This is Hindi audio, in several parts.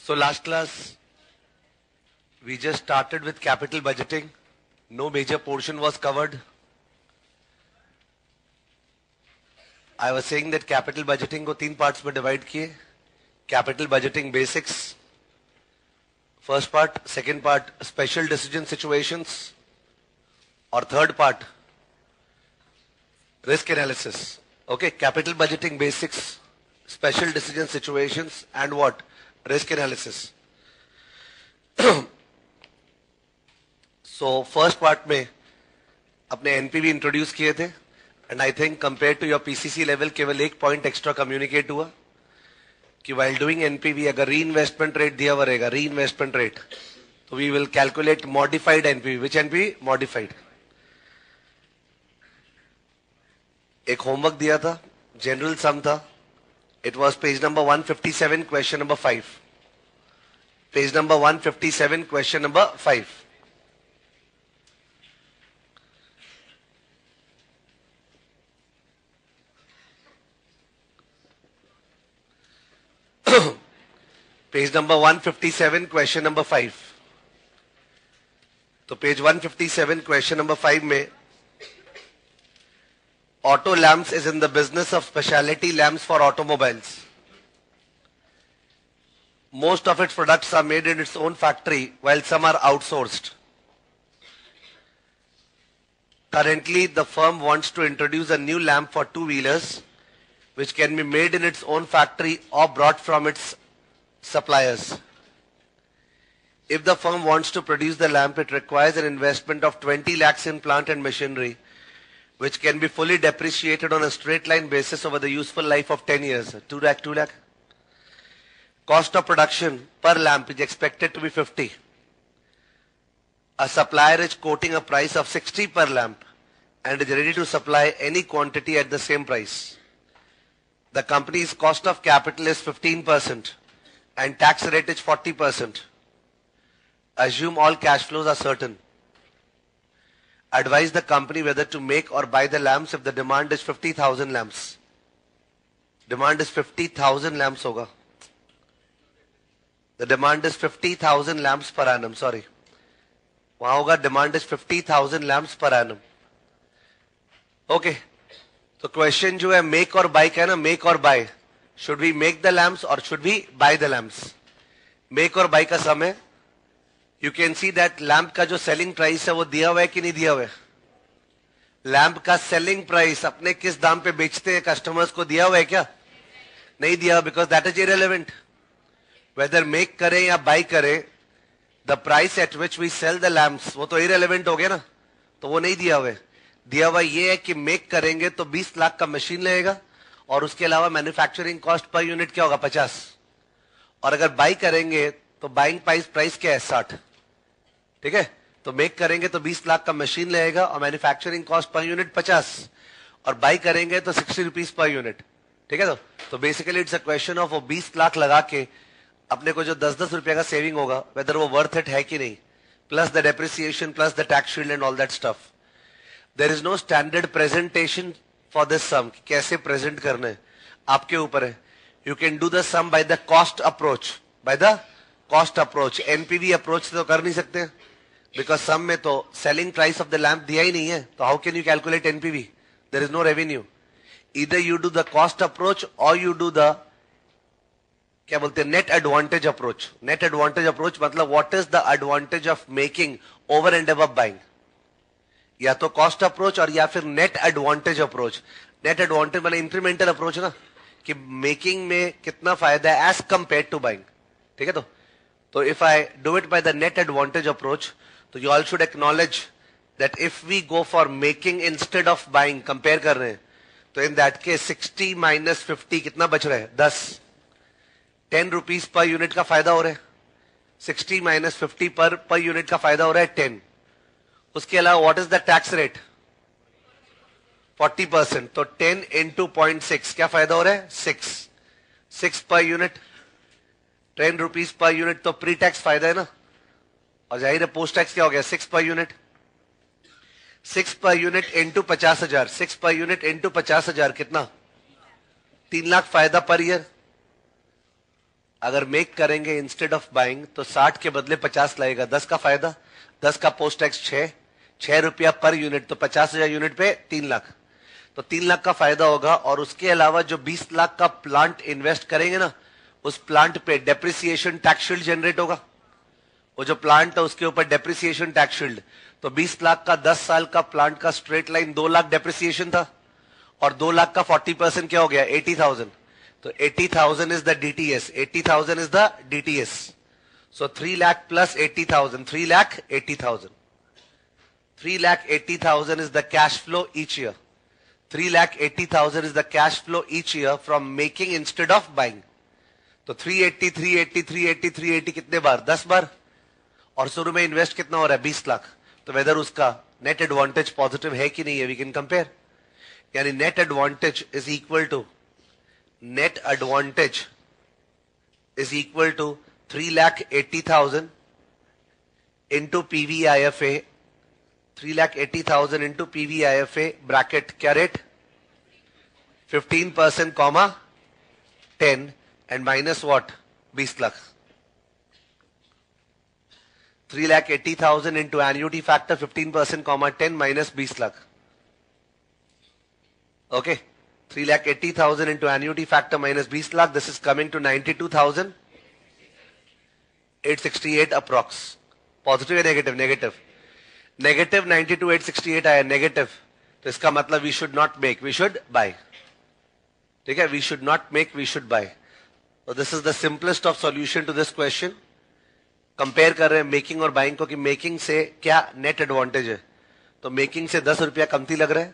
So last class, we just started with capital budgeting. No major portion was covered. I was saying that capital budgeting को तीन parts में divide किए. Capital budgeting basics. First part, second part, special decision situations. Or third part, risk analysis. Okay, capital budgeting basics, special decision situations, and what? Risk analysis. so, first part में अपने एनपीवी इंट्रोड्यूस किए थे and I think compare to your PCC level केवल एक पॉइंट एक्स्ट्रा कम्युनिकेट हुआ कि वाइल डूइंग एनपीवी अगर री इन्वेस्टमेंट रेट दिया हुआ रहेगा री इन्वेस्टमेंट रेट तो we will calculate modified NPV which NPV modified एक होमवर्क दिया था जनरल सम था it was page number 157 question number five page number 157 question number five page number 157 question number five तो पेज 157 क्वेश्चन नंबर फाइव में Auto Lamps is in the business of specialty lamps for automobiles. Most of its products are made in its own factory while some are outsourced. Currently, the firm wants to introduce a new lamp for two-wheelers which can be made in its own factory or brought from its suppliers. If the firm wants to produce the lamp, it requires an investment of 20 lakhs in plant and machinery which can be fully depreciated on a straight line basis over the useful life of 10 years. 2 lakh, 2 lakh. Cost of production per lamp is expected to be 50. A supplier is quoting a price of 60 per lamp and is ready to supply any quantity at the same price. The company's cost of capital is 15% and tax rate is 40%. Assume all cash flows are certain advise the company whether to make or buy the lamps if the demand is 50,000 lamps. Demand is 50,000 lamps hoga. The demand is 50,000 lamps per annum, sorry. वहां होगा demand is 50,000 lamps per annum okay तो क्वेश्चन जो है मेक और बाय का है ना make or buy should we make the lamps or should we buy the lamps make or buy का समय You can see that lamp का जो सेलिंग प्राइस है वो दिया हुआ है कि नहीं दिया हुआ है लैंप का सेलिंग प्राइस अपने किस दाम पे बेचते हैं कस्टमर्स को दिया हुआ है क्या नहीं दिया because that is irrelevant whether make करें या बाई करें the price at which we sell the lamps वो तो इरेलीवेंट हो गया ना तो वो नहीं दिया हुआ है दिया हुआ ये है कि मेक करेंगे तो 20 लाख का मशीन लगेगा और उसके अलावा मैन्युफैक्चरिंग कॉस्ट पर यूनिट क्या होगा 50 और अगर बाई करेंगे तो बाइंग प्राइस प्राइस क्या है साठ ठीक है? तो मेक करेंगे तो 20 लाख का मशीन लगेगा और मैन्युफैक्चरिंग कॉस्ट पर यूनिट 50 और बाई करेंगे तो 60 रुपीज़ पर यूनिट ठीक है तो? तो basically it's a question of वो 20 लाख लगा के अपने को जो 10-10 रुपए का सेविंग होगा वेदर वो वर्थ इट है कि नहीं। Plus the depreciation plus the tax and all that stuff there is no standard presentation for this sum कैसे प्रेजेंट करने आपके ऊपर है। You can do the sum by the cost approach by the cost approach NPV approach तो कर नहीं सकते। बिकॉज़ सम में तो selling price of the lamp दिया ही नहीं है। तो how can you calculate NPV there is no revenue इधर you do the cost approach और यू डू द क्या बोलते हैं net advantage approach net advantage approach मतलब what is the advantage of making over and अब बाइंग या तो कॉस्ट अप्रोच और या फिर net advantage approach net advantage मतलब इंक्रीमेंटल अप्रोच ना, कि मेकिंग में कितना फ़ायदा है एज कंपेयर टू बाइंग ठीक है तो? तो if I do it by the net advantage approach तो you all should acknowledge that if we go for making instead of buying compare कर रहे हैं तो इन दैट के 60 माइनस फिफ्टी कितना बच रहा है? दस। टेन रुपीज़ पर यूनिट का फ़ायदा हो रहा है। Sixty minus fifty per per unit का फ़ायदा हो रहा है टेन उसके अलावा what is the tax rate forty percent तो टेन इंटू पॉइंट सिक्स क्या फ़ायदा हो रहा है? Six six per unit ten rupees per unit तो प्री टैक्स फ़ायदा है ना? और ज़ाहिर है पोस्ट टैक्स क्या हो गया? Six per unit six per unit into पचास हज़ार। सिक्स पर यूनिट इंटू पचास हज़ार कितना? तीन लाख फ़ायदा पर ईयर अगर मेक करेंगे इंस्टेड ऑफ़ बाइंग तो साठ के बदले पचास लगेगा दस का फ़ायदा? दस का पोस्ट टैक्स छह। छह रुपया पर यूनिट तो पचास हज़ार यूनिट पे तीन लाख। तो तीन लाख का फ़ायदा होगा और उसके अलावा जो बीस लाख का प्लांट इन्वेस्ट करेंगे ना, उस प्लांट पे डेप्रिसिएशन टैक्स जनरेट होगा। वो जो प्लांट है उसके ऊपर डेप्रिसिएशन टैक्स शील्ड तो 20 लाख का 10 साल का प्लांट का स्ट्रेट लाइन 2 लाख डेप्रिसिएशन था और 2 लाख का 40 परसेंट क्या हो गया? 80,000 तो 80,000 is the DTS 80,000 is the DTS so 3 lakh plus 80,000 3 lakh 80,000 3 lakh 80,000 is the cash flow each year. 3 lakh 80,000 is the cash flow each year from making instead of buying. तो 380, 380, 380, 380 कितने बार? 10 बार। और शुरू में इन्वेस्ट कितना हो रहा है? 20 लाख। तो वेदर उसका नेट एडवांटेज पॉजिटिव है कि नहीं है वी कैन कंपेयर यानी net advantage is equal to net advantage is equal to three lakh eighty thousand into PVIFA three lakh eighty thousand into PV I F A bracket क्या rate fifteen percent comma ten and minus what बीस lakh. Three lakh eighty thousand into annuity factor fifteen percent comma ten minus बीस lakh. Okay three lakh eighty thousand into annuity factor minus बीस lakh this is coming to ninety two thousand eight sixty eight approx positive या negative negative negative ninety two eight sixty eight आया नेगेटिव तो इसका मतलब we should not make we should buy ठीक है? We should not make we should buy this is the simplest of solution to this question compare कर रहे हैं मेकिंग और बाइंग को कि मेकिंग से क्या नेट एडवांटेज है? तो मेकिंग से दस रुपया कमती लग रहा है।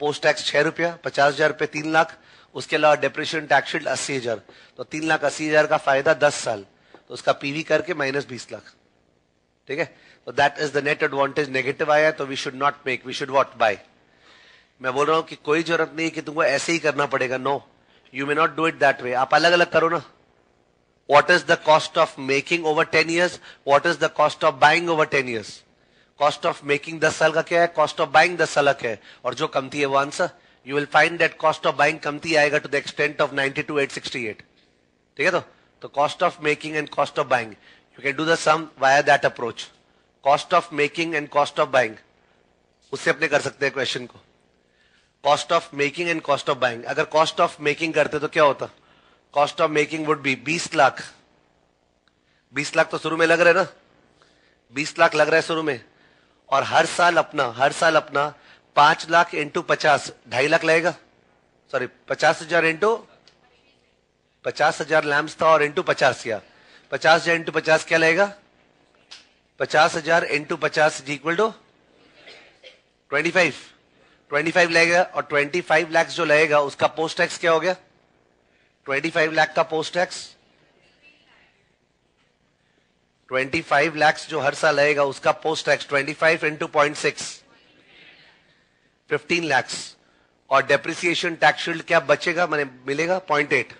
पोस्ट टैक्स छह रुपया, पचास हज़ार रुपये तीन लाख। उसके अलावा डिप्रेशन टैक्स अस्सी हज़ार। तो तीन लाख अस्सी हज़ार का फ़ायदा दस साल। तो उसका पीवी करके माइनस बीस लाख। ठीक है? तो that is the net advantage negative आया तो we should not make we should what buy मैं बोल रहा हूँ कि कोई ज़रूरत नहीं कि तुमको ऐसे ही करना पड़ेगा। No you may not do it that way आप अलग अलग करो ना। What is the cost of making over 10 years what is the cost of buying over 10 years cost of making 10 साल का क्या है cost of buying 10 साल का है और जो कमती है वो answer you will find that cost of buying कमती आएगा to the extent of 92868 ठीक है तो तो cost of making and cost of buying you can do the sum via that approach cost of making and cost of buying उससे अपने कर सकते हैं क्वेश्चन को cost of making and cost of buying अगर कॉस्ट ऑफ़ मेकिंग करते तो क्या होता cost of making would be बीस लाख। बीस लाख तो शुरू में लग रहा है ना? बीस लाख लग रहा है शुरू में। और हर साल अपना, हर साल अपना पाँच लाख इंटू पचास, ढाई लाख लगेगा। सॉरी पचास हज़ार इंटू पचास हज़ार लैम्प था और इंटू पचास किया पचास हज़ार इंटू पचास क्या लगेगा? पचास हज़ार इंटू पचास equal to twenty five twenty five लगेगा और ट्वेंटी फाइव लैक्स जो लगेगा, उसका पोस्ट टैक्स क्या हो गया? 25 लाख का पोस्ट टैक्स 25 लाख जो हर साल आएगा, उसका post tax 25 five into point six fifteen lakhs और डेप्रिसिएशन टैक्स शील्ड क्या बचेगा? मैंने मिलेगा? पॉइंट एट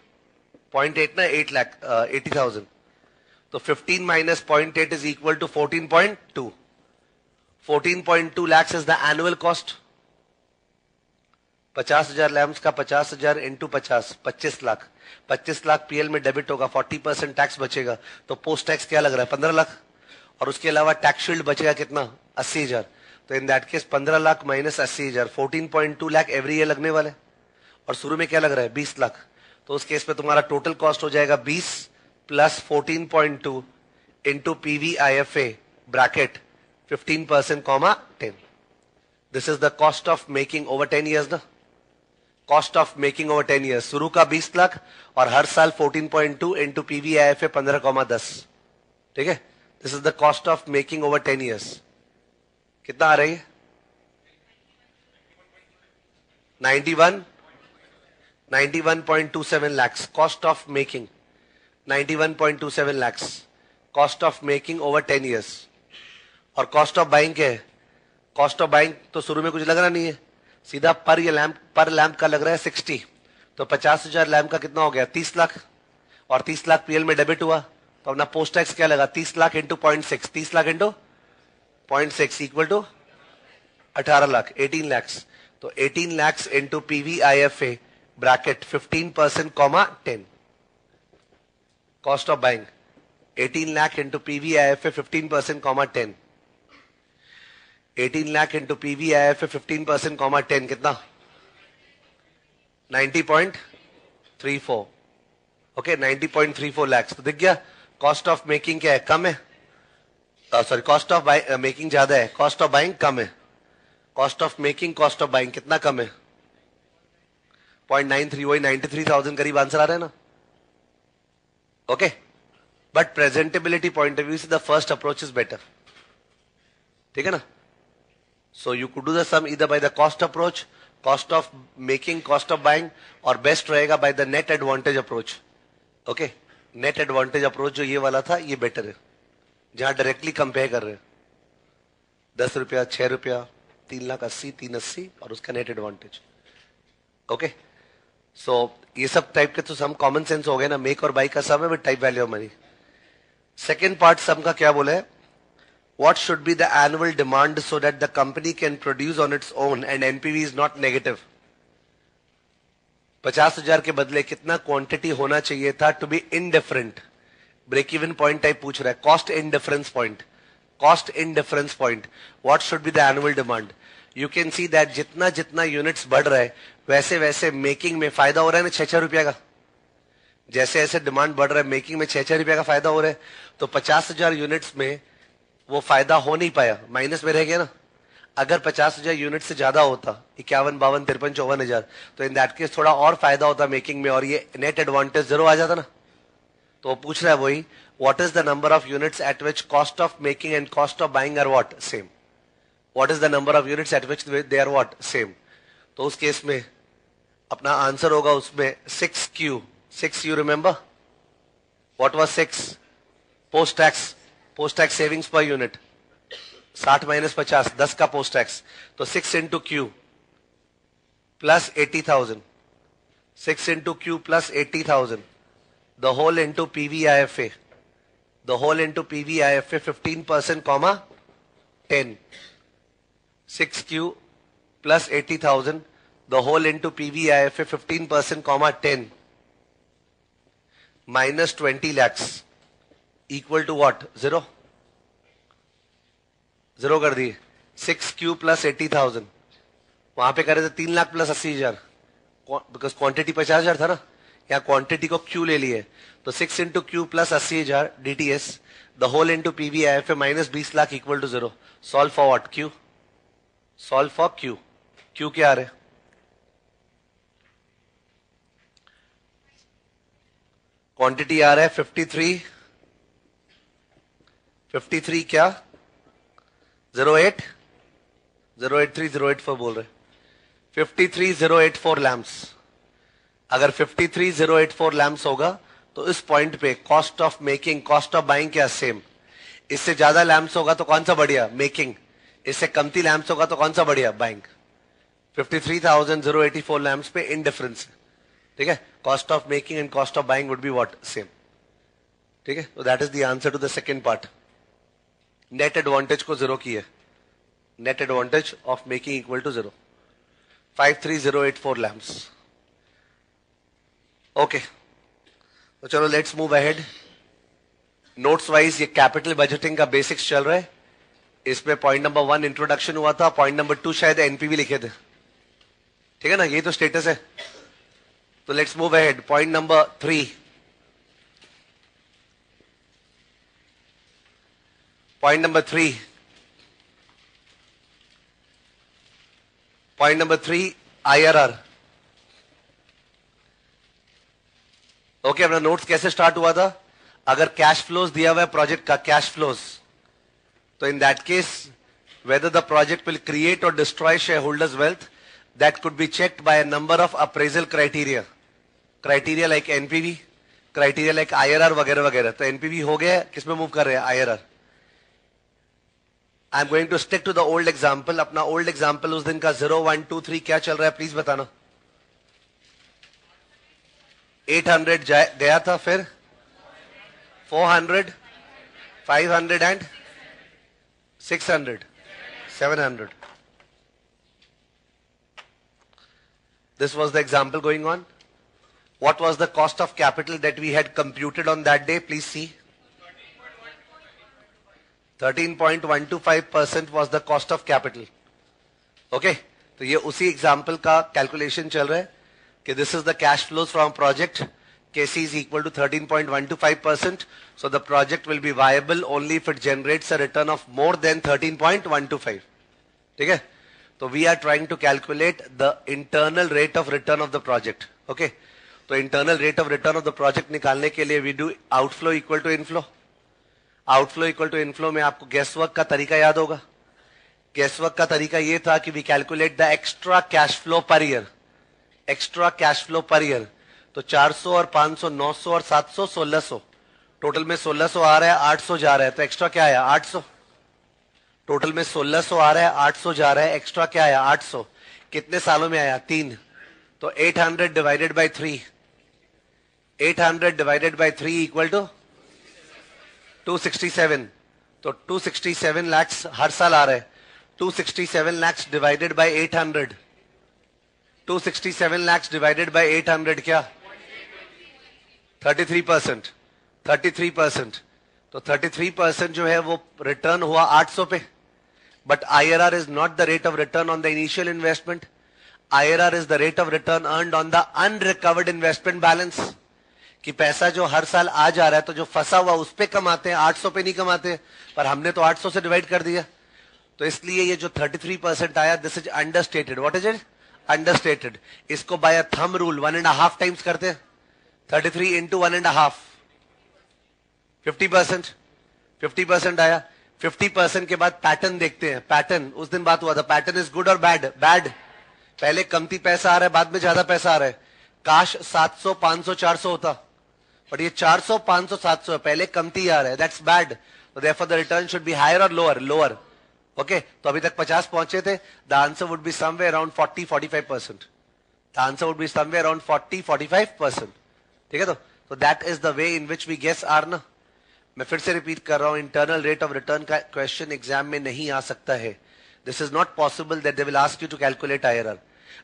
पॉइंट एट ना एट लाख एटी थाउज़ेंड तो fifteen minus point eight is equal to fourteen point two fourteen point two lakhs is the annual cost पचास हज़ार लैम्स का पचास हज़ार इंटू पचास, पच्चीस लाख. पच्चीस लाख पीएल में डेबिट होगा फोर्टी परसेंट टैक्स बचेगा। तो पोस्ट टैक्स क्या लग रहा है? पंद्रह लाख? और उसके अलावा टैक्स शील्ड बचेगा कितना? अस्सी हज़ार। तो इन दैट केस पंद्रह लाख माइनस अस्सी हज़ार fourteen point two lakh every year लगने वाले। और शुरू में क्या लग रहा है? बीस लाख। तो उस केस में तुम्हारा टोटल कॉस्ट हो जाएगा बीस plus fourteen point two into PV I F A bracket fifteen percent comma ten this is the cost of making over ten years ना cost of making over ten years शुरू का बीस लाख और हर साल fourteen point two into PV I F A पंद्रह कॉमा दस। ठीक है? This is the cost of making over ten years कितना आ रही है? Ninety one ninety one point two seven lakhs cost of making ninety one point two seven lakhs cost of making over ten years और कॉस्ट ऑफ़ बाइंग क्या है? कॉस्ट ऑफ़ बाइंग तो शुरू में कुछ लग रहा नहीं है। सीधा पर ये लैंप, पर लैंप का लग रहा है सिक्सटी। तो पचास हज़ार लैंप का कितना हो गया? तीस लाख। और तीस लाख पीएल में डेबिट हुआ। तो अपना पोस्ट टैक्स क्या लगा? तीस लाख इंटू पॉइंट सिक्स तीस lakh into point six equal to अठारह लाख एटीन लैक्स तो eighteen lakhs into PV I F A bracket fifteen percent comma ten cost of buying 18 lakh into PVIFA 15% comma 10 18 lakh into PVIFA 15% comma 10 कितना? 90.34 ओके 90.34 lakhs. तो दिख गया कॉस्ट ऑफ़ मेकिंग क्या है? कम है। सॉरी कॉस्ट ऑफ़ मेकिंग ज़्यादा है। कॉस्ट ऑफ़ बाइंग कम है। Cost of making cost of buying कितना कम है? पॉइंट नाइन थ्री वही नाइन्टी थ्री थाउज़ेंड करीब आंसर आ रहा है ना? Okay but presentability point of view से the first approach is better ठीक है ना? So you could do the sum इधर by the cost approach cost of making cost of buying और बेस्ट रहेगा by the net advantage approach okay net advantage approach जो ये वाला था, ये बेटर है। जहाँ डायरेक्टली कंपेयर कर रहे हैं। दस रुपया, छह रुपया, तीन लाख अस्सी, तीन अस्सी, और उसका नेट एडवांटेज ओके सो ये सब टाइप के तो सम कॉमन सेंस हो गए ना। मेक और बाई का सम है with type value of money second part sum का क्या बोला है? What should be the annual demand so that the company can produce on its own and NPV is not negative? पचास हज़ार के बदले कितना क्वांटिटी होना चाहिए था to be indifferent break even point type पूछ रहा है। Cost in difference point cost in difference point what should be the annual demand you can see that जितना जितना यूनिट्स बढ़ रहा वैसे वैसे मेकिंग में फ़ायदा हो रहा है ना छह छह रुपया का? जैसे ऐसे डिमांड बढ़ रहा है मेकिंग में छह छह रुपया का फ़ायदा हो रहा है तो पचास हज़ार यूनिट्स में वो फ़ायदा हो नहीं पाया। माइनस में रह गया ना। अगर पचास हज़ार यूनिट से ज़्यादा होता, इक्यावन, बावन, तिरपन, चौवन हज़ार तो इन दैट केस थोड़ा और फ़ायदा होता मेकिंग में, और ये नेट एडवांटेज ज़रूर आ जाता ना। तो पूछ रहा है वही what is the number of units at which cost of making and cost of buying are what same what is the number of units at which they are what same तो उस केस में अपना आंसर होगा उसमें six Q six you remember what was six post tax post tax savings per unit साठ माइनस पचास, दस का पोस्ट टैक्स तो six into Q plus eighty thousand six into Q plus eighty thousand the whole into PV I F A the whole into PV I F A fifteen percent comma ten six Q plus eighty thousand the whole into PV I F A fifteen percent comma ten minus twenty lakhs equal to what zero zero कर दिए। Six Q plus eighty thousand वहाँ पे करे थे तीन लाख प्लस अस्सी हज़ार। बिकॉज़ क्वांटिटी पचास हज़ार था ना। यहाँ क्वांटिटी को क्यू ले लिए। तो सिक्स इंटू क्यू प्लस अस्सी हज़ार D T S the whole into PV I F A minus बीस lakh equal to zero solve for what Q solve for Q Q क्या आ रहे क्वांटिटी आ रहा है फिफ्टी थ्री फिफ्टी थ्री क्या? Zero eight zero eight three zero eight four बोल रहे fifty three zero eight four lamps अगर fifty three zero eight four lamps होगा तो इस पॉइंट पे cost of making cost of buying क्या सेम इससे ज़्यादा लैम्प्स होगा तो कौन सा बढ़िया? मेकिंग इससे कमती लैम्प्स होगा तो कौन सा बढ़िया? Buying fifty three thousand zero eighty four lamps पे इन डिफरेंस ठीक है? Cost of making and cost of buying would be what same ठीक है? That is the answer to the second part net advantage को ज़ीरो की है। Net advantage of making equal to zero five three zero eight four lamps okay तो चलो let's move ahead notes wise ये कैपिटल बजटिंग का बेसिक्स चल रहा है। इसमें पॉइंट नंबर वन इंट्रोडक्शन हुआ था पॉइंट नंबर टू शायद एनपीवी लिखे थे। ठीक है ना? ये तो स्टेटस है। तो let's move ahead point number three Point number three. Point number three, IRR. Okay अपना नोट्स कैसे स्टार्ट हुआ था अगर कैश फ्लोज दिया हुआ है प्रोजेक्ट का कैश फ्लोज तो in that case whether the project will create or destroy shareholders wealth that could be checked by a number of appraisal criteria criteria like npv criteria like irr वगैरह वगैरह तो npv हो गया किसमें मूव कर रहे हैं irr I am going to stick to the old example अपना ओल्ड एग्जाम्पल उस दिन का जीरो वन टू थ्री क्या चल रहा है प्लीज बताना 800 गया था फिर 400 500 and 600 700 this was the example going on What was the cost of capital that we had computed on that day? Please see. 13.125% was the cost of capital. Okay? तो ये उसी एग्ज़ाम्पल का कैलकुलेशन चल रहा है कि this is the cash flows from project KC is equal to 13.125%. So the project will be viable only if it generates a return of more than 13.125. ठीक है? So we are trying to calculate the internal rate of return of the project. Okay? तो internal rate of return of the project निकालने के लिए we do outflow equal to inflow. Outflow equal to inflow में आपको guesswork का तरीका याद होगा. Guesswork का तरीका ये था कि we calculate the extra cash flow per year extra cash flow per year तो 400 और 500, 900 और 700, 1600. टोटल में 1600 आ रहा है 800 जा रहा है। तो एक्स्ट्रा क्या आया? 800 टोटल में 1600 आ रहा है 800 जा रहा है। एक्स्ट्रा क्या आया? 800 कितने सालों में आया? तीन। तो 800 divided by three 800 divided by three equal to 267 तो 267 लैक्स हर साल आ रहा है। 267 lakhs divided by 800 267 lakhs divided by 800 क्या? 33 परसेंट थर्टी थ्री परसेंट तो 33 परसेंट जो है वो रिटर्न हुआ 800 पे। But I R R is not the rate of return on the initial investment I R R is the rate of return earn on the unrecovered investment balance कि पैसा जो हर साल आ जा रहा है तो जो फंसा हुआ उस पर कमाते हैं 800 पे नहीं कमाते पर हमने तो 800 से डिवाइड कर दिया। तो इसलिए ये जो 33 परसेंट आया this is understated what is it understated इसको by thumb rule one and half times करते हैं। Thirty three into one and half fifty percent fifty percent आया। फिफ्टी परसेंट के बाद पैटर्न देखते हैं। पैटर्न उस दिन बात हुआ था पैटर्न इज़ गुड और बैड बैड पहले कमती पैसा आ रहा है, बाद में ज़्यादा पैसा आ रहा है। काश 700 500 400 होता। बट ये 400 500 700 है। पहले कमती आ रहा है that's bad therefore the return should be higher और लोअर लोअर ओके तो अभी तक 50 पहुँचे थे। The answer would be somewhere around 40 45 percent the answer would be somewhere around 40 45 percent ठीक है तो? तो that is the way in which we guess R ना मैं फिर से रिपीट कर रहा हूँ इंटरनल रेट ऑफ़ रिटर्न का क्वेश्चन एग्ज़ाम में नहीं आ सकता है। This is not possible that they will ask you to calculate IRR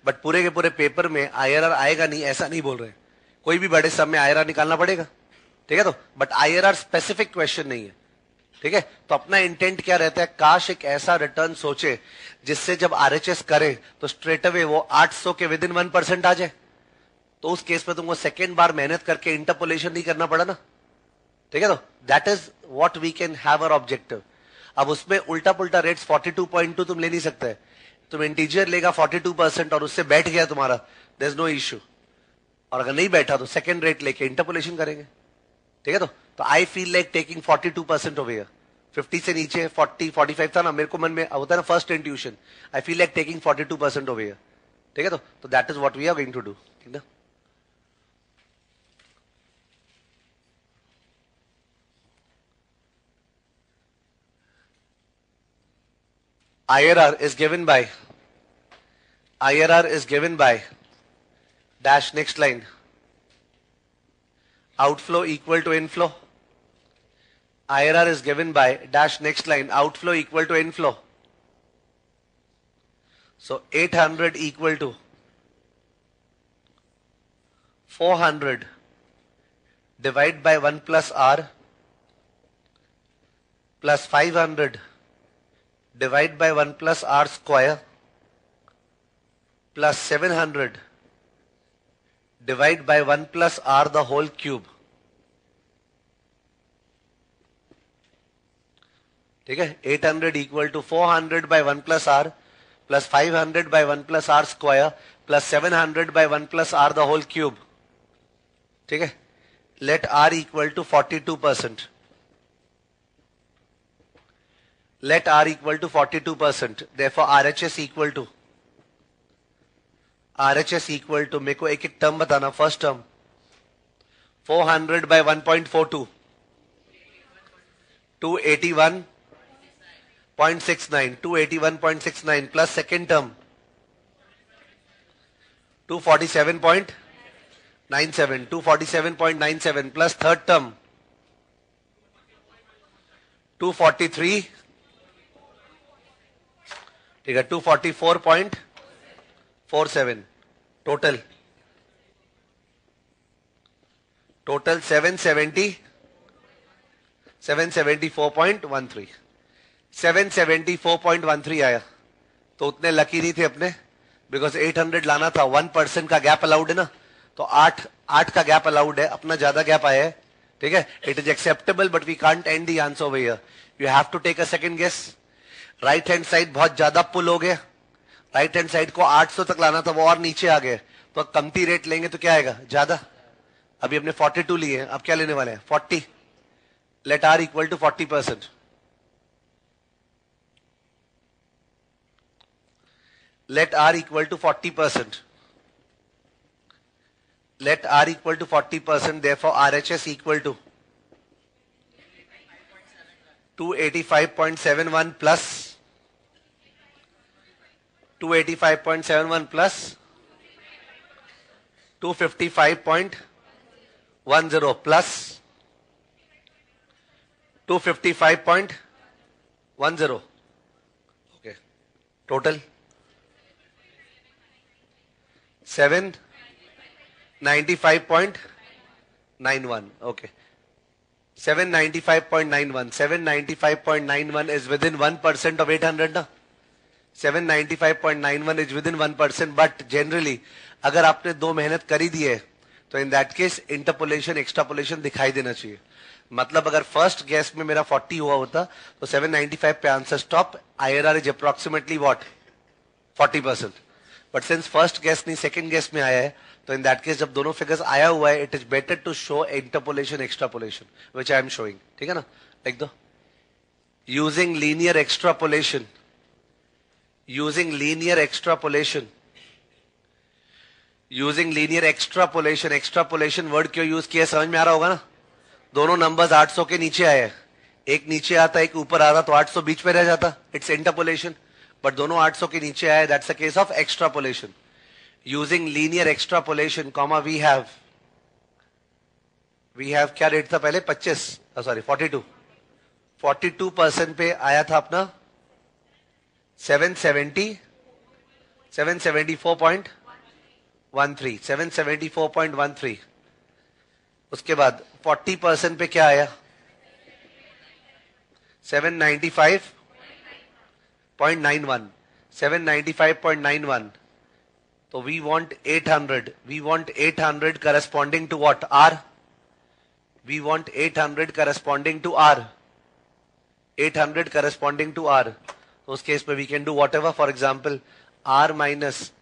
but पूरे के पूरे पेपर में आईआरआर आएगा नहीं, ऐसा नहीं बोल रहे। कोई भी बड़े सब में आईआरआर निकालना पड़ेगा। ठीक है तो? बट आईआरआर स्पेसिफिक क्वेश्चन नहीं है। ठीक है? तो अपना इंटेंट क्या रहता है? काश एक ऐसा रिटर्न सोचे, जिससे जब आरएचएस करे तो स्ट्रेट अवे वो 800 के विद इन वन परसेंट आ जाए। तो उस केस में तुमको सेकेंड बार मेहनत करके इंटरपोलेशन नहीं करना पड़ा ना। ठीक है तो? That is what we can have uh objective अब उसमें उल्टा पुल्टा रेट्स 42.2 तुम ले नहीं सकते। तुम इंटीजियर लेगा 42 परसेंट और उससे बैठ गया तुम्हारा। देर इज़ नो इश्यू और अगर नहीं बैठा तो सेकेंड रेट लेके इंटरपोलेशन करेंगे। ठीक है तो? तो I feel like taking 42 percent over here 50 से नीचे 40 45 था ना, मेरे को मन में होता है ना first intuition I feel like taking 42 percent over here ठीक है तो? That is what we are going to do ठीक है? IRR is given by IRR is given by dash next line. Outflow equal to inflow. IRR is given by dash next line. Outflow equal to inflow. So 800 equal to 400 divide by 1 plus R plus 500 divide by 1 plus r square plus 700 divide by 1 plus r the whole cube. ठीक है 800 equal to 400 by 1 plus R plus 500 by 1 plus R square plus 700 by 1 plus R the whole cube ठीक है let R equal to 42 percent let R equal to 42%. Therefore, RHS R H S equal to मेरे को एक एक टर्म बताना first term 400 hundred by one point four two two eighty one point six nine two eighty one point six nine plus second term two forty seven point nine seven two forty seven point nine seven plus third term two forty three ठीक है two forty four point four seven total total 770 774.13 774.13 आया। तो उतने लकी नहीं थे अपने बिकॉज़ 800 लाना था। वन परसेंट का गैप अलाउड है ना? तो आठ आठ का गैप अलाउड है। अपना ज़्यादा गैप आया है। ठीक है? It is acceptable but we can't end the answer you have to take a second guess right hand side बहुत ज़्यादा पुल हो गया। राइट हैंड साइड को 800 तक लाना था वो और नीचे आ गए। तो कमती रेट लेंगे तो क्या आएगा? ज़्यादा। अभी अपने 42 लिए हैं अब क्या लेने वाले हैं? 40 let R equal to 40 percent let R equal to 40%. Let R equal to 40%, therefore RHS equal to 285.71 plus 285.71 plus 255.10 plus 255.10. Okay. Total Seven ninety-five point nine one. Okay. 795.91. 795.91 is within 1% of 800 ना 795.91 is within 1% but generally, अगर आपने दो मेहनत करी दी है तो in that case interpolation extrapolation दिखाई देना चाहिए। मतलब अगर फ़र्स्ट गैस में मेरा 40 हुआ होता तो 795 पे answer stop IRR is approximately what 40 percent but since first guess नहीं सेकंड गैस में आया है तो इन दैट केस जब दोनों फिगर्स आया हुआ है it is better to show interpolation extrapolation which I am showing ठीक है ना? लिख दो। Using linear extrapolation using linear extrapolation using linear extrapolation extrapolation word क्यों यूज़ किया समझ में आ रहा होगा ना? दोनों नंबर्स 800 के नीचे आए एक नीचे आता, एक ऊपर आता तो 800 बीच में रह जाता। इट्स इंटरपोलेशन बट दोनों 800 के नीचे आए that's a case of extrapolation using linear extrapolation comma we have we have क्या रेट था पहले? 25 सॉरी 42 42 परसेंट पे आया था अपना सेवेंटी 774.13 774.13 उसके बाद 40 परसेंट पे क्या आया? 795.91 795.91 तो we want eight hundred we want eight hundred corresponding to what R we want eight hundred corresponding to R eight hundred corresponding to R so case where we can do whatever, for example, r minus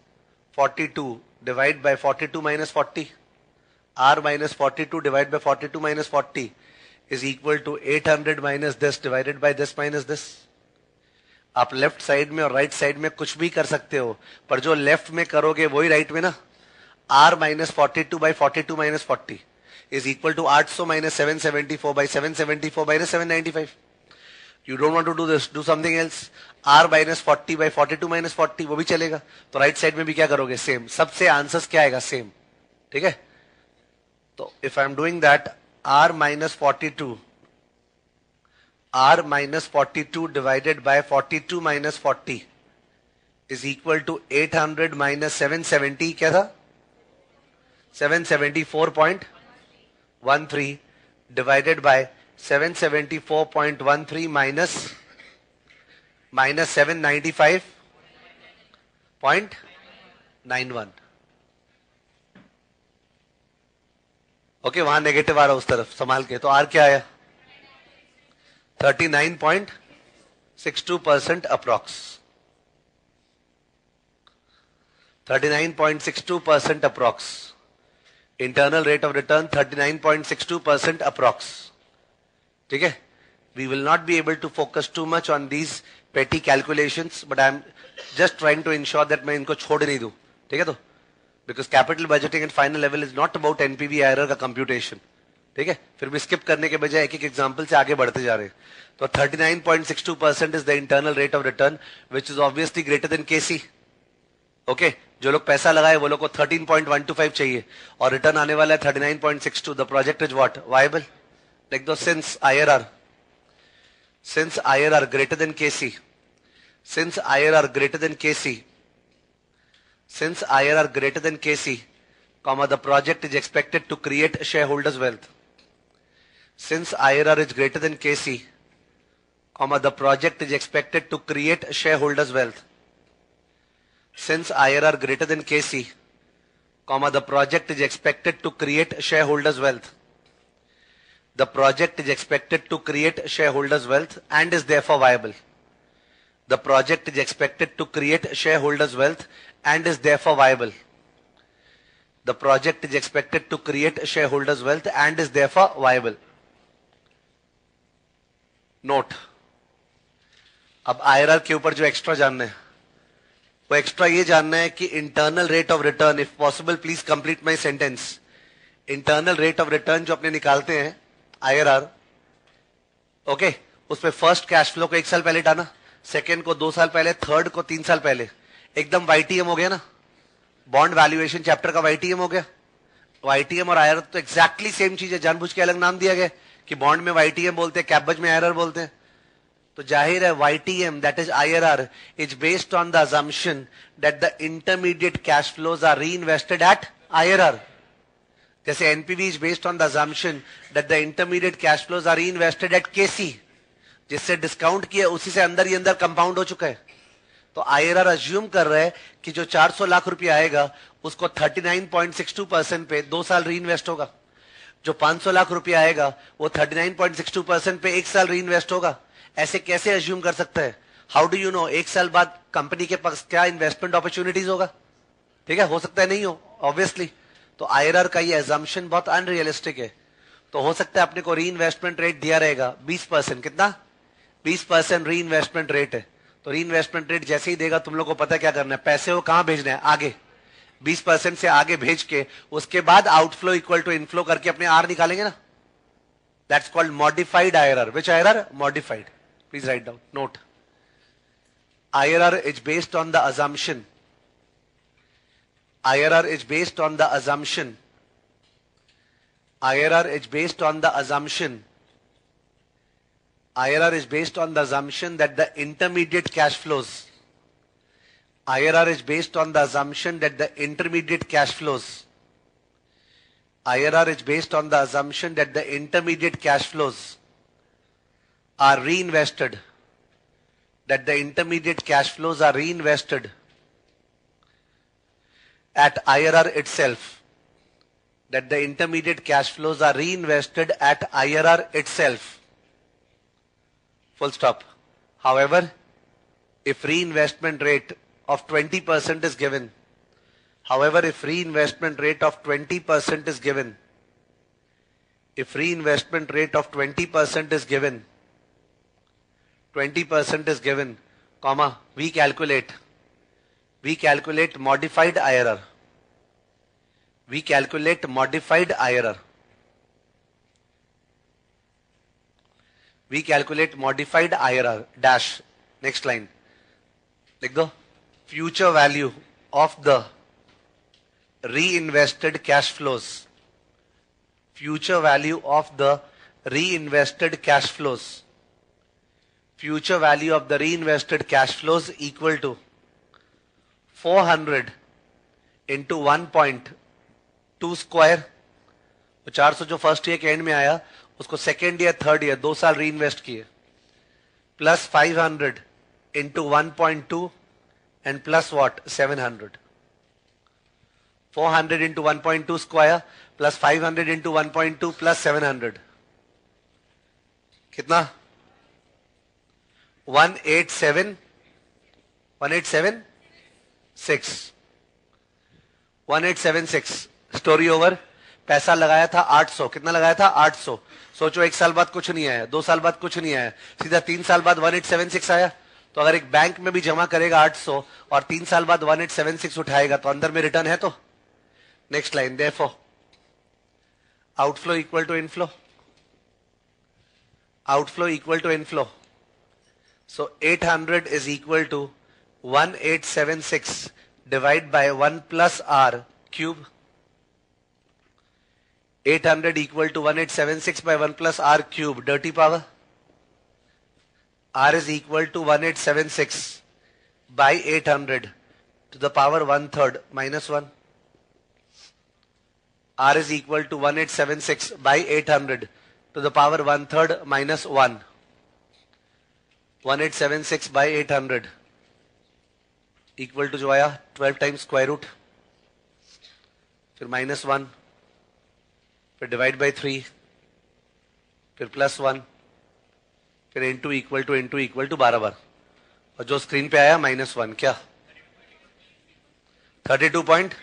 42 divide by 42 minus 40 r minus 42 divided by 42 minus 40 is equal to 800 minus this divided by this minus this. आप लेफ़्ट साइड में और राइट right साइड में कुछ भी कर सकते हो, पर जो लेफ़्ट में करोगे वही राइट right में ना? R minus forty two by forty two minus forty is equal to आठ सौ minus seven seventy four by seven seventy four minus seven ninety five you don't want to do this do something else R minus forty by forty two minus forty वो भी चलेगा। तो राइट साइड में भी क्या करोगे? सेम सबसे आंसर्स क्या आएगा? सेम ठीक है? तो if I am doing that R minus forty two r minus 42 divided by 42 minus 40 is equal to 800 minus 770 क्या था? Minus seven ninety five point nine one. Okay, वहाँ नेगेटिव आ रहा उस तरफ़, संभाल के। तो आर क्या आया thirty nine point six two percent approx. Thirty nine point six two percent approx. Internal rate of return thirty nine point six two percent approx. ठीक है? We will not be able to focus too much on these petty calculations, but I'm just trying to ensure that मैं इनको छोड़ नहीं दूँ ठीक है तो? Because capital budgeting at final level is not about NPV error का computation. ठीक है? फिर भी स्किप करने के बजाय एक एक एग्ज़ाम्पल से आगे बढ़ते जा रहे हैं। तो 39.62 percent is the internal rate of return which is obviously greater than KC okay जो लोग पैसा लगाए वो लोग को 13.125 चाहिए और रिटर्न आने वाला है 39.62 the project is what viable like दो since IRR Since IR are greater than KC, since IR are greater than KC, since IR are greater than KC, comma, the project is expected to create shareholders wealth. Since IRR is greater than KC, comma, the project is expected to create shareholders wealth. Since IRR greater than KC, comma, the project is expected to create shareholders wealth. The project is expected to create shareholders wealth and is therefore viable. The project is expected to create shareholders wealth and is therefore viable. The project is expected to create shareholders wealth and is therefore viable. Note अब आईआरआर के ऊपर जो एक्स्ट्रा जानना है वो एक्स्ट्रा ये जानना है कि internal rate of return if possible please complete my sentence internal rate of return जो अपने निकालते हैं आईआरआर ओके उसमें फ़र्स्ट कैश फ्लो को एक साल पहले डाना सेकेंड को दो साल पहले थर्ड को तीन साल पहले। एकदम वाईटीएम हो गया ना? बॉन्ड वैल्यूएशन चैप्टर का वाईटीएम हो गया। वाईटीएम और आईआरआर तो एक्जैक्टली सेम चीज़ है, जानबूझ के अलग नाम दिया गया कि बॉन्ड में वाईटीएम बोलते हैं कैबज में आईआरआर बोलते हैं। तो ज़ाहिर है YTM that is IRR is based on the assumption that the intermediate cash flows are reinvested at IRR जैसे NPV is based on the that the intermediate cash flows are reinvested at KC जिससे डिस्काउंट किया उसी से अंदर ही अंदर कंपाउंड हो चुका है। तो आईआरआर अज्यूम कर रहे कि जो 400 लाख रुपया आएगा, उसको 39.62 परसेंट पे दो साल री इन्वेस्ट होगा। जो 500 लाख रुपया आएगा, वो 39.62 परसेंट पे एक साल री इन्वेस्ट होगा। ऐसे कैसे अज्यूम कर सकते हैं? हाउ डू यू नो एक साल बाद कंपनी के पास क्या इन्वेस्टमेंट अपॉर्चुनिटीज़ होगा? ठीक है? हो सकता है नहीं हो ऑब्वियसली तो आईआरआर का ये एजम्पन बहुत अनरियलिस्टिक है। तो हो सकता है अपने को री इन्वेस्टमेंट रेट दिया रहेगा। बीस परसेंट, कितना? बीस परसेंट री इन्वेस्टमेंट रेट है। तो री इन्वेस्टमेंट रेट जैसे ही देगा, तुम लोग को पता क्या करना है? पैसे वो कहाँ भेजना है? आगे। बीस परसेंट से आगे भेज के, उसके बाद आउटफ्लो इक्वल टू इनफ्लो करके अपने आर निकालेंगे ना? That's called modified IRR which IRR modified please write down note IRR is based on the assumption. IRR is based on the assumption. IRR is based on the assumption. IRR is based on the assumption that the intermediate cash flows. IRR is based on the assumption that the intermediate cash flows. IRR is based on the assumption that the intermediate cash flows are reinvested that the intermediate cash flows are reinvested at IRR itself that the intermediate cash flows are reinvested at IRR itself Full stop. However, if reinvestment rate of 20% is given, however, if reinvestment rate of 20% is given, if reinvestment rate of 20% is given, 20% is given, comma, we calculate, we calculate modified IRR. We calculate modified IRR. we calculate modified IRR dash next line like the future value of the reinvested cash flows future value of the reinvested cash flows future value of the reinvested cash flows equal to 400 into 1.2 square तो 400 जो फ़र्स्ट ईयर के एंड में आया, उसको सेकेंड ईयर थर्ड ईयर दो साल री इन्वेस्ट किए। Plus five hundred into one point two and plus what seven hundred four hundred into one point two square plus five hundred into one point two plus seven hundred कितना? One eight seven one eight seven six one eight seven six story over पैसा लगाया था 800 कितना लगाया था? 800 सोचो, एक साल बाद कुछ नहीं आया। दो साल बाद कुछ नहीं आया। सीधा तीन साल बाद 1876 आया। तो अगर एक बैंक में भी जमा करेगा 800 और तीन साल बाद 1876 उठाएगा तो अंदर में रिटर्न है तो? Next line therefore outflow equal to inflow outflow equal to inflow so 800 is equal to 1876 divided by 1 plus r cube. 800 equal to 1876 by 1 plus r cube. Dirty power. r is equal to 1876 by 800 to the power 1 third minus 1. r is equal to 1876 by 800 to the power 1 third minus 1. 1876 by 800 equal to जो आया 12 टाइम्स स्क्वायर रूट फिर माइनस वन फिर डिवाइड बाय थ्री फिर प्लस वन फिर into equal to into equal to बारह बार। और जो स्क्रीन पे आया माइनस वन क्या? Thirty two point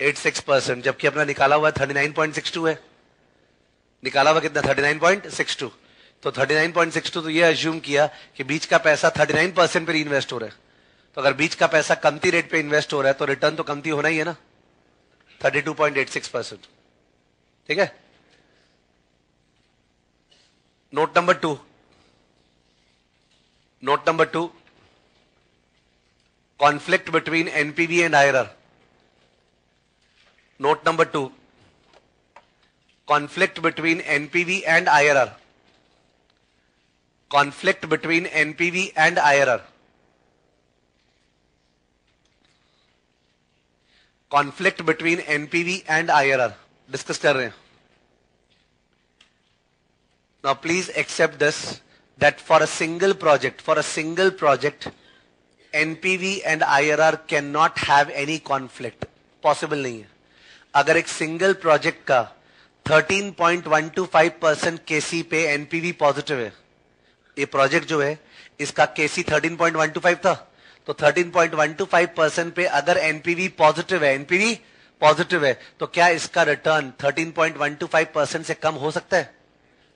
eight six percent जबकि अपना निकाला हुआ thirty nine point six two है। निकाला हुआ कितना? Thirty nine point six two तो thirty nine point six two तो ये अज्यूम किया कि बीच का पैसा थर्टी नाइन परसेंट पर इन्वेस्ट हो रहा है। तो अगर बीच का पैसा कमती रेट पे इन्वेस्ट हो रहा है तो रिटर्न तो कमती होना ही है ना? 32.86 परसेंट ठीक है? Note number two note number two conflict between NPV and IRR note number two conflict between NPV and IRR conflict between NPV and IRR conflict between NPV and I R R discuss कर रहे हैं. Now please accept this that for a single project for a single project NPV and I R R can not have any conflict possible नहीं है. अगर एक सिंगल प्रोजेक्ट का 13.125 परसेंट केसी पे एनपीवी पॉजिटिव है, ये प्रोजेक्ट जो है, इसका केसी 13.125 था. तो 13.125 परसेंट पे अगर एनपीवी पॉजिटिव है एनपीवी पॉजिटिव है तो क्या इसका रिटर्न 13.125 परसेंट से कम हो सकता है?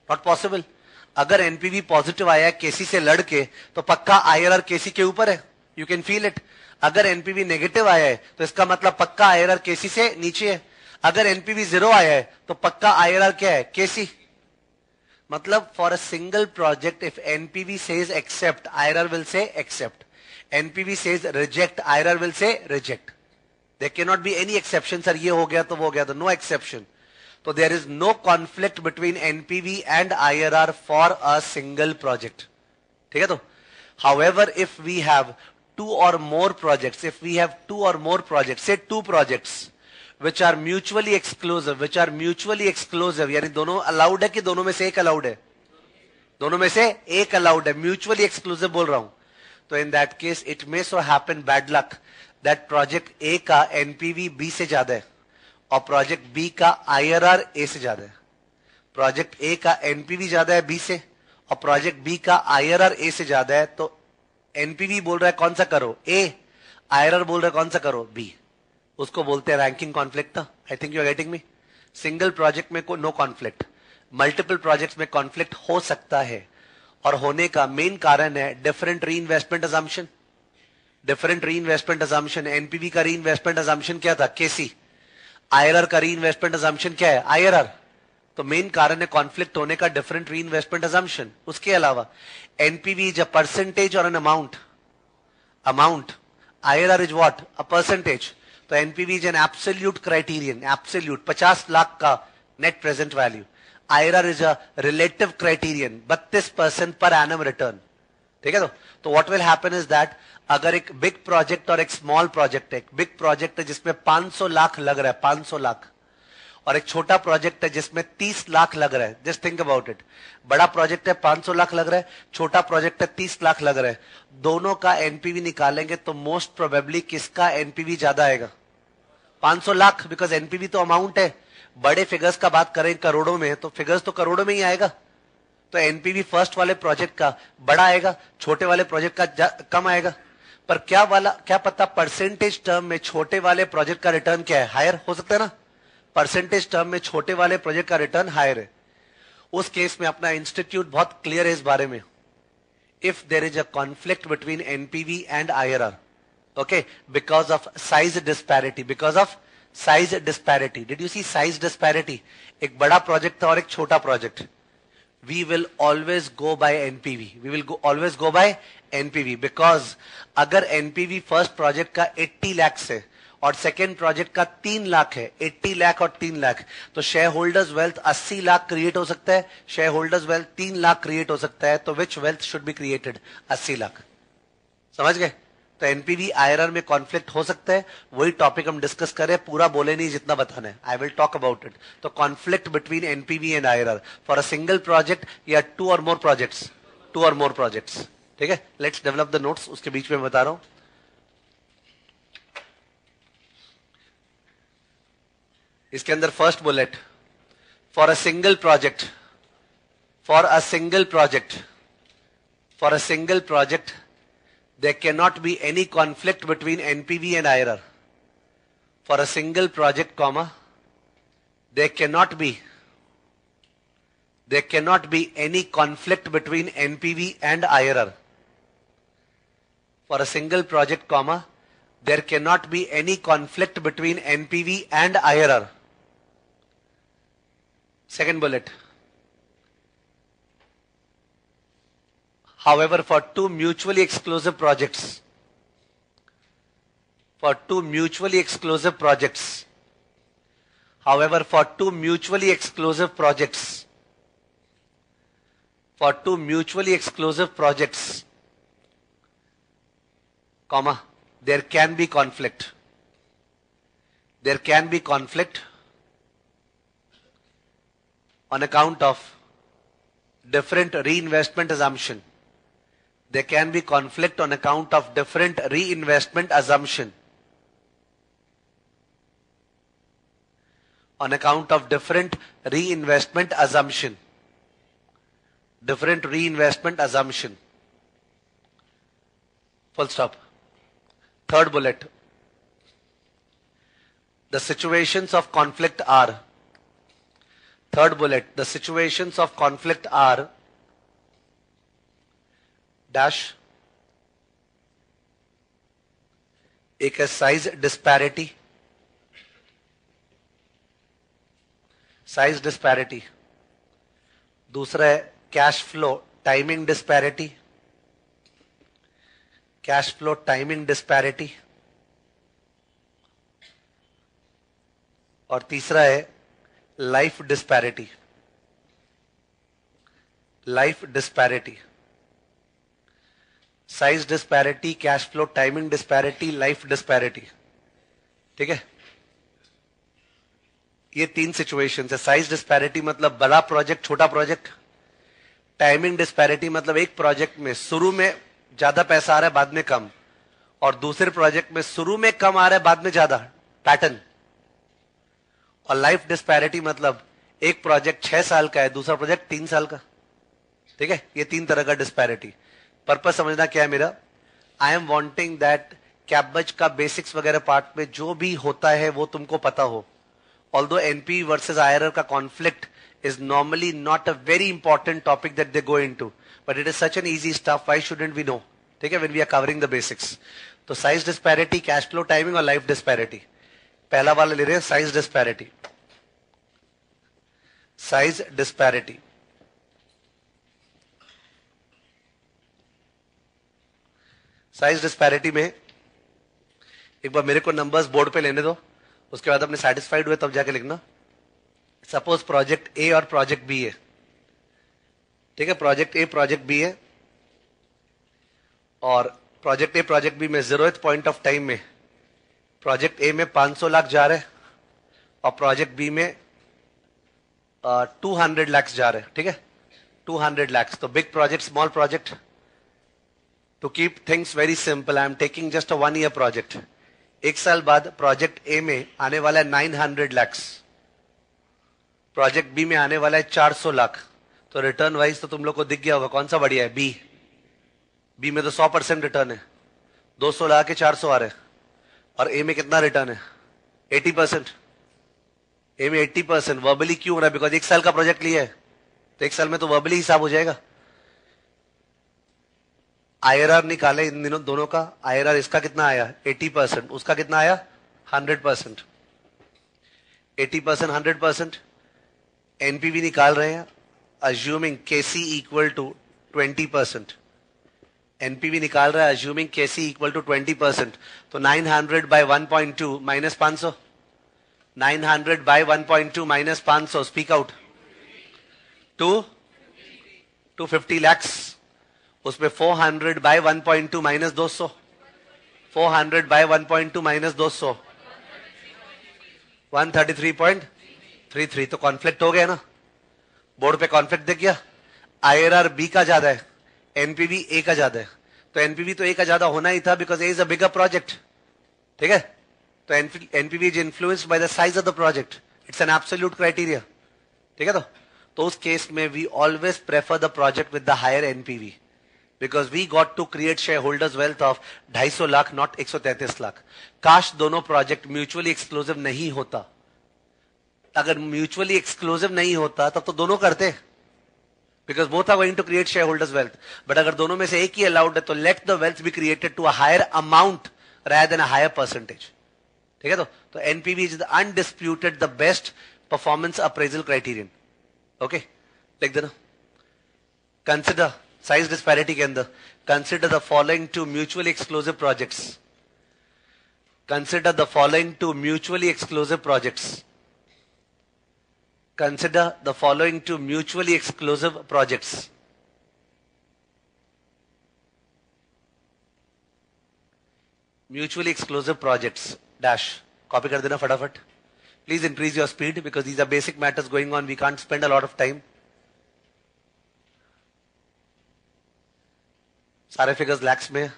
नॉट पॉसिबल अगर एनपीवी पॉजिटिव आया केसी से लड़के तो पक्का आईआरआर केसी के ऊपर है. यू कैन फील इट अगर एनपीवी नेगेटिव आया है तो इसका मतलब पक्का आईआरआर केसी से नीचे है. अगर एनपीवी ज़ीरो आया है तो पक्का आईआरआर क्या है? केसी मतलब for a single project if NPV says accept IRR will say accept reject IRR will say reject there can not be any exception sir ये हो गया तो वो हो गया तो नो एक्सेप्शन तो there is no conflict between NPV and IRR for a single project ठीक है तो however if we have two or more projects, if we have two or more projects, say two projects, which are mutually exclusive, which are mutually exclusive, यानी दोनों allowed है कि दोनों में से एक allowed है दोनों में से एक allowed है mutually exclusive बोल रहा हूँ तो in that case, it may so happen bad luck that project A का एनपीवी बी से ज़्यादा है और प्रोजेक्ट बी का आईआरआर ए से ज़्यादा है। प्रोजेक्ट ए का एनपीवी ज़्यादा है बी से और प्रोजेक्ट बी का आईआरआर ए से ज़्यादा है तो एनपीवी बोल रहा है, कौन सा करो? ए आयरर बोल रहा है, कौन सा करो? बी उसको बोलते हैं ranking conflict I think you are getting me single project में नो कॉन्फ्लिक्ट मल्टीपल प्रोजेक्ट्स में कॉन्फ्लिक्ट हो सकता है। और होने का मेन कारण है different reinvestment assumption different reinvestment assumption NPV का री इन्वेस्टमेंट अजम्पन क्या था? केसी आईआरआर का री इन्वेस्टमेंट अजम्पन क्या है? आईआरआर तो मेन कारण है कॉन्फ्लिक्ट होने का डिफरेंट री इन्वेस्टमेंट अजम्पन उसके अलावा एनपीवी इज़ अ परसेंटेज और an amount amount IRR is what a percentage तो NPV is an absolute criterion absolute पचास लाख का net present value is a relative criterion बत्तीस परसेंट पर एनम रिटर्न ठीक है तो? What will happen is that अगर एक बिग प्रोजेक्ट और एक स्मॉल प्रोजेक्ट है, एक बिग प्रोजेक्ट है जिसमें 500 लाख लग रहा है 500 लाख, और एक छोटा प्रोजेक्ट है जिसमें 30 लाख लग रहा है जस्ट थिंक अबाउट इट बड़ा प्रोजेक्ट है 500 लाख लग रहा है, छोटा प्रोजेक्ट है 30 लाख लग रहा है। दोनों का एनपीवी निकालेंगे तो मोस्ट प्रोबेबली किसका एनपीवी ज़्यादा आएगा? 500 लाख बिकॉज़ एनपीवी तो अमाउंट है। बड़े फिगर्स का बात करें करोड़ों में तो फिगर्स तो करोड़ों में ही आएगा। तो एनपीवी फ़र्स्ट वाले प्रोजेक्ट का बड़ा आएगा, छोटे वाले प्रोजेक्ट का कम आएगा। पर क्या वाला, क्या पता परसेंटेज टर्म में छोटे वाले प्रोजेक्ट का रिटर्न क्या है? हायर हो सकता है ना? परसेंटेज टर्म में छोटे वाले प्रोजेक्ट का रिटर्न हायर है। उस केस में अपना इंस्टीट्यूट बहुत क्लियर है इस बारे में। If there is a conflict between NPV and IRR okay because of size disparity because of size disparity did you see size disparity एक बड़ा प्रोजेक्ट था और एक छोटा project we will always go by NPV we will always go by NPV because अगर एनपीवी फ़र्स्ट प्रोजेक्ट का 80 लैक्स है और सेकेंड प्रोजेक्ट का तीन लाख है एट्टी लाख और तीन लाख तो शेयर होल्डर्स वेल्थ अस्सी लाख क्रिएट हो सकता है शेयर होल्डर्स वेल्थ तीन लाख क्रिएट हो सकता है तो which wealth should be created अस्सी लाख समझ गए? तो एनपीवी आईआरआर में कॉन्फ्लिक्ट हो सकता है, वही टॉपिक हम डिस्कस करें पूरा बोले नहीं जितना बताना है। I will talk about it तो conflict between NPV and IRR for a single project या टू और मोर प्रोजेक्ट्स टू और मोर प्रोजेक्ट्स ठीक है? लेट्स डेवलप द नोट्स उसके बीच में बता रहा हूँ। इसके अंदर first bullet for a single project for a single project for a single project there cannot be any conflict between NPV and IRR. For a single project, comma, there cannot be there cannot be any conflict between NPV and IRR. For a single project, comma, there cannot be any conflict between NPV and IRR. Second bullet. However, for two mutually exclusive projects, for two mutually exclusive projects, however, for two mutually exclusive projects, for two mutually exclusive projects, comma, there can be conflict. There can be conflict on account of different reinvestment assumption there can be conflict on account of different reinvestment assumption. On account of different reinvestment assumption. Different reinvestment assumption. Full stop. Third bullet. The situations of conflict are. Third bullet. The situations of conflict are dash एक है साइज़ डिस्पैरिटी साइज़ डिस्पैरिटी दूसरा है cash flow timing disparity cash flow timing disparity और तीसरा है life disparity life disparity size disparity cash flow timing disparity life disparity ठीक है? ये तीन सिचुएशन है। साइज़ डिस्पैरिटी मतलब बड़ा प्रोजेक्ट छोटा प्रोजेक्ट टाइमिंग डिस्पैरिटी मतलब एक प्रोजेक्ट में शुरू में ज़्यादा पैसा आ रहा है, बाद में कम। और दूसरे प्रोजेक्ट में शुरू में कम आ रहा है, बाद में ज़्यादा। पैटर्न और लाइफ डिस्पैरिटी मतलब एक प्रोजेक्ट छह साल का है, दूसरा प्रोजेक्ट तीन साल का। ठीक है? ये तीन तरह का डिस्पैरिटी पर्पज समझना क्या है मेरा? आई एम वॉन्टिंग दैट कैबज का बेसिक्स वगैरह पार्ट में जो भी होता है वो तुमको पता हो। Although NP versus IRR का conflict is normally not a very important topic that they go into but it is such an easy stuff why shouldn't we know ठीक है when we are covering the basics तो size disparity cash flow timing और लाइफ डिस्पैरिटी पहला वाला ले रहे हैं size disparity size disparity size disparity में एक बार मेरे को नंबर्स बोर्ड पे लेने दो। उसके बाद अपने सेटिस्फाइड हुए, तब जाके लिखना। सपोज़ प्रोजेक्ट ए और प्रोजेक्ट बी है। ठीक है प्रोजेक्ट ए प्रोजेक्ट बी है। और प्रोजेक्ट ए प्रोजेक्ट बी में ज़ीरो पॉइंट ऑफ़ टाइम में। प्रोजेक्ट ए में 500 लाख जा रहे और प्रोजेक्ट बी में टू हंड्रेड लैक्स जा रहे ठीक है? टू हंड्रेड लैक्स तो big project small project to keep things very simple I am taking just a one year project एक साल बाद प्रोजेक्ट ए में आने वाला है nine hundred lakhs project B में आने वाला है चार सौ लाख. तो रिटर्न वाइज तो तुम लोग को दिख गया होगा, कौन सा बढ़िया है? बी बी में तो सौ परसेंट रिटर्न है. दो सौ ला के चार सौ आ रहे और ए में कितना रिटर्न है? Eighty percent. ए में एट्टी परसेंट. वर्बली क्यों हो रहा है? बिकॉज़ एक साल का प्रोजेक्ट लिया है. तो एक साल में तो वर्बली हिसाब हो जाएगा. आईआरआर निकाले इन दिनों दोनों का। आईआरआर इसका कितना आया? 80 परसेंट उसका कितना आया? 100 percent eighty percent hundred percent NPV निकाल रहे हैं। Assuming KC equal to twenty percent NPV निकाल रहा है। Assuming KC equal to twenty percent तो 900 बाय 1.2 माइनस पाँच सौ nine hundred by one point two minus पाँच सौ speak out to two fifty lakhs उसमें 400 बाय 1.2 माइनस दो सौ 400 बाय 1.2 माइनस 200 133.33 तो कॉन्फ्लिक्ट हो गया ना। बोर्ड पे कॉन्फ्लिक्ट देख गया आईआरआर बी का ज़्यादा है। एनपीवी ए का ज़्यादा है। तो एनपीवी तो ए का ज़्यादा होना ही था because A is a bigger project ठीक है? तो NPV is influenced by the size of the project it's an absolute criteria ठीक है तो? तो उस केस में we always prefer the project with the higher NPV because we got to create shareholders wealth of 250 lakh not 133 lakh काश दोनों प्रोजेक्ट म्यूचुअली एक्सक्लूसिव नहीं होता। अगर म्यूचुअली एक्सक्लूसिव नहीं होता, तब तो दोनों करते। Because both are going to create shareholders wealth but अगर दोनों में से एक ही अलाउड है तो let the wealth be created to a higher amount a higher percentage. ठीक है तो? तो NPV is the undisputed the best performance appraisal criterion okay लिख देना consider size disparity can consider the following two mutually exclusive projects. Consider the following two mutually exclusive projects. Consider the following two mutually exclusive projects. Mutually exclusive projects. Dash. Copy kar dena fatafat please increase your speed because these are basic matters going on. We can't spend a lot of time. सारे फिगर्स लैक्स में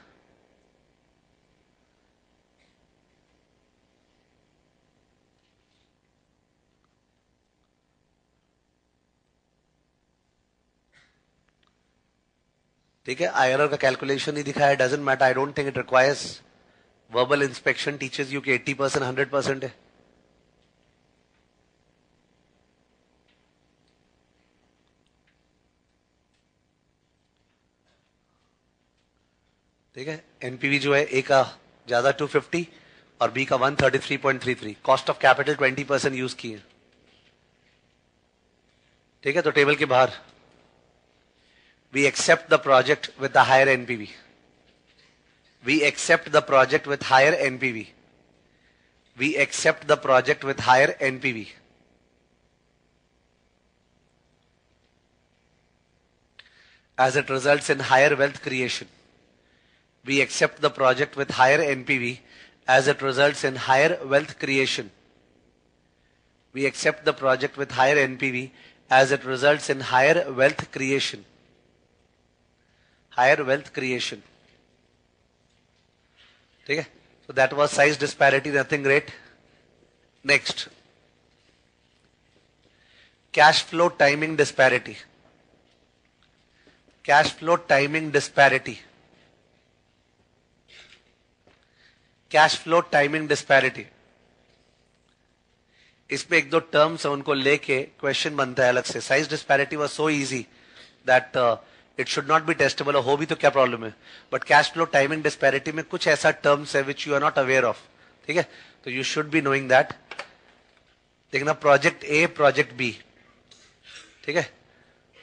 ठीक है आईआरआर का कैलकुलेशन ही दिखाया doesn't matter I don't think it requires verbal inspection teachers you कि 80 परसेंट हंड्रेड परसेंट है। ठीक है? एनपीवी जो है ए का ज़्यादा 250 और बी का 133.33 cost of capital 20 percent use किए ठीक है? तो टेबल के बाहर we accept the project with the higher NPV we accept the project with higher NPV we accept the project with higher NPV as it result in higher wealth creation We accept the project with higher NPV as it results in higher wealth creation. We accept the project with higher NPV as it results in higher wealth creation higher wealth creation. Okay? So that was size disparity, nothing great. Next. Cash flow timing disparity. Cash flow timing disparity. Cash flow timing disparity. इसमें एक दो टर्म्स है, उनको लेके क्वेश्चन बनता है अलग से। Size disparity was so easy that it should not be testable हो भी तो क्या प्रॉब्लम है? But cash flow timing disparity में कुछ ऐसा टर्म्स है which you are not aware of ठीक है? तो you should be knowing that देखना प्रोजेक्ट ए प्रोजेक्ट बी ठीक है?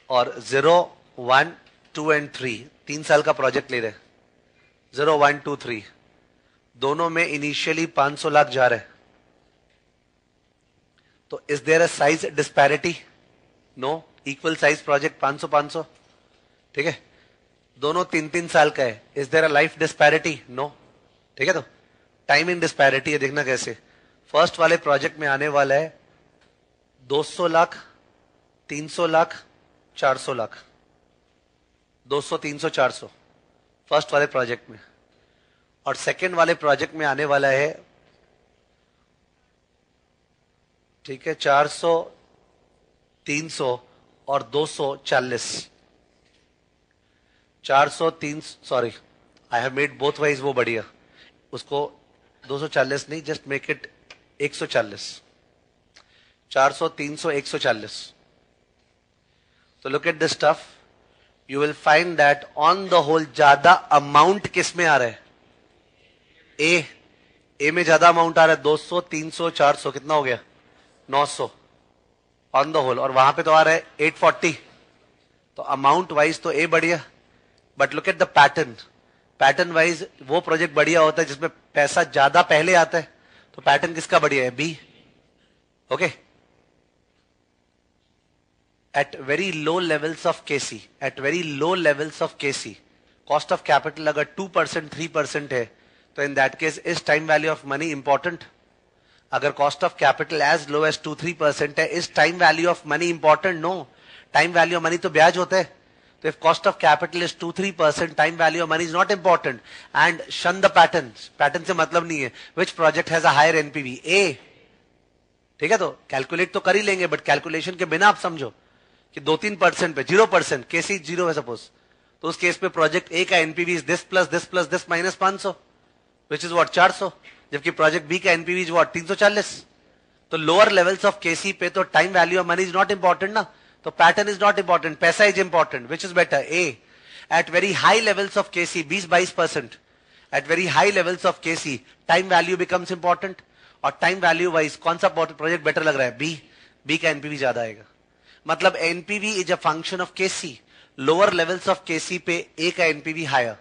और zero one two and three तीन साल का प्रोजेक्ट ले रहे ज़ीरो वन टू थ्री दोनों में इनिशियली 500 लाख जा रहे हैं। तो is there a size disparity no equal size project 500 500 ठीक है? दोनों तीन तीन साल का है। Is there a life disparity no ठीक है तो? टाइमिंग डिस्पैरिटी है, देखना कैसे। फ़र्स्ट वाले प्रोजेक्ट में आने वाला है 200 लाख 300 लाख 400 लाख। 200 300 400 फ़र्स्ट वाले प्रोजेक्ट में। और सेकेंड वाले प्रोजेक्ट में आने वाला है, ठीक है 400 300 और 240 400 तीन sorry I have made both wise वो बढ़िया। उसको 240 नहीं जस्ट मेक इट 140 400 300 140 तो look at this stuff you will find that on the whole ज़्यादा अमाउंट किसमें आ रहा है? ए ए में ज़्यादा अमाउंट आ रहा है 200 300 400 कितना हो गया? 900 ऑन द होल और वहाँ पे तो आ रहा है 840 तो अमाउंट वाइज तो ए बढ़िया but look at the pattern pattern wise वो प्रोजेक्ट बढ़िया होता है, जिसमें पैसा ज़्यादा पहले आता है। तो पैटर्न किसका बढ़िया है? B okay at very low levels of KC at very low levels of KC cost of capital अगर टू परसेंट थ्री परसेंट है तो in that case is time value of money important अगर cost of capital as low as two three percent है is time value of money important no time value of money तो ब्याज होता है। तो if cost of capital is two three percent time value of money is not important and शन द पैटर्न पैटर्न से मतलब नहीं है। Which project has higher NPV A ठीक है तो? कैलकुलेट तो कर ही लेंगे बट कैलकुलेशन के बिना आप समझो कि दो तीन परसेंट पे ज़ीरो परसेंट केसी ज़ीरो है सपोज़ तो उस केस पे प्रोजेक्ट ए का NPV is this plus this plus this minus पाँच सौ। विच इज़ वॉट चार सौ? जबकि प्रोजेक्ट बी का एनपीवी इज़ वॉट तीन सौ चालीस? तो लोअर लेवल्स ऑफ़ केसी पे तो time value of money is not important ना? तो पैटर्न इज़ नॉट इंपॉर्टेंट पैसा is important which is better A at very high levels of KC बीस बाईस percent. At very high levels of KC time value becomes important और टाइम वैल्यू वाइज कौन सा प्रोजेक्ट बेटर लग रहा है? बी बी का एनपीवी ज़्यादा आएगा. मतलब NPV is a function of KC lower levels of KC पे ए का NPV higher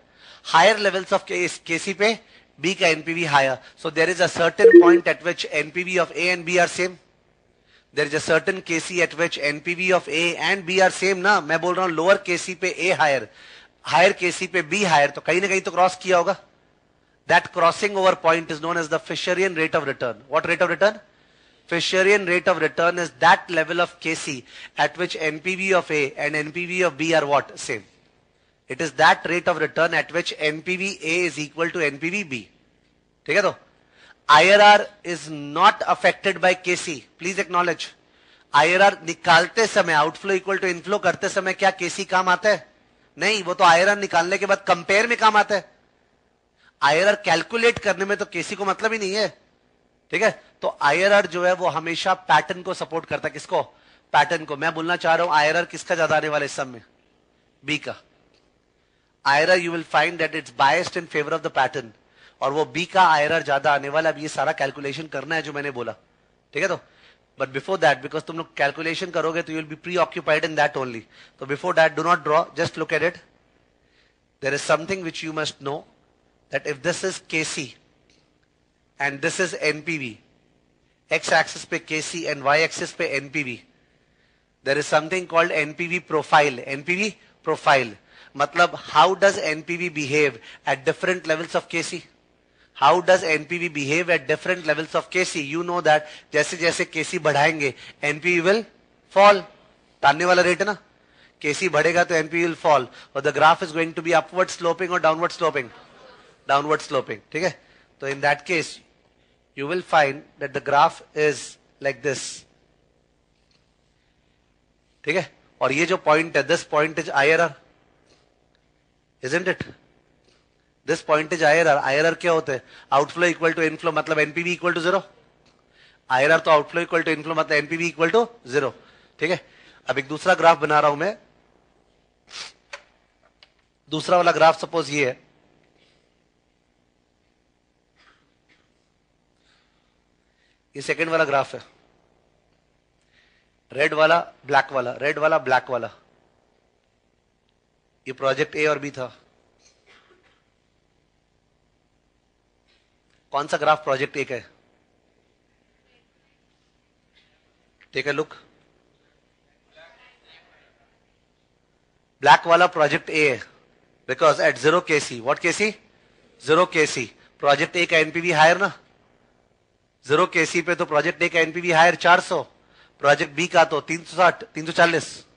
higher levels of KC पे बी का NPV higher so there is a certain point at which NPV of A and B are same there is a certain KC at which NPV of A and B are same ना मैं बोल रहा हूँ लोअर केसी पे ए हायर हायर केसी पे बी हायर तो कहीं ना कहीं तो क्रॉस किया होगा That crossing over point is known as the Fisherian rate of return. What rate of return? Fisherian rate of return is that level of KC at which NPV of A and NPV of B are what? Same. It is that rate of return at which NPV A is equal to NPV B ठीक है तो? IRR is not affected by KC. Please acknowledge. IRR निकालते समय आउटफ्लो इक्वल टू इनफ्लो करते समय क्या केसी काम आता है? नहीं, वो तो आईआरआर निकालने के बाद कंपेयर में काम आता है। आईआरआर कैलकुलेट करने में तो केसी को मतलब ही नहीं है। ठीक है? तो आईआरआर जो है, वो हमेशा पैटर्न को सपोर्ट करता है। किसको? पैटर्न को। मैं बोलना चाह रहा हूँ आईआरआर किसका ज़्यादा आने वाले इस सब में? बी का। IRR you will find that it's biased in favour of the pattern और वो बी का आईआरआर ज़्यादा आने वाला अब ये सारा कैलकुलेशन करना है जो मैंने बोला। ठीक है तो? बट बिफोर दैट बिकॉज़ तुम लोग कैलकुलेशन करोगे तो you will be preoccupied in that only तो before that do not draw just look at it there is something which you must know that if this is KC and this is NPV, x-axis पे KC and y-axis पे NPV, there is something called NPV profile. NPV profile. मतलब how does NPV behave at different levels of KC? How does NPV behave at different levels of KC? You know that जैसे जैसे KC बढ़ाएँगे NPV will fall. तानने वाला रेट है ना KC बढ़ेगा तो NPV will fall. Or the graph is going to be upward sloping or downward sloping. Downward sloping ठीक है तो in that case you will find that the graph is like this ठीक है और ये जो पॉइंट है this point is I R isn't it this point is I R R क्या होते हैं? आउटफ्लो इक्वल टू इनफ्लो मतलब NPV equal to zero or तो आउटफ्लो इक्वल टू इनफ्लो मतलब एनपीवी इक्वल टू ज़ीरो ठीक है? अब एक दूसरा ग्राफ बना रहा हूँ मैं। दूसरा वाला ग्राफ सपोज़ ये है। ये सेकंड वाला ग्राफ है। रेड वाला ब्लैक वाला। रेड वाला ब्लैक वाला। ये प्रोजेक्ट ए और बी था। कौन सा ग्राफ प्रोजेक्ट एक है? टेक है लुक ब्लैक वाला प्रोजेक्ट ए है। बिकॉज़ एट ज़ीरो के C what K C zero के सी प्रोजेक्ट ए का एनपीवी हायर ना? ज़ीरो केसी पे तो प्रोजेक्ट ए का एनपीवी हायर 400 प्रोजेक्ट बी का तो 360 340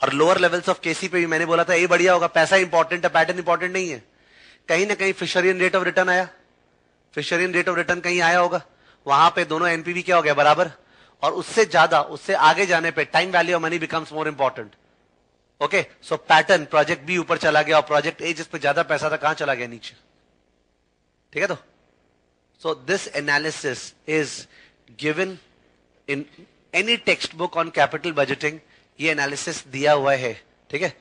और लोअर लेवल्स ऑफ़ केसी पे भी मैंने बोला था ये बढ़िया होगा, पैसा इंपॉर्टेंट है पैटर्न इंपॉर्टेंट नहीं है। कहीं ना कहीं फिशरियन रेट ऑफ़ रिटर्न आया। फिशरियन रेट ऑफ़ रिटर्न कहीं आया होगा। वहाँ पे दोनों एनपीवी क्या हो गया, बराबर? और उससे ज़्यादा, उससे आगे जाने पे time value of money becomes more important okay so pattern project B ऊपर चला गया और प्रोजेक्ट ए जिस पे ज़्यादा पैसा था, कहाँ चला गया? नीचे। ठीक है तो? So this analysis is is in any text book on capital budgeting. ये एनालिसिस दिया हुआ है, ठीक है?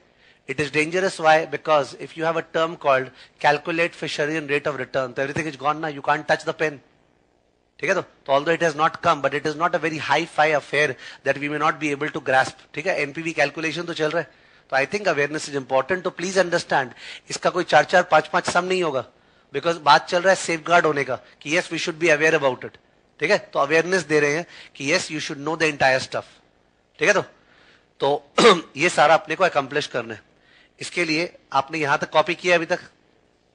It is dangerous why because if you have a term called calculate Fisherian rate of return तो एवरीथिंग इज़ गॉन ना you can't touch the pen ठीक है तो? Although it is not come but it is not a very hi-fi affair that we may not be able to grasp ठीक है? एनपीवी कैलकुलेशन तो चल रहा है। तो I think awareness is important to please understand इसका कोई चार चार पाँच पाँच सम नहीं होगा। बिकॉज़ बात चल रहा है सेफ़ गार्ड होने का, कि yes we should be aware about it ठीक है? तो अवेयरनेस दे रहे हैं कि yes you should know the entire stuff ठीक है तो? तो ये सारा अपने को अकम्पलिश करना है। इसके लिए आपने यहाँ तक कॉपी किया अभी तक?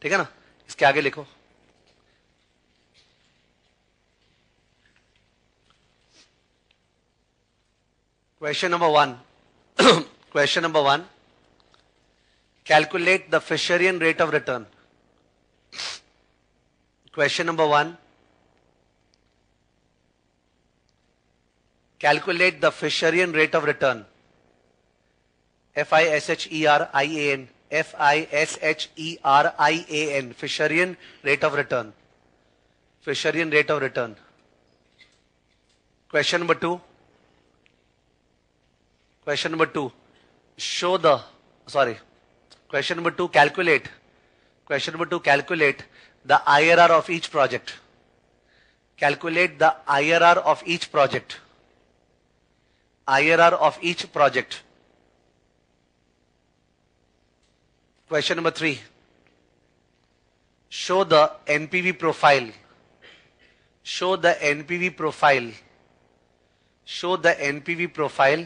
ठीक है ना? इसके आगे लिखो। Question number one question number one calculate the Fisherian rate of return question number one calculate the Fisherian rate of return F-I-S-H-E-R-I-A-N. F-I-S-H-E-R-I-A-N. Fisherian rate of return. Fisherian rate of return. Question number two. Question number two. Show the, sorry. Question number two, calculate. Question number two, calculate the IRR of each project. Calculate the IRR of each project. IRR of each project. Question number three. Show the NPV profile. Show the NPV profile. Show the NPV profile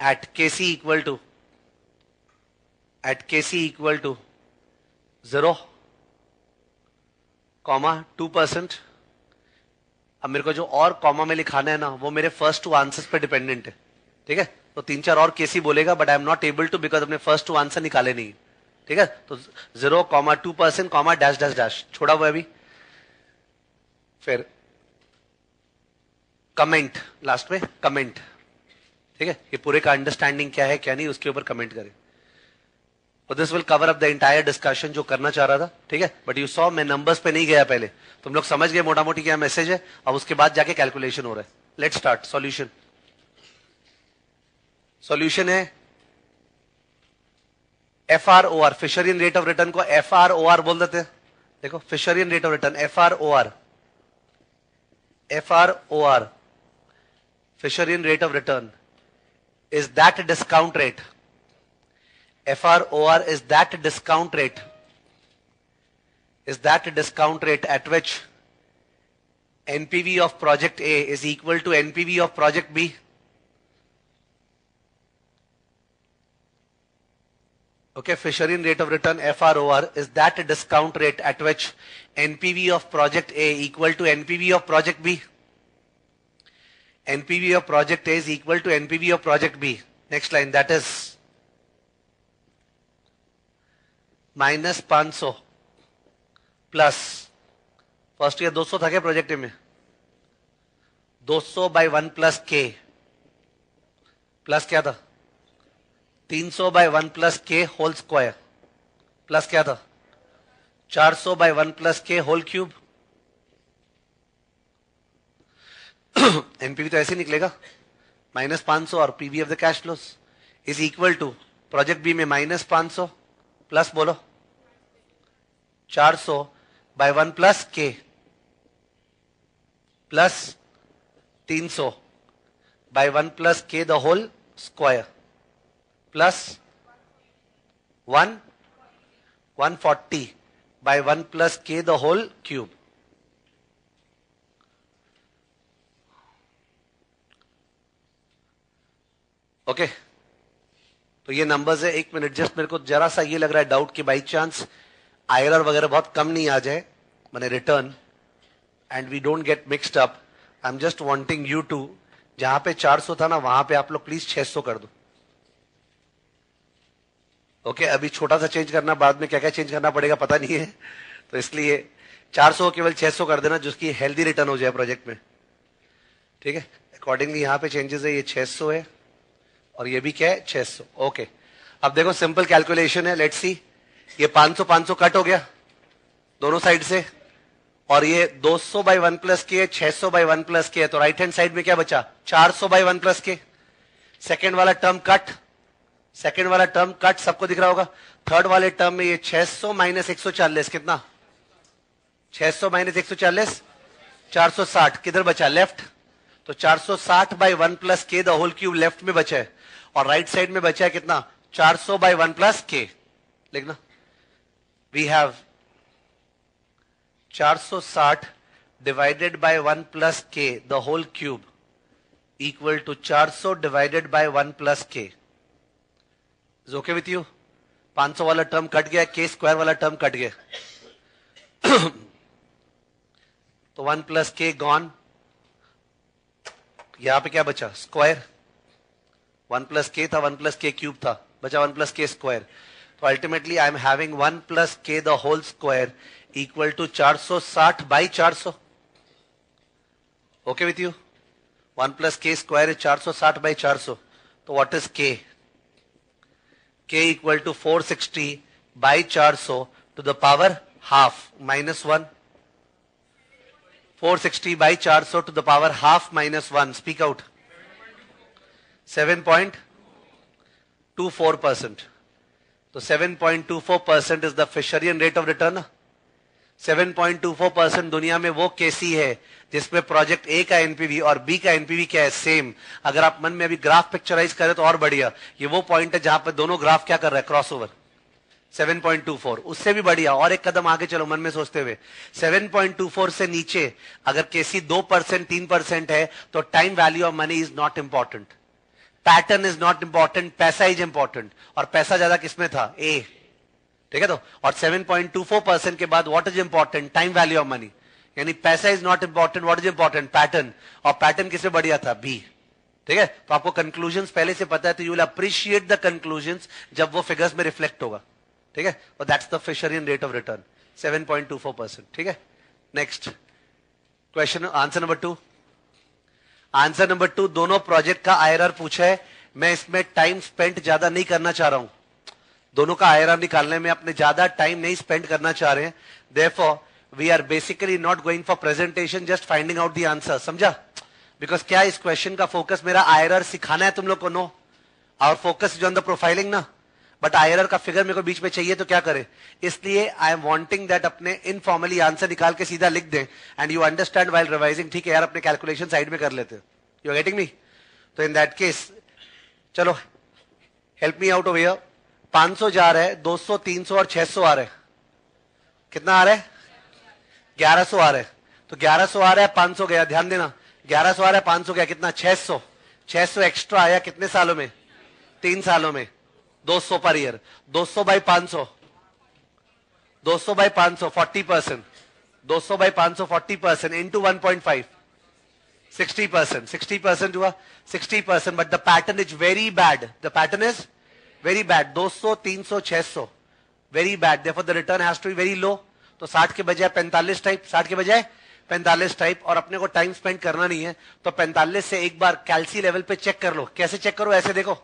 at Kc equal to at Kc equal to 0 comma two percent अब मेरे को जो और कॉमा में लिखाना है ना वो मेरे फ़र्स्ट टू आंसर्स पे डिपेंडेंट है ठीक है तो तीन चार और केसी बोलेगा but I am not able to because अपने फ़र्स्ट टू आंसर निकाले नहीं। ठीक है? तो zero comma two percent comma dash dash dash छोड़ा हुआ अभी। फिर कमेंट लास्ट में कमेंट ठीक है? ये पूरे का अंडरस्टैंडिंग क्या है, क्या नहीं, उसके ऊपर कमेंट करें। और this will cover up the entire discussion जो करना चाह रहा था। ठीक है? बट यू सॉ मैं नंबर्स पे नहीं गया पहले। तुम लोग समझ गए मोटा मोटी क्या मैसेज है। अब उसके बाद जाके कैलकुलेशन हो रहा है। लेट स्टार्ट सॉल्यूशन सॉल्यूशन है। F R O R Fisherian rate of return को एफ़ आर ओ आर बोल देते हैं। देखो Fisherian rate of return F R O R F R O R Fisherian rate of return is that discount rate F R O R is that discount rate is that discount rate at which NPV of project A is equal to NPV of project B Okay, Fisherian rate of return FROR is that discount rate at which NPV of project A equal to NPV of project B? NPV of project A is equal to NPV of project B. Next line, that is minus 500 plus first year 200 था क्या प्रोजेक्ट में 200 by one plus k plus क्या था 300 by one plus K whole square plus क्या था? 400 by one plus K whole cube NPV तो ऐसे निकलेगा। माइनस पाँच सौ और PV of the cash flows is equal to project B में माइनस पाँच सौ प्लस बोलो। चार सौ by one plus K plus तीन सौ by one plus K the whole square plus one one forty by one plus K the whole cube okay तो ये नंबर्स है। एक मिनट जस्ट मेरे को जरा सा ये लग रहा है डाउट कि बाई चांस आयरर वगैरह बहुत कम नहीं आ जाए, मैंने return and we don't get mixed up I am just wanting you to जहाँ पे 400 था ना, वहाँ पे आप लोग प्लीज़ 600 कर दो। ओके okay, अभी छोटा सा चेंज करना बाद में क्या क्या चेंज करना पड़ेगा पता नहीं है। तो इसलिए 400 केवल 600 कर देना जिसकी हेल्दी रिटर्न हो जाए प्रोजेक्ट में। ठीक है? अकॉर्डिंगली यहाँ पे चेंजेस है ये 600 है और ये भी क्या है 600 ओके okay. अब देखो सिंपल कैलकुलेशन है लेट्स सी ये 500 500 कट हो गया दोनों साइड से और ये 200 बाई वन प्लस के छह सौ बाई वन प्लस के तो राइट हैंड साइड में क्या बचा? 400 by one plus K. Second वाला टर्म कट सेकेंड वाला टर्म कट सबको दिख रहा होगा। थर्ड वाले टर्म में ये 600 सौ माइनस एक कितना? 600 सौ माइनस एक सौ चालीस, चार सौ साठ, किधर बचा? लेफ़्ट तो 460 सौ by one plus K the whole cube left में बचा है। और राइट right साइड में बचा है कितना? 400 सौ बाई वन प्लस के लिखना we have 460 divided by one plus K the whole cube equal to 400 divided by one plus K okay with you 500 वाला टर्म कट गया के स्क्वायर वाला टर्म कट गया। तो वन प्लस के गॉन यहाँ पे क्या बचा? स्क्वायर वन प्लस के था वन प्लस के क्यूब था। बचा वन प्लस के स्क्वायर तो ultimately I am having one plus K the whole square equal to 460 by 400 okay with you one plus K square चार इज़ 460 बाई 400 तो what is K k equal to 460 by 400 to the power half minus 1. 460 by 400 to the power half minus 1. Speak out. 7.24 percent. So 7.24 percent is the Fisherian rate of return. 7.24 percent दुनिया में वो केसी है, जिसमें प्रोजेक्ट ए का एनपीवी और बी का एनपीवी क्या है? सेम अगर आप मन में अभी ग्राफ पिक्चराइज करें तो और बढ़िया। ये वो पॉइंट है जहाँ पर दोनों ग्राफ क्या कर रहा है? क्रॉसओवर 7.24 उससे भी बढ़िया। और एक कदम आगे चलो मन में सोचते हुए। 7.24 से नीचे, अगर केसी दो परसेंट, तीन परसेंट है तो time value of money is not important pattern is not important पैसा इज़ इंपॉर्टेंट और पैसा ज़्यादा किसमें था? ए ठीक है तो? और 7.24 परसेंट के बाद what is important time value of money यानी पैसा is not important what is important pattern और पैटर्न किससे बढ़िया था? बी ठीक है? तो आपको कंक्लूजन पहले से पता है तो you will appreciate the conclusion जब वो फिगर्स में रिफ्लेक्ट होगा। ठीक है? और that's the Fisherian rate of return 7.24 percent ठीक है? Next question answer number two answer number two दोनों प्रोजेक्ट का आईआरआर पूछा है। मैं इसमें टाइम स्पेंड ज़्यादा नहीं करना चाह रहा हूँ। दोनों का आयरा निकालने में अपने ज़्यादा टाइम नहीं स्पेंड करना चाह रहे हैं। Therefore we are basically not going for presentation just finding out the answer समझा? बिकॉज़ क्या इस क्वेश्चन का फोकस मेरा आयरर सिखाना है तुम लोग को? नो आवर फोकस जो प्रोफाइलिंग ना? बट आयरर का फिगर मेरे को बीच में चाहिए तो क्या करे? इसलिए आई एम वॉन्टिंग दैट अपने इनफॉर्मली आंसर निकाल के सीधा लिख दें। And you understand while revising ठीक है यार, अपने कैलकुलेशन साइड में कर लेते यू आर गेटिंग मी तो इन दैट केस चलो help me out of your 500 जा रहे दो हैं तीन सौ और 600 आ रहे कितना आ रहा है? ग्यारह सौ आ रहे तो 1100 आ रहा है 500 गया। ध्यान देना 1100 आ रहा है 500 गया। कितना? छह सौ। छह 600 एक्स्ट्रा आया कितने सालों में? तीन सालों में। दो सौ पर ईयर दो सौ बाई पाँच सौ। दो सौ बाई पाँच सौ फोर्टी परसेंट दो सौ बाई पाँच सौ forty percent into one point five sixty percent sixty percent हुआ। Sixty percent but the pattern is very bad the pattern is very bad 200 300 600 very bad देखो the return has to be very low तो 60 के बजाय 45 टाइप 60 के बजाय 45 टाइप और अपने को टाइम स्पेंड करना नहीं है तो 45 से एक बार कैल्सी लेवल पे चेक कर लो. कैसे चेक करो? ऐसे देखो.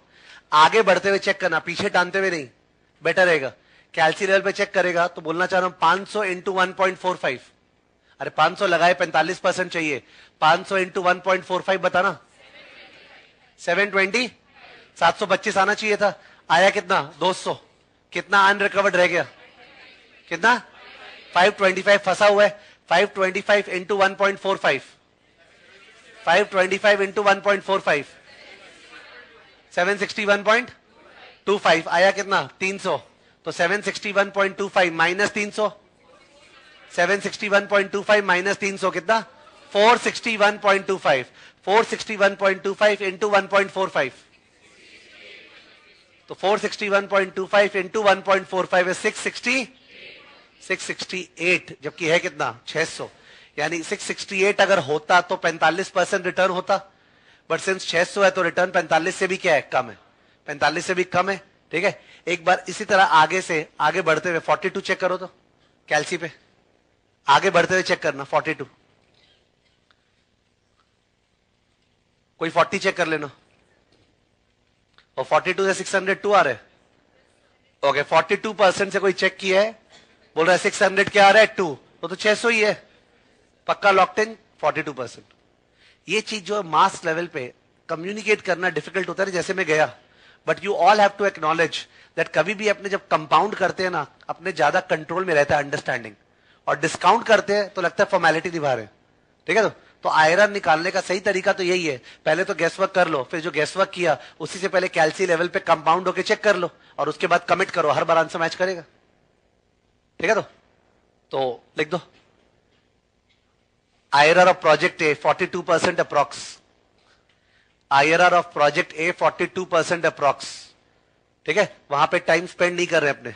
आगे बढ़ते हुए चेक करना, पीछे टानते हुए नहीं. बेटर रहेगा. कैल्सी लेवल पे चेक करेगा तो बोलना चाह रहा हूँ पाँच सौ into one point four five अरे पाँच सौ लगाए, पैंतालीस परसेंट चाहिए. पाँच सौ into one point four five बताना. सेवन ट्वेंटी सात सौ पच्चीस आना चाहिए था. आया कितना? दो सौ। कितना अनरिकवर्ड रह गया? कितना? फाइव ट्वेंटी फाइव फंसा हुआ है। Five twenty five into one point four five five twenty five into one point four five 761.25 आया कितना? 300 तो 761.25 माइनस 300 761.25 माइनस 300 कितना? 461.25 461.25 इंटू 1.45 तो 461.25 इंटू 1.45 है 660 668 जबकि है कितना? 600 यानी 668 अगर होता तो 45 परसेंट रिटर्न होता। बट सिंस 600 है तो रिटर्न 45 से भी क्या है? कम है। 45 से भी कम है। ठीक है? एक बार इसी तरह आगे से, आगे बढ़ते हुए 42 चेक करो तो। कैलसी पे। आगे बढ़ते हुए चेक करना 42 कोई 40 चेक कर लेना। और 42 से 602 आ रहे ओके okay, 42 परसेंट से कोई चेक किया है बोल रहा है 600 क्या आ रहा है? टू तो, तो 600 ही है। पक्का लॉकटेन इन 42 परसेंट ये चीज़ जो है मास लेवल पे कम्युनिकेट करना डिफ़िकल्ट होता है जैसे मैं गया। But you all have to acknowledge that कभी भी अपने जब कंपाउंड करते हैं ना अपने ज़्यादा कंट्रोल में रहता है अंडरस्टैंडिंग और डिस्काउंट करते हैं तो लगता है फॉर्मेलिटी निभा रहे ठीक है तो? तो आयरन निकालने का सही तरीका तो यही है पहले तो गैस वर्क कर लो, फिर जो गैस वर्क किया, उसी से पहले कैल्सी लेवल पे कंपाउंड होके चेक कर लो और उसके बाद कमिट करो, हर बार आंसर मैच करेगा ठीक है तो तो लिख दो IRR of project A 42% approx. IRR of project A 42% approx. ठीक है वहाँ पे टाइम स्पेंड नहीं कर रहे अपने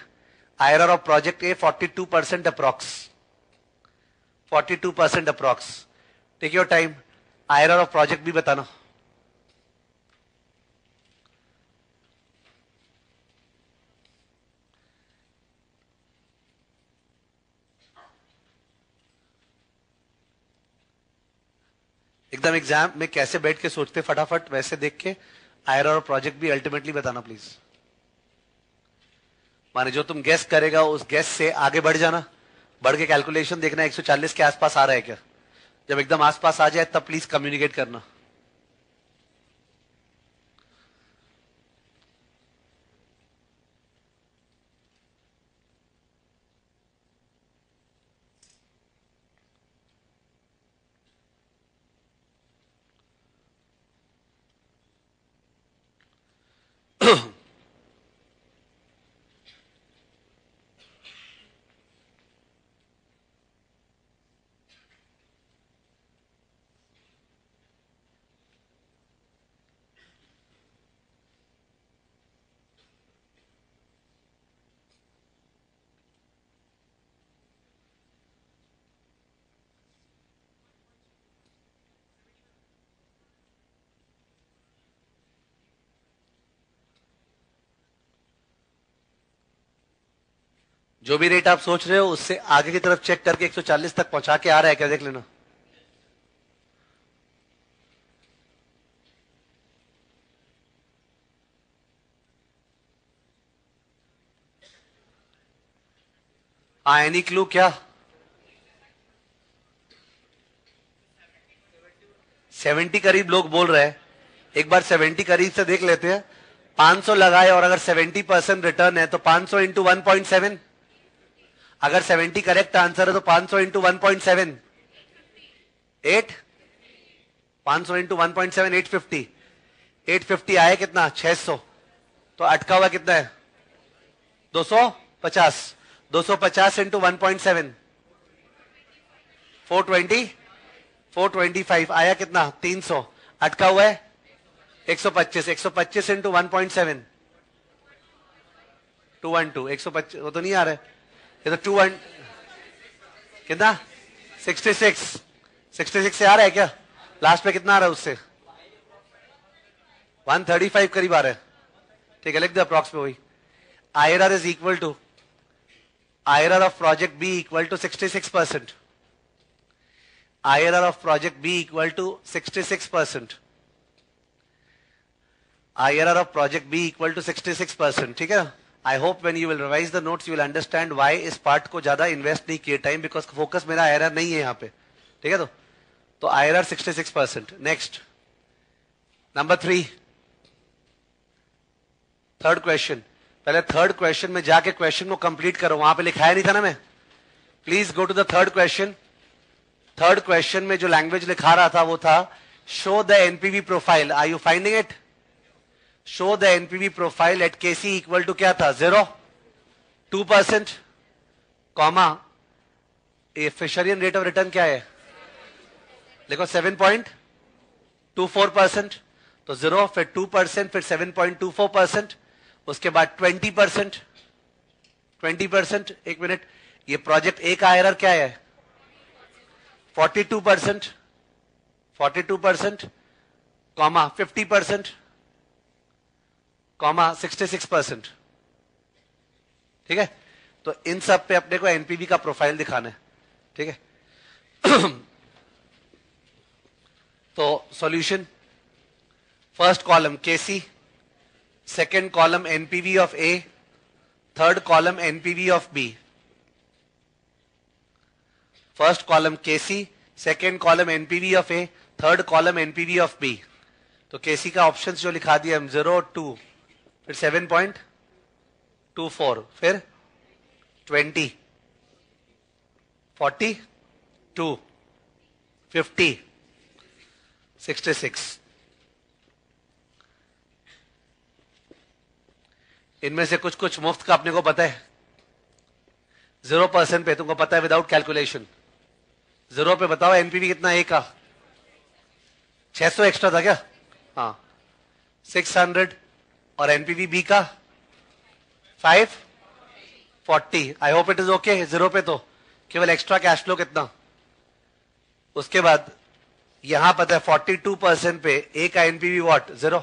IRR of project A 42% approx. 42% approx. Take your time IRR और प्रोजेक्ट भी बताना। एकदम एग्ज़ाम में कैसे बैठ के सोचते फटाफट, वैसे देख के आयर और प्रोजेक्ट भी अल्टीमेटली बताना प्लीज़ माने जो तुम गेस करेगा, उस गैस से आगे बढ़ जाना। बढ़ के कैलकुलेशन देखना 140 के आसपास आ रहा है क्या? जब एकदम आसपास आ जाए तब प्लीज़ कम्युनिकेट करना। जो भी रेट आप सोच रहे हो, उससे आगे की तरफ़ चेक करके 140 तक पहुँचा के आ रहा है क्या, देख लेना। हाँ एनी क्लू क्या? सेवेंटी करीब लोग बोल रहे हैं। एक बार सेवेंटी करीब से देख लेते हैं। 500 लगाए और अगर 70 परसेंट रिटर्न है तो 500 सौ इंटू वन पॉइंट सेवन अगर 70 करेक्ट आंसर है तो 500 सौ into one point seven. Eight? पाँच सौ into one point seven, eight fifty. Eight fifty आया कितना? 600 तो अटका हुआ कितना है? 250 250 into one point seven. Four twenty? Four twenty five. आया कितना? 300 अटका हुआ है? 125 125 into one point seven. Two one two. एक सौ पच्चीस। वो तो नहीं आ रहा है। ये तो टू वन कितना? सिक्सटी सिक्स सिक्सटी सिक्स से आ रहा है क्या? लास्ट में कितना आ रहा है उससे? वन थर्टी फाइव करीब आ रहा है। ठीक है, लिख दो अप्रॉक्स में वही। R is equal to R of project B equal to sixty six percent R of project B equal to sixty six percent R of project B equal to sixty six percent ठीक है? I hope when you will revise the notes you will understand why इस पार्ट को ज़्यादा इन्वेस्ट नहीं किए टाइम बिकॉज़ फोकस मेरा आई नहीं है यहाँ पे। ठीक है तो? तो I R sixty six percent next number three third question पहले थर्ड क्वेश्चन में जाके क्वेश्चन को कंप्लीट करो। वहाँ पे लिखाया नहीं था ना मैं? Please go to the third question third question में जो लैंग्वेज लिखा रहा था वो था show the NPV profile are you finding it show the NPV profile at K C equal to क्या था zero two percent comma a Fisherian rate of return क्या है देखो seven point two four percent तो ज़ीरो फिर टू परसेंट फिर seven point two four percent उसके बाद ट्वेंटी परसेंट ट्वेंटी परसेंट एक मिनट ये प्रोजेक्ट ए का एरर क्या है? Forty two percent forty two percent comma fifty percent comma sixty six percent. ठीक है? तो इन सब पे अपने को एनपीवी का प्रोफ़ाइल दिखाना है। ठीक है? तो solution first column KC second column NPV of A third column NPV of B first column KC second column NPV of A third column NPV of B तो केसी का ऑप्शन जो लिखा दिया हम ज़ीरो टू फिर सेवन पॉइंट टू फोर फिर twenty forty two fifty sixty six इनमें से कुछ कुछ मुफ़्त का अपने को पता है। ज़ीरो परसेंट पे तुमको पता है विदाउट कैलकुलेशन ज़ीरो पे बताओ एनपीवी कितना ए का? छह सौ एक्स्ट्रा था क्या? हाँ। सिक्स हंड्रेड और एनपीवी बी का? Five forty I hope it is okay zero पे तो केवल एक्स्ट्रा कैश फ्लो कितना? उसके बाद यहाँ पता है फोर्टी टू परसेंट पे ए का NPV what zero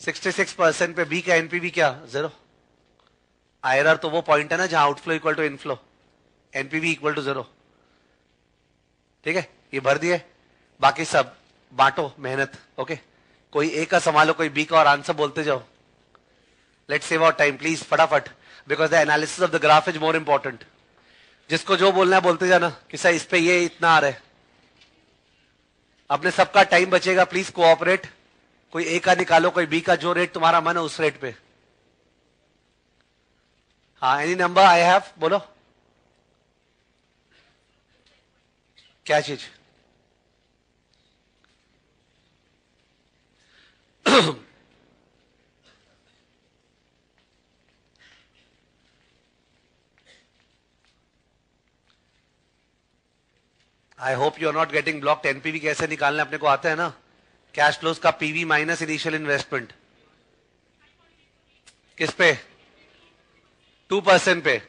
sixty six percent पे बी का एनपीवी क्या? ज़ीरो आईआरआर तो वो पॉइंट है ना जहाँ outflow equal to inflow NPV equal to zero ठीक है? ये भर दिए. बाकी सब बांटो, मेहनत. ओके कोई ए का संभालो, कोई बी का और आंसर बोलते जाओ. Let save out time please फटाफट because the analysis of the graph is more important जिसको जो बोलना है, बोलते जाना कि सर, इस पे ये इतना आ रहा है। अपने सबका टाइम बचेगा प्लीज़ कोऑपरेट कोई ए का निकालो, कोई बी का, जो रेट तुम्हारा मन है, उस रेट पे। हाँ एनी नंबर आई हैव बोलो। क्या चीज़? I hope you are not getting blocked NPV कैसे निकालने अपने को आता है ना? कैश फ्लोज का पीवी माइनस इनिशियल इन्वेस्टमेंट किस पे? टू परसेंट पे.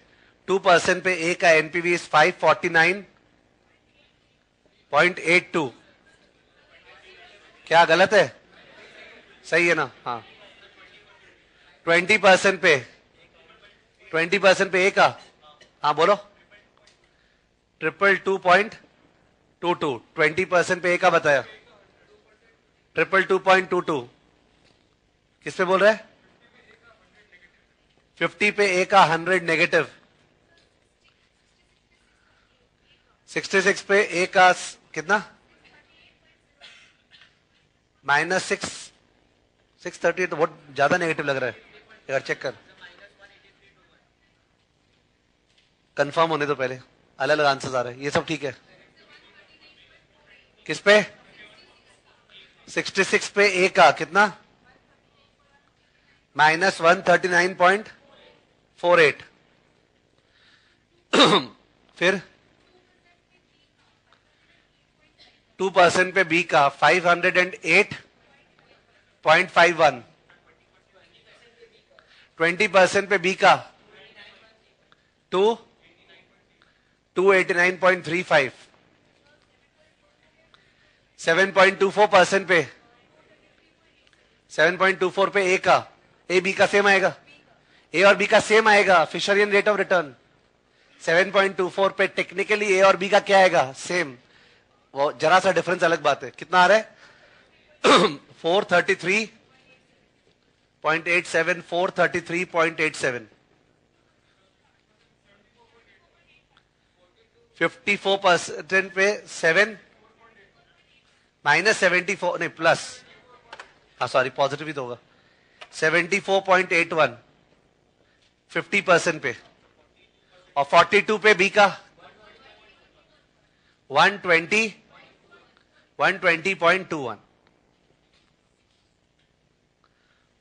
टू परसेंट पे ए का NPV is five forty nine point eight two क्या गलत है? सही है ना? हाँ. ट्वेंटी परसेंट पे. ट्वेंटी परसेंट पे ए का. हाँ बोलो. Triple two point two two, twenty percent पे ए का बताया। Triple two point two two. किस पे बोल रहे फिफ्टी पे ए का हंड्रेड नेगेटिव। सिक्सटी सिक्स पे ए का कितना? Minus six. सिक्स थर्टी तो बहुत ज़्यादा नेगेटिव लग रहा है। एक चेक कर। कंफर्म होने तो पहले। अलग अलग आंसर आ रहे हैं। ये सब ठीक है। किस पे? 66 पे ए का, कितना? Minus one thirty nine point four eight. फिर? टू परसेंट पे बी का, five hundred and eight point five one. Twenty percent पे बी का, two? Two eighty nine point three five. Seven point two four percent पे। सेवन पॉइंट टू फोर पे ए का। ए बी का सेम आएगा। ए और बी का सेम आएगा। Fisherian rate of return seven point two four पे टेक्निकली ए और बी का क्या आएगा? सेम वो जरा सा डिफरेंस अलग बात है। कितना आ रहा है? Four thirty three point eight seven, four thirty three point eight seven. Fifty four percent पे सेवन माइनस सेवेंटी फोर, नहीं प्लस हाँ सॉरी पॉजिटिव ही तो होगा. Seventy four point eight one fifty percent पे. और फोर्टी टू पे बी का. One twenty one twenty point two one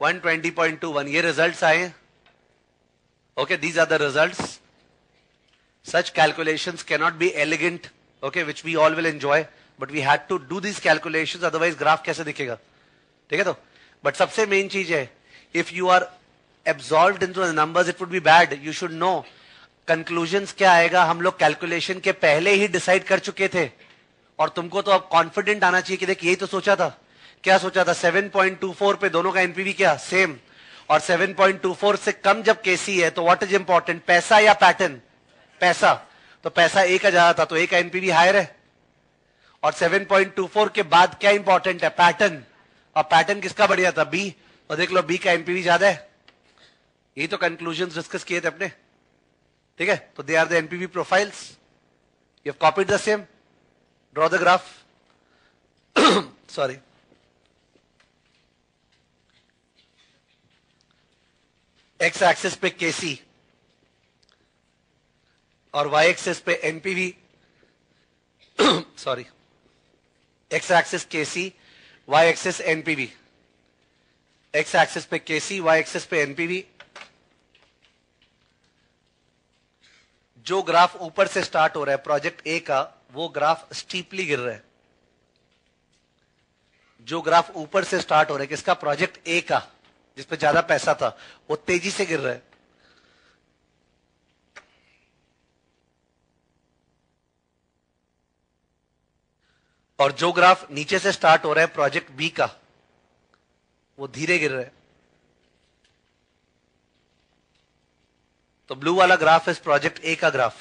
one twenty point two one ये रिज़ल्ट आए okay these are the result such calculation cannot be elegant okay which we all will enjoy but we had to do this calculation otherwise graph कैसे दिखेगा? ठीक है तो? बट सबसे मेन चीज़ है if you are absolve into numbers it would be bad you should know conclusion क्या आएगा? हम लोग कैलकुलेशन के पहले ही डिसाइड कर चुके थे। और तुमको तो अब कॉन्फिडेंट आना चाहिए कि देख, यही तो सोचा था। क्या सोचा था? 7.24 पे दोनों का एनपीवी क्या? सेम और 7.24 से कम जब केसी है तो व्हाट इज़ इंपॉर्टेंट पैसा या पैटर्न पैसा। तो पैसा ए का ज़्यादा था तो एक का एनपीवी हायर है। और 7.24 के बाद क्या इंपॉर्टेंट है? पैटर्न और पैटर्न किसका बढ़िया था? बी और देख लो बी का एनपीवी ज़्यादा है। यही तो कंक्लूजन डिस्कस किए थे अपने। ठीक है? तो they are the NPV profiles you copied the same draw the graph sorry X axis पे केसी और वाई एक्सिस पे NPV sorry X axis KC Y axis NPV X axis पे के सी वाई एक्सिस पे एनपीवी जो ग्राफ ऊपर से स्टार्ट हो रहा है प्रोजेक्ट ए का, वो ग्राफ स्टीपली गिर रहा है. जो ग्राफ ऊपर से स्टार्ट हो रहा है, किसका? प्रोजेक्ट ए का जिसपे ज़्यादा पैसा था, वो तेज़ी से गिर रहा है. और जो ग्राफ नीचे से स्टार्ट हो रहा है, प्रोजेक्ट बी का, वो धीरे गिर रहा है। तो ब्लू वाला ग्राफ इज़ प्रोजेक्ट ए का ग्राफ।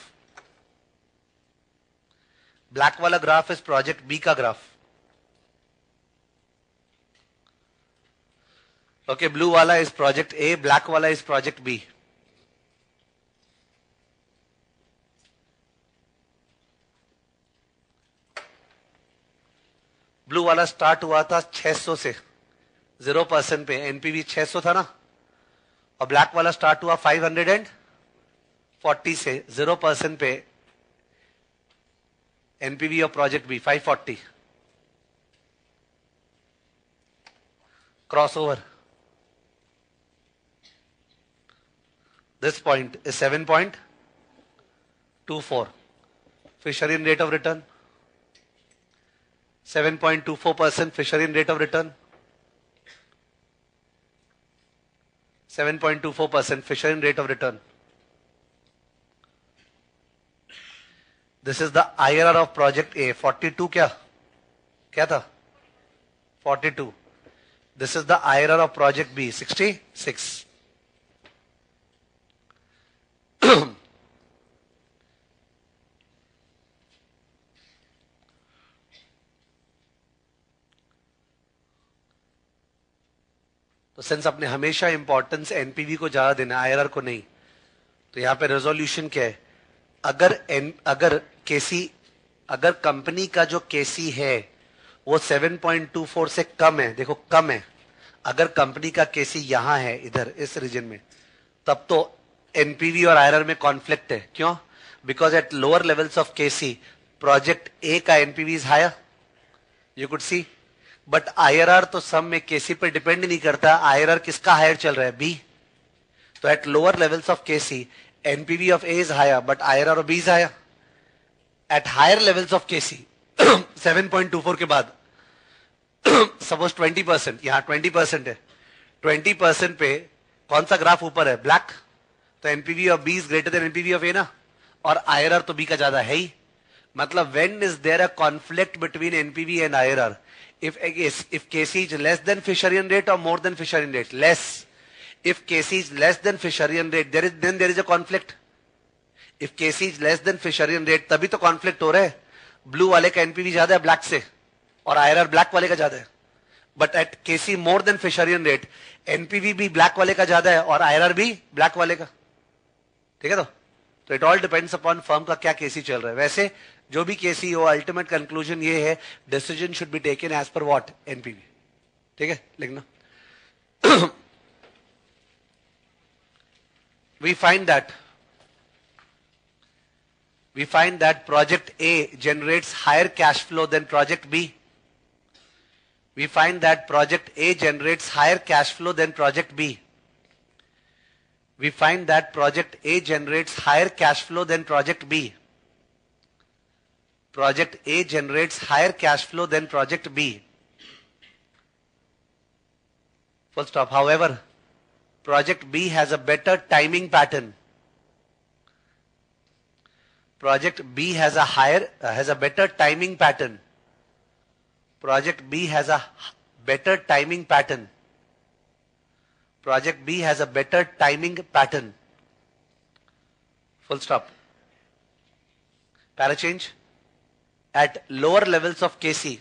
ब्लैक वाला ग्राफ इज़ प्रोजेक्ट बी का ग्राफ। ओके, ब्लू वाला इज़ प्रोजेक्ट ए ब्लैक वाला इज़ प्रोजेक्ट बी ब्लू वाला स्टार्ट हुआ था 600 से ज़ीरो परसेंट पे एनपीवी 600 था ना और ब्लैक वाला स्टार्ट हुआ 540 से, ज़ीरो परसेंट पे एनपीवी और project B 540 cross over This point is 7.24. Fisher-in rate of return. 7.24% Fisher-in rate of return. 7.24% Fisher-in rate of return. This is the IRR of project A. 42 क्या क्या था 42. This is the IRR of project B. 66. तो सेंस अपने हमेशा इंपॉर्टेंस एनपीवी को ज़्यादा देना आईआरआर को नहीं तो यहाँ पे रेजोल्यूशन क्या है? अगर एन अगर केसी अगर कंपनी का जो केसी है, वो 7.24 से कम है, देखो कम है, अगर कंपनी का केसी यहाँ है, इधर, इस रीजन में, तब तो एनपीवी और आईआरआर में कॉन्फ्लिक्ट है। क्यों? Because at lower levels of KC project A का NPV is higher you could see but IRR तो सम में केसी पर डिपेंड नहीं करता। आईआरआर किसका हायर चल रहा है? बी तो at lower levels of KC NPV of A is higher but IRR of B is higher at higher levels of KC 7.24 के बाद सपोज़ 20 परसेंट यहाँ 20 परसेंट है। 20 परसेंट पे कौन सा ग्राफ ऊपर है? ब्लैक तो NPV of B is greater than NPV of A ना? और आईआरआर तो बी का ज़्यादा है ही। मतलब when is there a conflict between NPV and IRR if if KC is less than Fisherian rate or more than Fisherian rate? Less. If KC is less than Fisherian rate, there is then there is a conflict. If KC is less than Fisherian rate, तभी तो conflict हो रहा है ब्लू वाले का एनपीवी ज़्यादा है ब्लैक से और आईआरआर ब्लैक वाले का ज़्यादा है but at KC more than Fisherian rate NPV भी ब्लैक वाले का ज़्यादा है और आईआरआर भी ब्लैक वाले का ठीक है तो तो it all depends upon firm का क्या केसी चल रहा है वैसे जो भी केसी हो अल्टीमेट कंक्लूजन ये है decision should be taken as per what NPV ठीक है लिखना we find that we find that project A generates higher cash flow than project B. We find that project A generates higher cash flow than project B. We find that project A generates higher cash flow than project B. Project A generates higher cash flow than project B. Full stop. However, project B has a better timing pattern. Project B has a higher, uh, has a better timing pattern. Project B has a better timing pattern. Project B has a better timing pattern. Full stop. Para change at lower levels of Kc.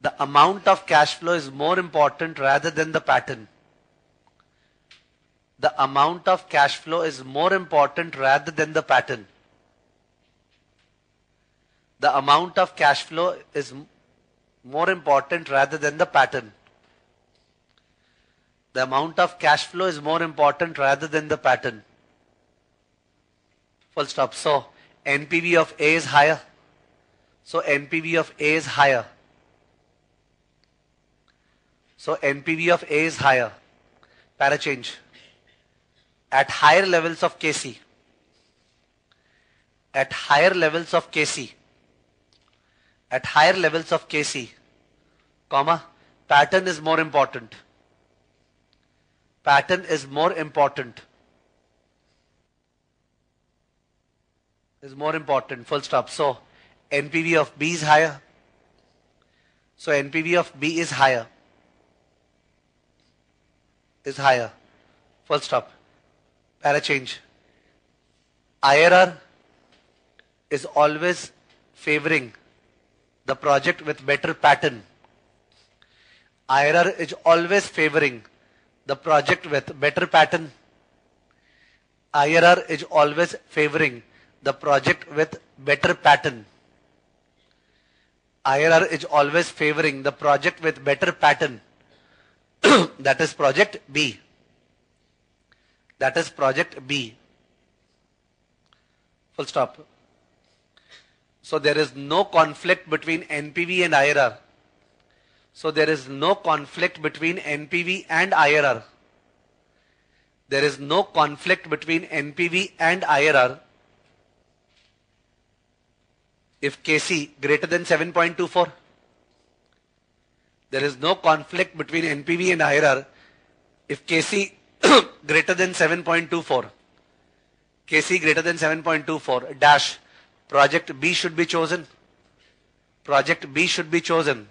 The amount of cash flow is more important rather than the pattern. The amount of cash flow is more important rather than the pattern. The amount of cash flow is more important rather than the pattern. The amount of cash flow is more important rather than the pattern. Full stop. So NPV of A is higher. So NPV of A is higher. So NPV of A is higher. Para change. At higher levels of KC. At higher levels of KC. At higher levels of KC. Comma. Pattern is more important pattern is more important. Is more important, full stop. So NPV of B is higher. So NPV of B is higher. Is higher. Full stop. Para change. IRR is always favoring the project with better pattern. IRR is always favoring the project with better pattern. IRR is always favoring the project with better pattern. IRR is always favoring the project with better pattern. that is project B. That is project B. Full stop. So there is no conflict between NPV and IRR. So there is no conflict between NPV and IRR. There is no conflict between NPV and IRR if KC greater than 7.24. There is no conflict between NPV and IRR if KC greater than 7.24. KC greater than 7.24 dash project B should be chosen. Project B should be chosen.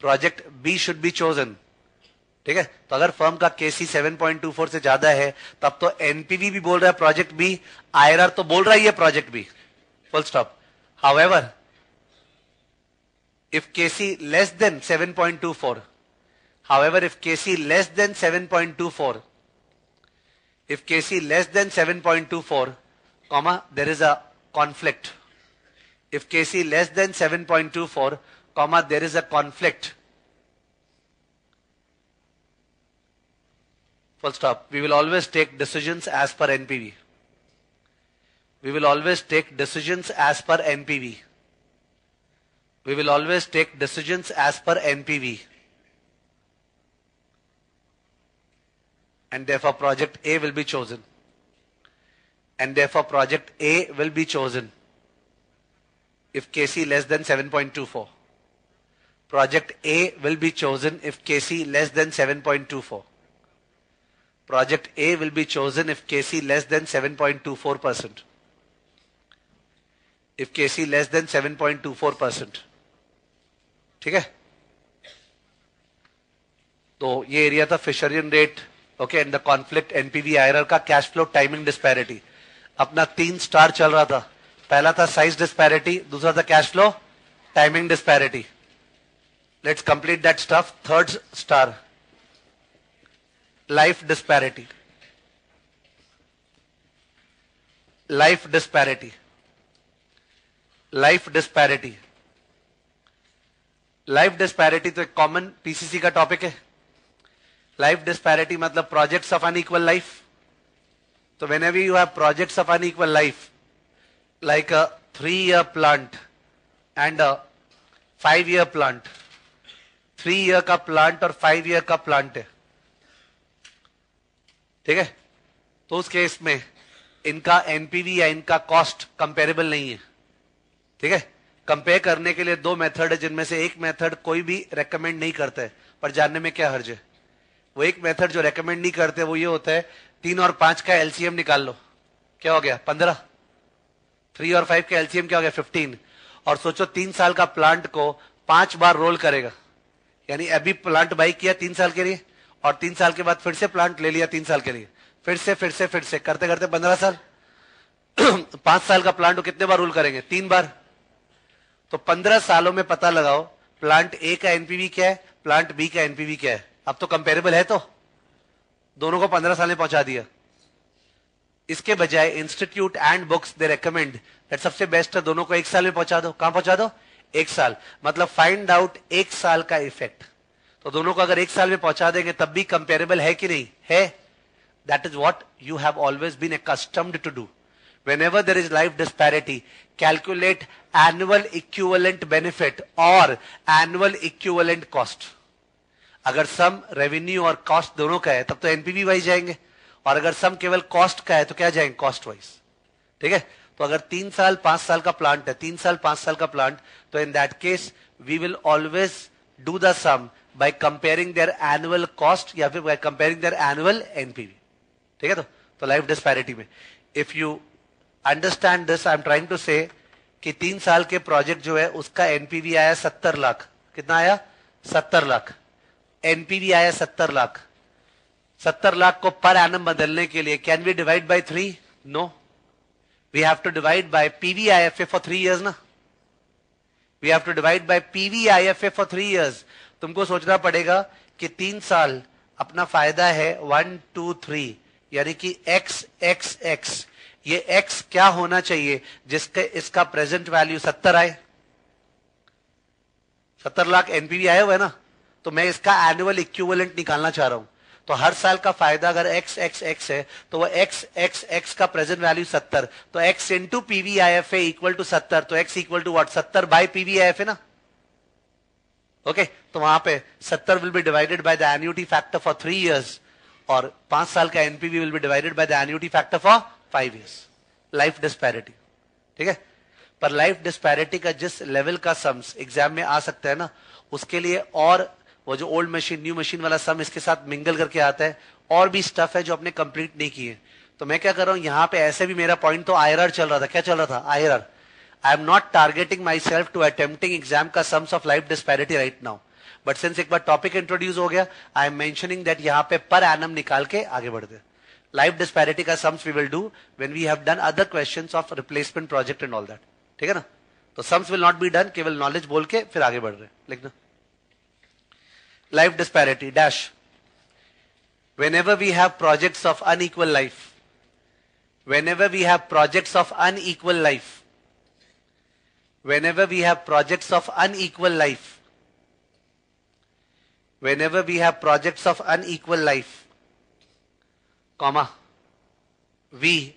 Project B should be chosen. ठीक है? तो अगर फर्म का केसी 7.24 से ज़्यादा है, तब तो एनपीवी भी बोल रहा है प्रोजेक्ट बी, आईआरआर तो बोल रहा है project B. Full stop however if KC less than seven point two if KC less than 7.24 if KC less than seven point two four comma there is a conflict if KC less than seven point two four comma, there is a conflict. Full stop. We will always take decisions as per NPV we will always take decisions as per NPV. We will always take decisions as per NPV. And therefore project A will be chosen. And therefore project A will be chosen if KC less than 7.24. Project A will be chosen if KC less than 7.24. Project A will be chosen if KC less than 7.24% if KC less than 7.24 percent ठीक है? तो ये एरिया था Fisherian rate okay and the conflict NPV IRR का कैश फ्लो टाइमिंग डिस्पैरिटी अपना तीन स्टार चल रहा था. पहला था साइज़ डिस्पैरिटी दूसरा था cash flow timing disparity let's complete that stuff third star life disparity life disparity life disparity life disparity तो एक कॉमन पीसीसी का टॉपिक है. लाइफ डिस्पैरिटी मतलब प्रोजेक्ट्स ऑफ़ अनइक्वल लाइफ तो whenever you have projects of unequal life like a three year plant and a five year plant three year का प्लांट और फाइव ईयर का प्लांट है। ठीक है? तो उस केस में इनका एनपीवी या इनका कॉस्ट कंपेरेबल नहीं है। ठीक है? कंपेयर करने के लिए दो मेथड है, जिनमें से एक मेथड कोई भी रेकमेंड नहीं करता है, पर जानने में क्या हर्ज है? वो एक मेथड जो रेकमेंड नहीं करते, वो ये होता है, तीन और पाँच का एलसीएम निकाल लो। क्या हो गया? पंद्रह। थ्री और फाइव का एलसीएम क्या हो गया? फिफ्टीन और सोचो, तीन साल का प्लांट को पाँच बार रोल करेगा। यानी अभी प्लांट बाई किया तीन साल के लिए, और तीन साल के बाद फिर से प्लांट ले लिया तीन साल के लिए। फिर से फिर से फिर से करते करते पंद्रह साल। पाँच साल का प्लांट कितने बार रूल करेंगे? तीन बार। तो पंद्रह सालों में पता लगाओ प्लांट ए का एनपीवी क्या है प्लांट बी का एनपीवी क्या है? अब तो कंपेरेबल है तो। दोनों को पंद्रह साल में पहुँचा दिया। इसके बजाय institute and books they recommend सबसे बेस्ट है, दोनों को एक साल में पहुँचा दो। कहाँ पहुँचा दो? एक साल। मतलब फाइंड आउट एक साल का इफ़ेक्ट तो दोनों को अगर एक साल में पहुँचा देंगे तब भी कंपेरेबल है कि नहीं? है। That is what you have always been accustomed to do whenever there is life disparity, calculate annual equivalent benefit or annual equivalent cost. अगर सम रेवेन्यू और कॉस्ट दोनों का है तब तो एनपीवी वाइज जाएँगे। और अगर सम केवल कॉस्ट का है तो क्या जाएँगे? कॉस्ट वाइज ठीक है? तो अगर तीन साल, पाँच साल का प्लांट है, तीन साल, पाँच साल का प्लांट तो in that case we will always do the same by comparing their annual cost या फिर by comparing their annual NPV ठीक है तो? तो लाइफ डिस्पैरिटी में। If you understand this I am trying to say कि तीन साल के प्रोजेक्ट जो है, उसका एनपीवी आया सत्तर लाख। कितना आया? सत्तर लाख। एनपीवी आया सत्तर लाख। सत्तर लाख को पर एनम बदलने के लिए can we divide by three no divide by PV I F A for three years ना we have to divide by PVIFA for three years तुमको सोचना पड़ेगा कि तीन साल अपना फ़ायदा है वन टू थ्री यानी कि एक्स एक्स एक्स ये एक्स क्या होना चाहिए जिसके, इसका प्रेजेंट वैल्यू सत्तर आए? सत्तर लाख एनपीवी आए हुए ना? तो मैं इसका एनुअल इक्विवेलेंट निकालना चाह रहा हूँ। तो हर साल का फ़ायदा अगर एक्स एक्स एक्स है तो वो एक्स एक्स एक्स का प्रेजेंट वैल्यू सत्तर तो X into PV I equal to सत्तर तो एक्स इक्वल टू वॉट सत्तर by PV I F A ना? ओके okay, तो वहाँ पे सत्तर will be divided by the annuity factor for three years और पाँच साल का NPV will be divided by the annuity factor for five years life disparity ठीक है? पर लाइफ डिस्पैरिटी का जिस लेवल का सम्स एग्ज़ाम में आ सकता है ना उसके लिए और वो जो ओल्ड मशीन न्यू मशीन वाला सम इसके साथ मिंगल करके आता है, और भी स्टफ़ है जो आपने कंप्लीट नहीं किए। तो मैं क्या कर रहा हूँ, यहाँ पे ऐसे भी मेरा पॉइंट तो आयर चल रहा था। क्या चल रहा था? IRR I am not targeting myself to attempting exam का sums of life disparity right now but since एक बार टॉपिक इंट्रोड्यूस हो गया आई एम मेंशनिंग दैट यहाँ पे पर एनम निकाल के आगे बढ़ते लाइफ डिस्पैरिटी का sums we will do when we have done other questions of replacement project and all that ठीक है ना? तो sums will not be done केवल नॉलेज बोल के फिर आगे बढ़ रहे लिखना। Life disparity dash. Whenever we have projects of unequal life whenever we have projects of unequal life whenever we have projects of unequal life whenever we have projects of unequal life comma we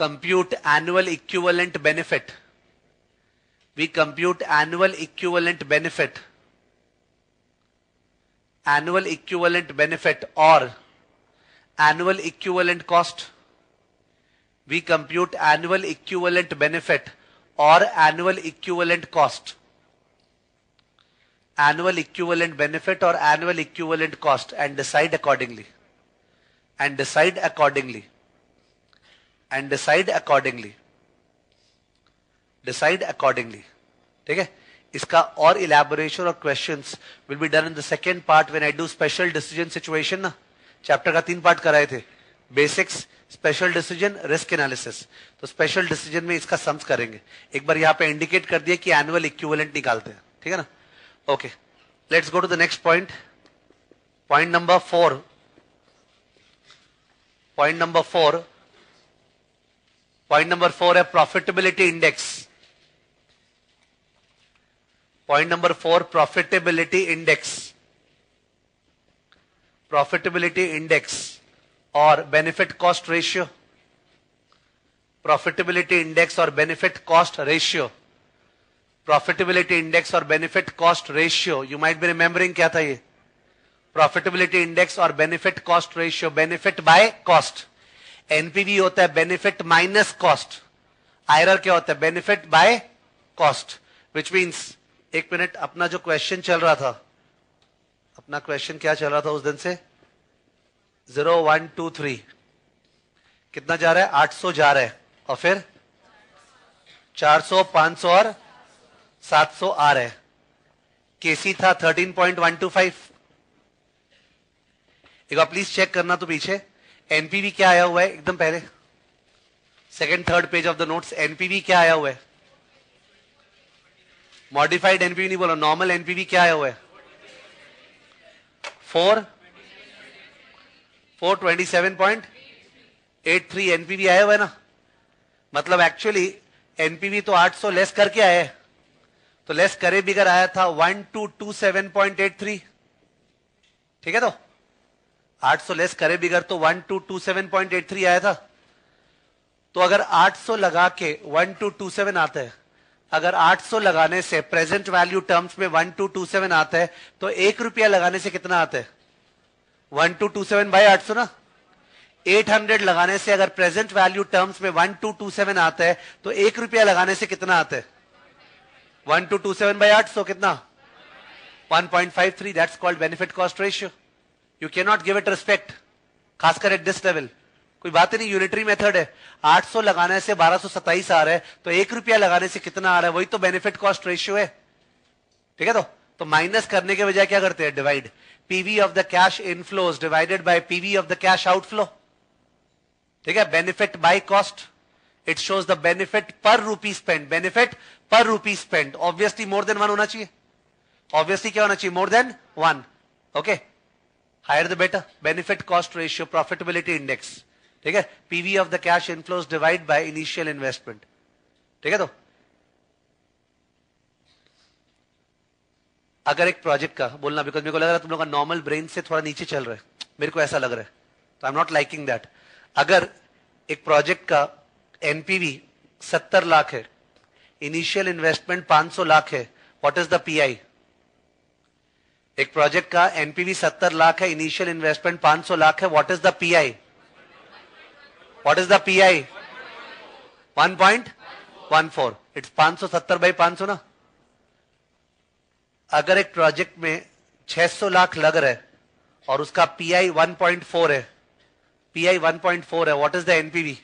compute annual equivalent benefit. We compute annual equivalent benefit annual equivalent benefit or annual equivalent cost. We compute annual equivalent benefit or annual equivalent cost. Annual equivalent benefit or annual equivalent cost and decide accordingly. And decide accordingly. And decide accordingly. Decide accordingly. Okay? इसका और इलेबोरेशन और questions will be done in the second part when I do special decision situation ना चैप्टर का तीन पार्ट कराए थे। Basics special decision risk analysis तो स्पेशल डिसीज़न में इसका सम्स करेंगे। एक बार यहाँ पे इंडिकेट कर दिया कि एनुअल इक्विवेलेंट निकालते हैं। ठीक है ना? Okay let's go to the next point point number four point number four point number four है profitability index Point number four, profitability index. Profitability index or benefit cost ratio. Profitability index or benefit cost ratio. Profitability index or benefit cost ratio. You might be remembering क्या था ये Profitability index or benefit cost ratio. Benefit by cost. NPV होता है benefit minus cost. IRR क्या होता है benefit by cost. Which means एक मिनट, अपना जो क्वेश्चन चल रहा था, अपना क्वेश्चन क्या चल रहा था उस दिन से? ज़ीरो वन टू थ्री कितना जा रहा है? आठ सौ जा रहा है। और फिर? चार सौ, पाँच सौ और सात सौ आ रहे केसी था thirteen point one two five एक बार प्लीज़ चेक करना तो पीछे। एनपीवी क्या आया हुआ है? एकदम पहले। Second third page of the notes NPV क्या आया हुआ है? मॉडिफाइड एनपीवी नहीं बोला नॉर्मल एनपीवी क्या आया हुआ है four four twenty seven point eight three NPV आया हुआ है ना? मतलब एक्चुअली एनपीवी तो 800 लेस करके आया है। तो लेस करे बिगर आया था one two two seven point eight three ठीक है तो? 800 लेस करे बिगर तो one two two seven point eight three आया था। तो अगर 800 लगा के वन टू टू सेवन आता है अगर 800 लगाने से प्रेजेंट वैल्यू टर्म्स में वन टू टू सेवन आता है तो एक रुपया लगाने से कितना आता है? One two two seven by आठ सौ ना? 800 लगाने से अगर प्रेजेंट वैल्यू टर्म्स में वन टू टू सेवन आता है तो एक रुपया लगाने से कितना आता है? One two two seven by आठ सौ कितना? 1.53 that's called benefit cost ratio you not give it respect खासकर एट दिस लेवल कोई बात नहीं यूनिटरी मेथड है। 800 लगाने से बारह आ रहा है तो एक रुपया लगाने से कितना आ रहा है, वही तो बेनिफिट कॉस्ट रेशियो है। ठीक है तो? तो माइनस करने के बजाय क्या करते हैं? Divide PV of the cash inflows divided by PV of the cash outflow ठीक है? Benefit by cost it shows the benefit per rupee spend benefit per rupee spend obviously more than one होना चाहिए। ऑब्वियसली क्या होना चाहिए? More than one okay higher the better benefit cost ratio profitability index ठीक है? PV of the cash inflows divide by initial investment ठीक है तो? अगर एक प्रोजेक्ट का बोलना बिकॉज़ मेरे को लग रहा है तुम लोग का नॉर्मल ब्रेन से थोड़ा नीचे चल रहा है। मेरे को ऐसा लग रहा है। तो I am not liking that अगर एक प्रोजेक्ट का एनपीवी सत्तर लाख है इनिशियल इन्वेस्टमेंट 500 लाख है व्हाट इज़ द पीआई एक प्रोजेक्ट का एनपीवी सत्तर लाख है इनिशियल इन्वेस्टमेंट 500 लाख है what is the PI what is the P I one point one four it's पाँच 1.14. सत्तर बाई पाँच 500 ना? अगर एक प्रोजेक्ट में 600 लाख लग रहा है और उसका P I one point four है P I one point four है what is the NPV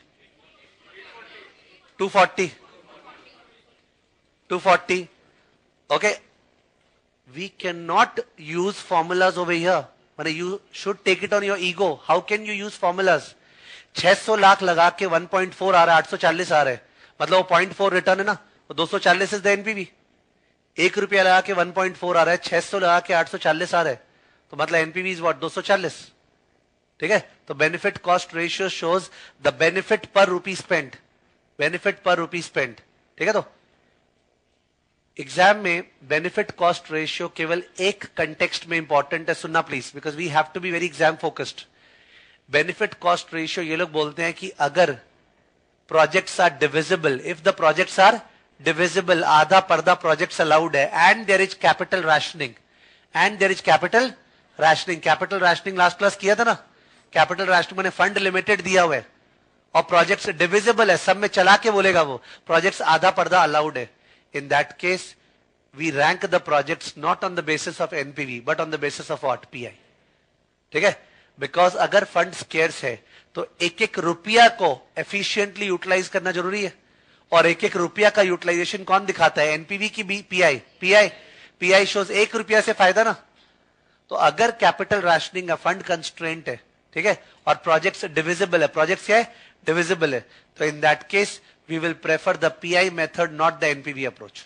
240 240 okay we can not use formulas over here मैंने you should take it on your ego how can you use formulas 600 lakh लगा के 1.4 आ रहा है 840 आ रहा है। मतलब वो पॉइंट रिटर्न है ना, वो 240 इज़ द एनपीवी एक रुपया लगा के 1.4 आ रहा है 600 लगा के 840 आ रहा है। तो मतलब एनपीवी इज़ व्हाट 240 ठीक है? तो benefit cost ratio shows the benefit per rupee spend benefit per rupee spend ठीक है तो? एग्ज़ाम में बेनिफिट कॉस्ट रेशियो केवल एक कंटेक्स्ट में इंपॉर्टेंट है, सुनना please because we have to be very exam focused benefit cost ratio ये लोग बोलते हैं कि अगर projects are divisible if the projects are divisible आधा पर्दा प्रोजेक्ट्स अलाउड है and there is capital rationing and there is capital rationing capital rationing last class किया था ना कैपिटल राशनिंग मैंने फंड लिमिटेड दिया हुआ है और प्रोजेक्ट्स डिविजिबल है सब में चला के बोलेगा वो प्रोजेक्ट्स आधा पर्दा अलाउड है in that case, we rank the projects not on the basis of NPV, but on the basis of what? PI. ठीक है बिकॉज़ अगर फंड स्केर्स है तो एक एक रुपया को एफिशिएंटली यूटिलाइज करना ज़रूरी है। और एक एक रुपया का यूटिलाइजेशन कौन दिखाता है? एनपीवी की बी पीआई पीआई पीआई शोज़ एक रुपया से फ़ायदा ना। तो अगर कैपिटल राशनिंग फंड कंस्ट्रेंट है, ठीक है? और प्रोजेक्ट्स डिविजिबल है प्रोजेक्ट्स क्या है? डिविजिबल है। तो in that case we will prefer the PI method not the NPV approach.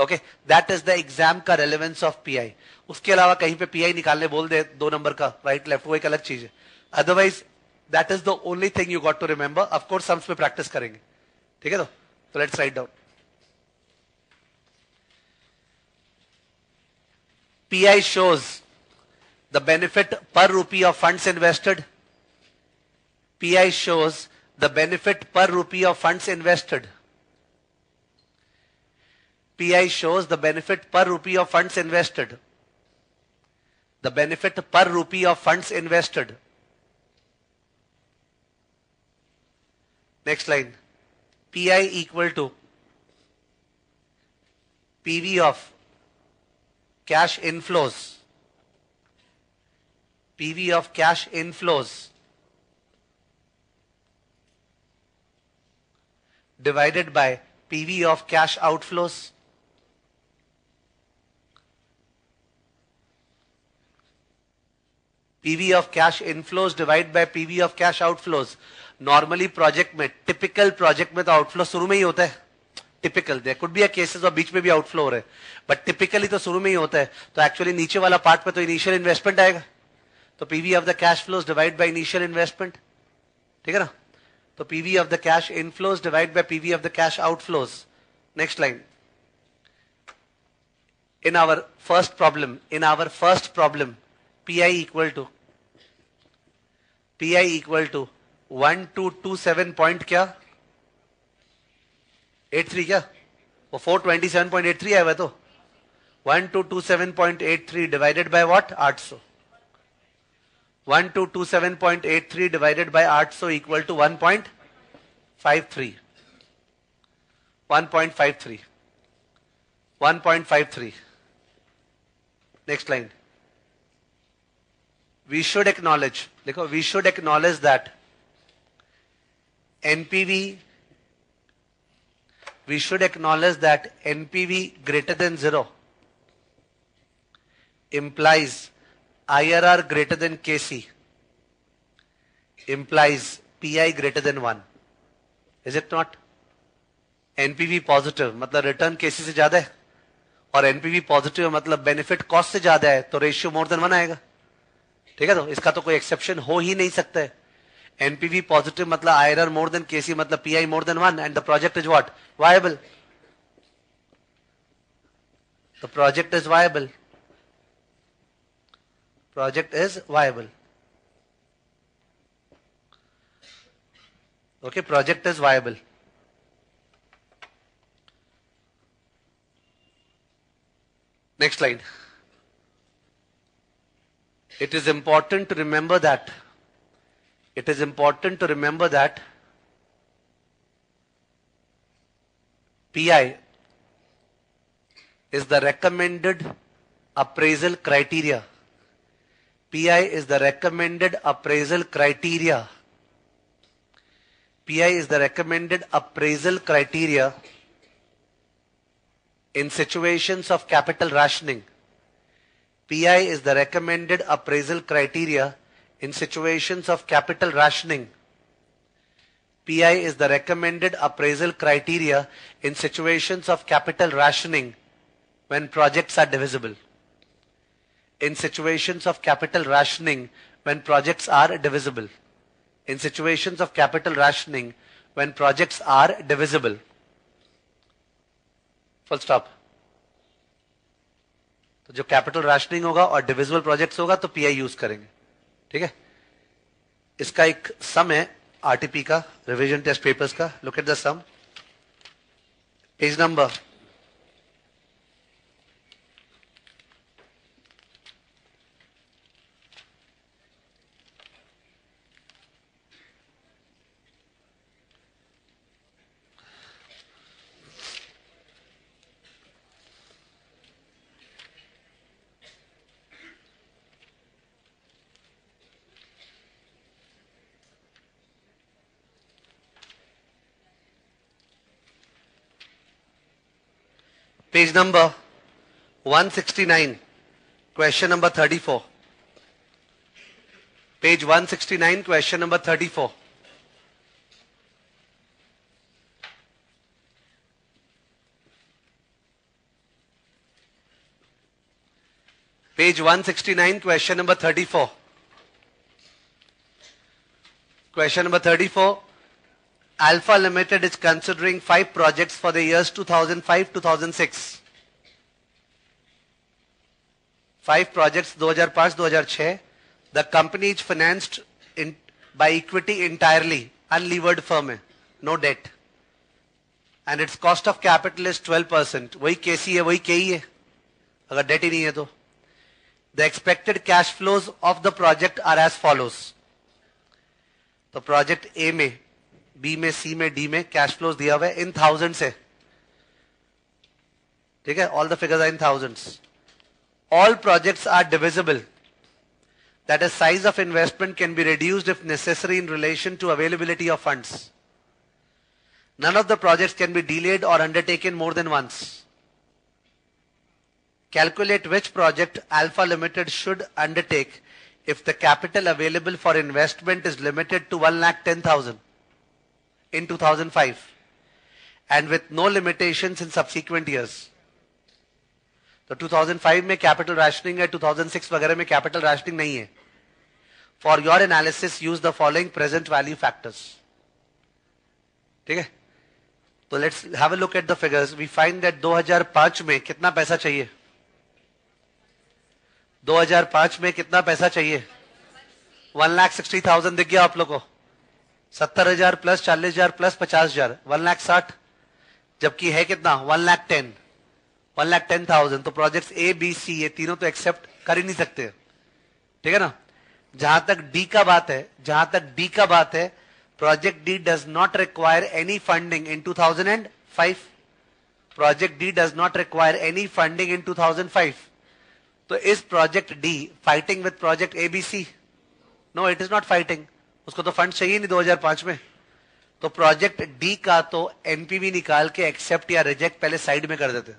Okay that is the exam का रेलिवेंस ऑफ़ पी आई उसके अलावा कहीं पे पीआई निकालने बोल दे दो नंबर का राइट लेफ़्ट वो एक अलग चीज़ है। Otherwise that is the only thing you got to remember of course हम उसमें प्रैक्टिस करेंगे। ठीक है तो? Let's write down PI shows the benefit per rupee of fund invested P I shows the benefit per rupee of fund invested PI shows the benefit per rupee of funds invested. The benefit per rupee of funds invested. Next line. PI equal to PV of cash inflows. PV of cash inflows divided by PV of cash outflows. PV of cash inflows divided by PV of cash outflows. Normally project में टिपिकल प्रोजेक्ट में तो आउटफ्लो शुरू में ही होता है। Typical there could be cases और बीच में भी आउटफ्लो हो रहे बट टिपिकली तो शुरू में ही होता है। तो एक्चुअली नीचे वाला पार्ट पे तो इनिशियल इन्वेस्टमेंट आएगा। तो PV of the cash flows divide by initial investment ठीक है ना? तो PV of the cash inflows divide of PV of the cash outflows next line in our first problem in our first first I equal to P I equal to one two two seven point क्या? एट थ्री क्या? वो four twenty seven point eight three आया तो। One two two seven point eight three divided by what आठ सौ। One two two seven point eight three divided by आठ सौ equal to one point five three one point five three one point five three next line line. We should acknowledge, we should acknowledge that NPV, we should acknowledge that NPV greater than zero implies IRR greater than KC implies PI greater than 1. Is it not? NPV positive मतलब रिटर्न केसी से ज़्यादा है और एनपीवी पॉजिटिव मतलब बेनिफिट कॉस्ट से ज़्यादा है तो रेशियो मोर देन वन आएगा ठीक है तो इसका तो कोई एक्सेप्शन हो ही नहीं सकता है एनपीवी पॉजिटिव मतलब आयरर मोर देन केसी मतलब PI more than one and the project is what viable the project is viable project is viable. Okay, project is viable. Next slide. It is important to remember that it is important to remember that PI is the recommended appraisal criteria. PI is the recommended appraisal criteria. PI is the recommended appraisal criteria in situations of capital rationing. PI is the recommended appraisal criteria in situations of capital rationing. PI is the recommended appraisal criteria in situations of capital rationing when projects are divisible. In situations of capital rationing when projects are divisible. In situations of capital rationing when projects are divisible. Full stop. तो जो कैपिटल राशनिंग होगा और डिविजिबल प्रोजेक्ट होगा तो पीआई यूज़ करेंगे। ठीक है? इसका एक सम है आरटीपी का रिविजन टेस्ट पेपर्स का। Look at the sum page number Page number 169, question number 34. Page 169, question number 34. Page 169, question number 34. Question number 34. Alpha Limited is considering five projects for the years 2005-2006. Five projects 2005-2006. The company is financed in, by equity entirely, unlevered firm है, no debt. And its cost of capital is 12%. वही केसी है वही के ही है अगर डेट ही नहीं है तो The expected cash flows of the project are as follows. तो प्रोजेक्ट ए में बी में सी में डी में कैश फ्लोज दिया हुआ है इन थाउजेंड से ठीक है all the figures are in thousands all projects are divisible that is size of investment can be reduced if necessary in relation to availability of funds. None of the projects can be delayed or undertaken more than once. Calculate which project Alpha Limited should undertake if the capital available for investment is limited to 1 lakh 10,000 In 2005 and with no limitations in subsequent years. तो 2005 में कैपिटल राशनिंग है 2006 वगैरह में कैपिटल राशनिंग नहीं है। For your analysis use the following present value factors ठीक है? तो let's have a look at the figures we find that 2005 में कितना पैसा चाहिए? 2005 में कितना पैसा चाहिए? वन लाख सिक्सटी थाउज़ेंड दिख गया आप लोग को। सत्तर हज़ार प्लस चालीस हज़ार प्लस पचास हज़ार। वन लाख साठ। जबकि है कितना? One lakh ten one lakh ten thousand तो प्रोजेक्ट ए बी सी ये तीनों तो एक्सेप्ट कर ही नहीं सकते। ठीक है ना? जहाँ तक डी का बात है, जहाँ तक डी का बात है project D does not require any funding in 2005 project D does not require any funding in 2005 तो इस project D fighting with project ABC no it is not fighting उसको तो फंड चाहिए नहीं 2005 में। तो प्रोजेक्ट डी का तो एनपीवी निकाल के एक्सेप्ट या रिजेक्ट पहले साइड में कर देते हैं।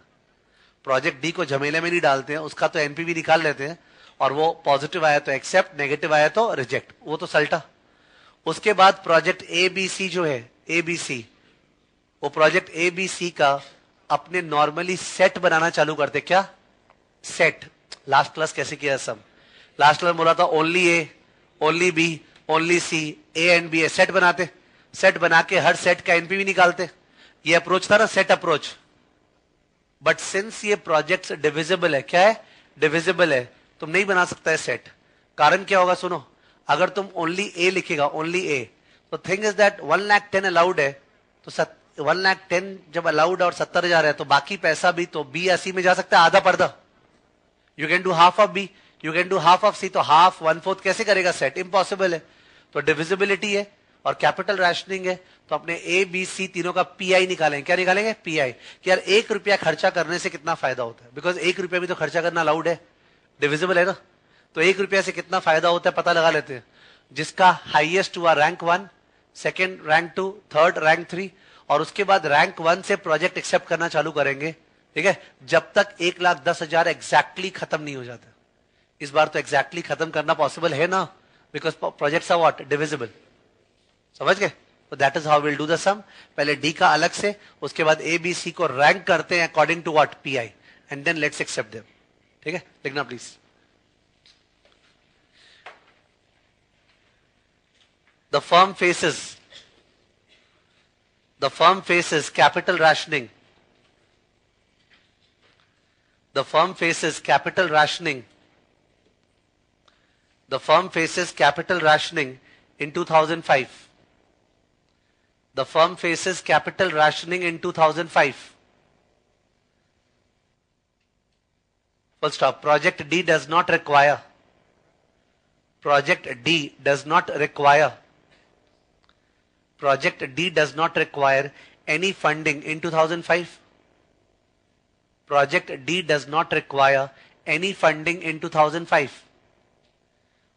प्रोजेक्ट डी को झमेले में नहीं डालते हैं, उसका तो एनपीवी निकाल लेते हैं और वो पॉजिटिव आया तो एक्सेप्ट नेगेटिव आया तो रिजेक्ट वो तो सल्टा। उसके बाद प्रोजेक्ट ए बी सी जो है ए बी सी वो प्रोजेक्ट ए बी सी का अपने नॉर्मली सेट बनाना चालू करते क्या? सेट लास्ट क्लास कैसे किया सब? लास्ट क्लास बोला था only A only B only C A and B A set बनाते। सेट बना के हर सेट का एनपीवी निकालते। ये अप्रोच था ना सेट अप्रोच बट सिंस ये प्रोजेक्ट डिविजिबल है, क्या है? डिविजिबल है। तुम नहीं बना सकता है सेट कारण क्या होगा सुनो। अगर तुम ओनली ए लिखेगा ओनली ए तो thing is that one lakh ten allowed है। तो वन लैख टेन जब अलाउड और सत्तर हज़ार है तो बाकी पैसा भी तो बी अस्सी में जा सकता है, आधा पर्दा। You can do half of B you can do half of C तो हाफ़ वन फोर्थ कैसे करेगा सेट इम्पॉसिबल है। तो डिविजिबिलिटी है और कैपिटल रैशनिंग है तो अपने ए बी सी तीनों का पीआई निकालेंगे। क्या निकालेंगे? पीआई कि यार एक रुपया खर्चा करने से कितना फ़ायदा होता है? बिकॉज़ एक रुपया भी तो खर्चा करना अलाउड है। डिविजिबल है ना? तो एक रुपया से कितना फ़ायदा होता है पता लगा लेते हैं। जिसका हाइएस्ट हुआ rank one second rank two third rank three और उसके बाद रैंक वन से प्रोजेक्ट एक्सेप्ट करना चालू करेंगे। ठीक है? जब तक एक लाख दस हज़ार एग्जैक्टली खत्म नहीं हो जाता। इस बार तो एग्जैक्टली खत्म करना पॉसिबल है ना? Because project are what divisible समझ गए? तो that is how will do the sum पहले डी का अलग से, उसके बाद ए बी सी को रैंक करते हैं according to what P I and then let's accept them ठीक है? लिखना please the firm faces the firm faces capital rationing the firm faces capital rationing the firm faces capital rationing in 2005. The firm faces capital rationing in 2005. Full stop. Project D does not require. Project D does not require. Project D does not require any funding in 2005. Project D does not require any funding in 2005.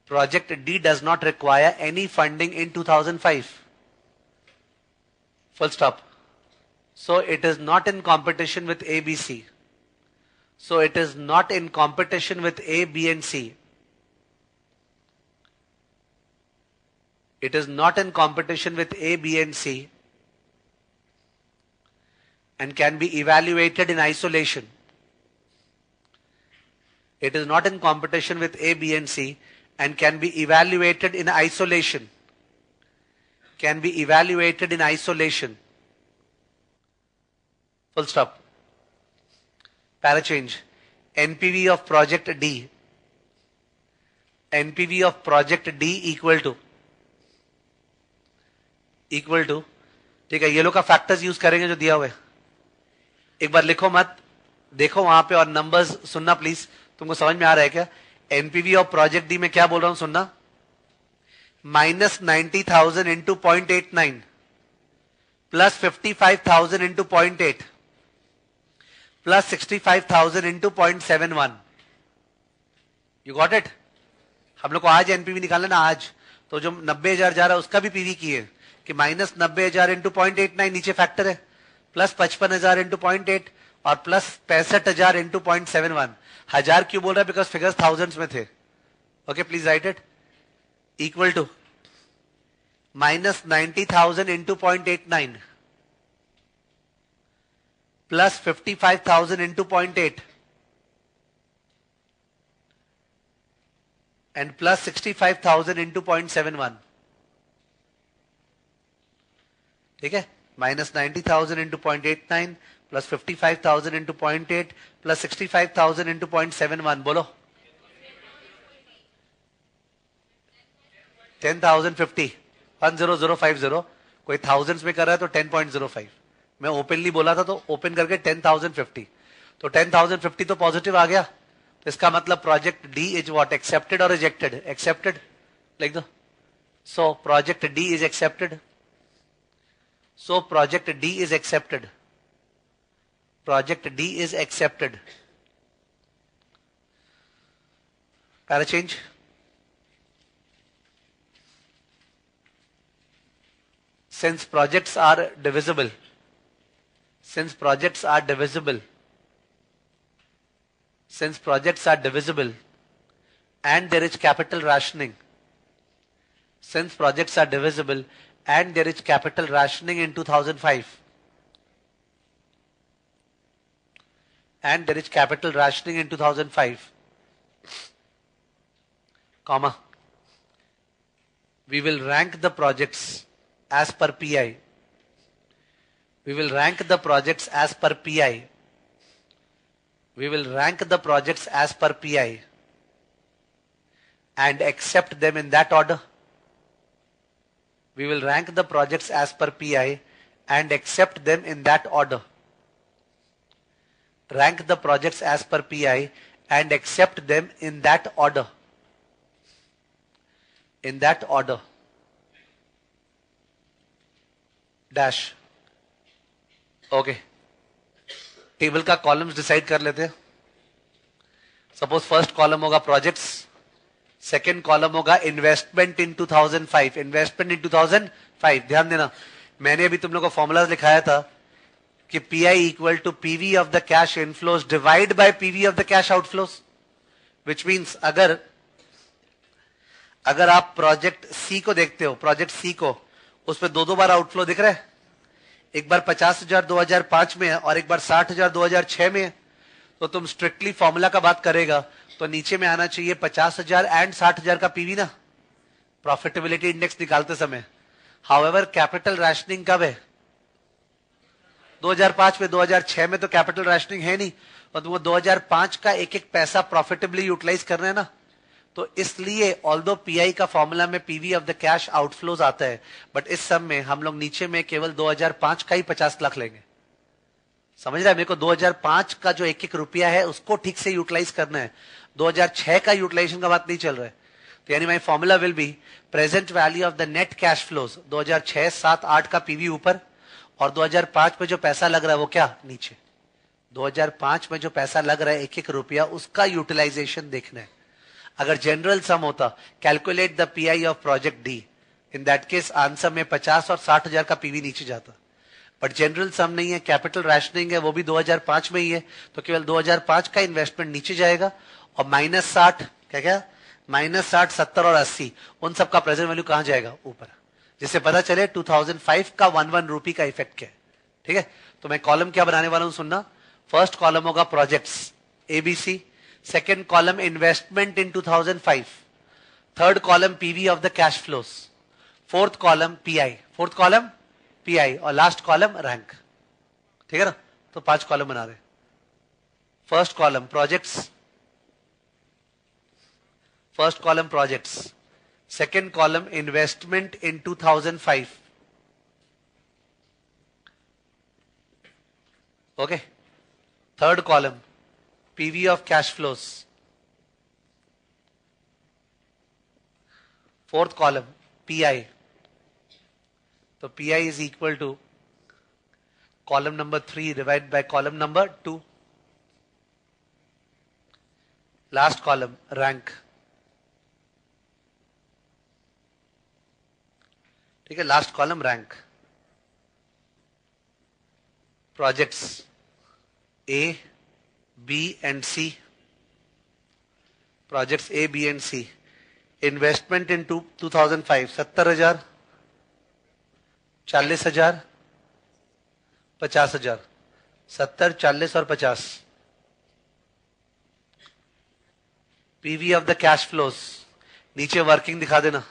Project D does not require any funding in 2005. Full stop. So it is not in competition with ABC. So it is not in competition with A, B and C. It is not in competition with A, B and C and can be evaluated in isolation. It is not in competition with A, B and C and can be evaluated in isolation. Can be evaluated in isolation. Full stop. Para change. NPV of project D. NPV of project D equal to equal to ठीक है ये लोग का फैक्टर्स यूज़ करेंगे जो दिया हुआ है एक बार लिखो मत देखो वहाँ पे और नंबर्स सुनना प्लीज़ तुमको समझ में आ रहा है क्या एनपीवी ऑफ़ प्रोजेक्ट डी में क्या बोल रहा हूँ, सुनना। Minus ninety thousand into point eight nine, plus fifty five thousand into point eight, plus sixty five thousand into point seven one. You got it हम लोग को आज एनपीवी निकालना ना, आज। तो जो नब्बे हज़ार जा रहा है, उसका भी पीवी की है कि माइनस नब्बे हज़ार इंटू पॉइंट एट नाइन नीचे फैक्टर है। प्लस पचपन हज़ार इंटू पॉइंट एट और प्लस पैंसठ हज़ार इंटू पॉइंट सेवन वन। हज़ार क्यों बोल रहा है? बिकॉज़ फिगर्स थाउजेंड्स में थे। Okay please write it equal to minus ninety thousand into point eight nine plus fifty five thousand into point eight and plus sixty five thousand into point seven one ठीक है? Minus ninety thousand into point eight nine plus fifty five thousand into point eight plus sixty five thousand into point बोलो। Ten thousand fifty one zero zero five zero कोई थाउजेंड्स में कर रहा है तो टेन पॉइंट ज़ीरो फाइव मैं ओपनली बोला था तो ओपन करके टेन थाउज़ेंड फिफ्टी तो टेन थाउज़ेंड फिफ्टी तो पॉजिटिव आ गया। तो इसका मतलब project D is what accepted और रिजेक्टेड एक्सेप्टेड लिख दो so project D is accepted so project D is accepted Project D is accepted. Para change. Since projects are divisible, since projects are divisible, since projects are divisible and there is capital rationing, since projects are divisible and there is capital rationing in 2005, and there is capital rationing in 2005 comma. We will rank the projects as per pi we will rank the projects as per pi we will rank the projects as per pi and accept them in that order. We will rank the projects as per pi and accept them in that order rank the projects as per pi and accept them in that order. In that order. Dash. Okay table का कॉलम्स डिसाइड कर लेते हैं सपोज़ फ़र्स्ट कॉलम होगा प्रोजेक्ट्स सेकेंड कॉलम होगा इन्वेस्टमेंट इन 2005 इन्वेस्टमेंट इन 2005 ध्यान देना मैंने अभी तुम लोग को फॉर्मूला लिखाया था कि P I equal to PV of the cash inflows divide by PV of the cash outflows which means अगर अगर आप प्रोजेक्ट सी को देखते हो प्रोजेक्ट सी को उसमें दो दो बार आउटफ्लो दिख रहा एक बार पचास हज़ार दो हज़ार पाँच में है और एक बार साठ हज़ार दो हज़ार छह में है। तो तुम स्ट्रिक्टली फॉर्मूला का बात करेगा तो नीचे में आना चाहिए पचास हज़ार एंड साठ हज़ार का पीवी ना। प्रॉफिटेबिलिटी इंडेक्स निकालते समय। हाउएवर कैपिटल रैशनिंग कब है? 2005 में 2006 में तो कैपिटल रैशनिंग है नहीं और वो 2005 का एक एक पैसा प्रॉफिटेबली यूटिलाइज कर रहे हैं ना तो इसलिए ऑल दो पीआई का फॉर्मूला में PV of the cash outflows आता है बट इस सब में हम लोग नीचे में केवल 2005 का ही 50 लाख लेंगे। समझ रहा है? मेरे को 2005 का जो एक एक रुपया है, उसको ठीक से यूटिलाइज करना है। 2006 का यूटिलाइजेशन का बात नहीं चल रहा है। तो यानी my formula will be present value of the net cash flows 2006 7 8 का पीवी ऊपर और 2005 में जो पैसा लग रहा है वो क्या? नीचे। 2005 में जो पैसा लग रहा है एक एक रुपया, उसका यूटिलाइजेशन देखना है। अगर जनरल सम होता calculate the PI of project D in that case answer में 50 और साठ हज़ार का पीवी नीचे जाता। बट जनरल सम नहीं है कैपिटल रैशनिंग है, वो भी 2005 में ही है। तो केवल 2005 का इन्वेस्टमेंट नीचे जाएगा और माइनस साठ क्या क्या माइनस साठ, सत्तर और अस्सी, उन सब का प्रेजेंट वैल्यू कहाँ जाएगा? ऊपर। जिससे पता चले 2005 का वन वन रूपी का इफ़ेक्ट क्या है ठीक है तो मैं कॉलम क्या बनाने वाला हूँ सुनना फ़र्स्ट कॉलम होगा projects ABC Second column investment in 2005. Third column PV of the cash flows. Fourth column PI. Fourth column PI और लास्ट कॉलम रैंक ठीक है ना तो पाँच कॉलम बना रहे first column projects first column projects Second column, investment in 2005. Okay. Third column, PV of cash flows. Fourth column, PI. So PI is equal to column number 3 divided by column number 2. Last column, rank. ठीक है last column rank projects A B and C and C. Projects A, B and C. Investment in two, 2005, सत्तर हज़ार चालीस हज़ार पचास हज़ार. सत्तर चालीस और पचास. PV of the cash flows नीचे वर्किंग दिखा देना.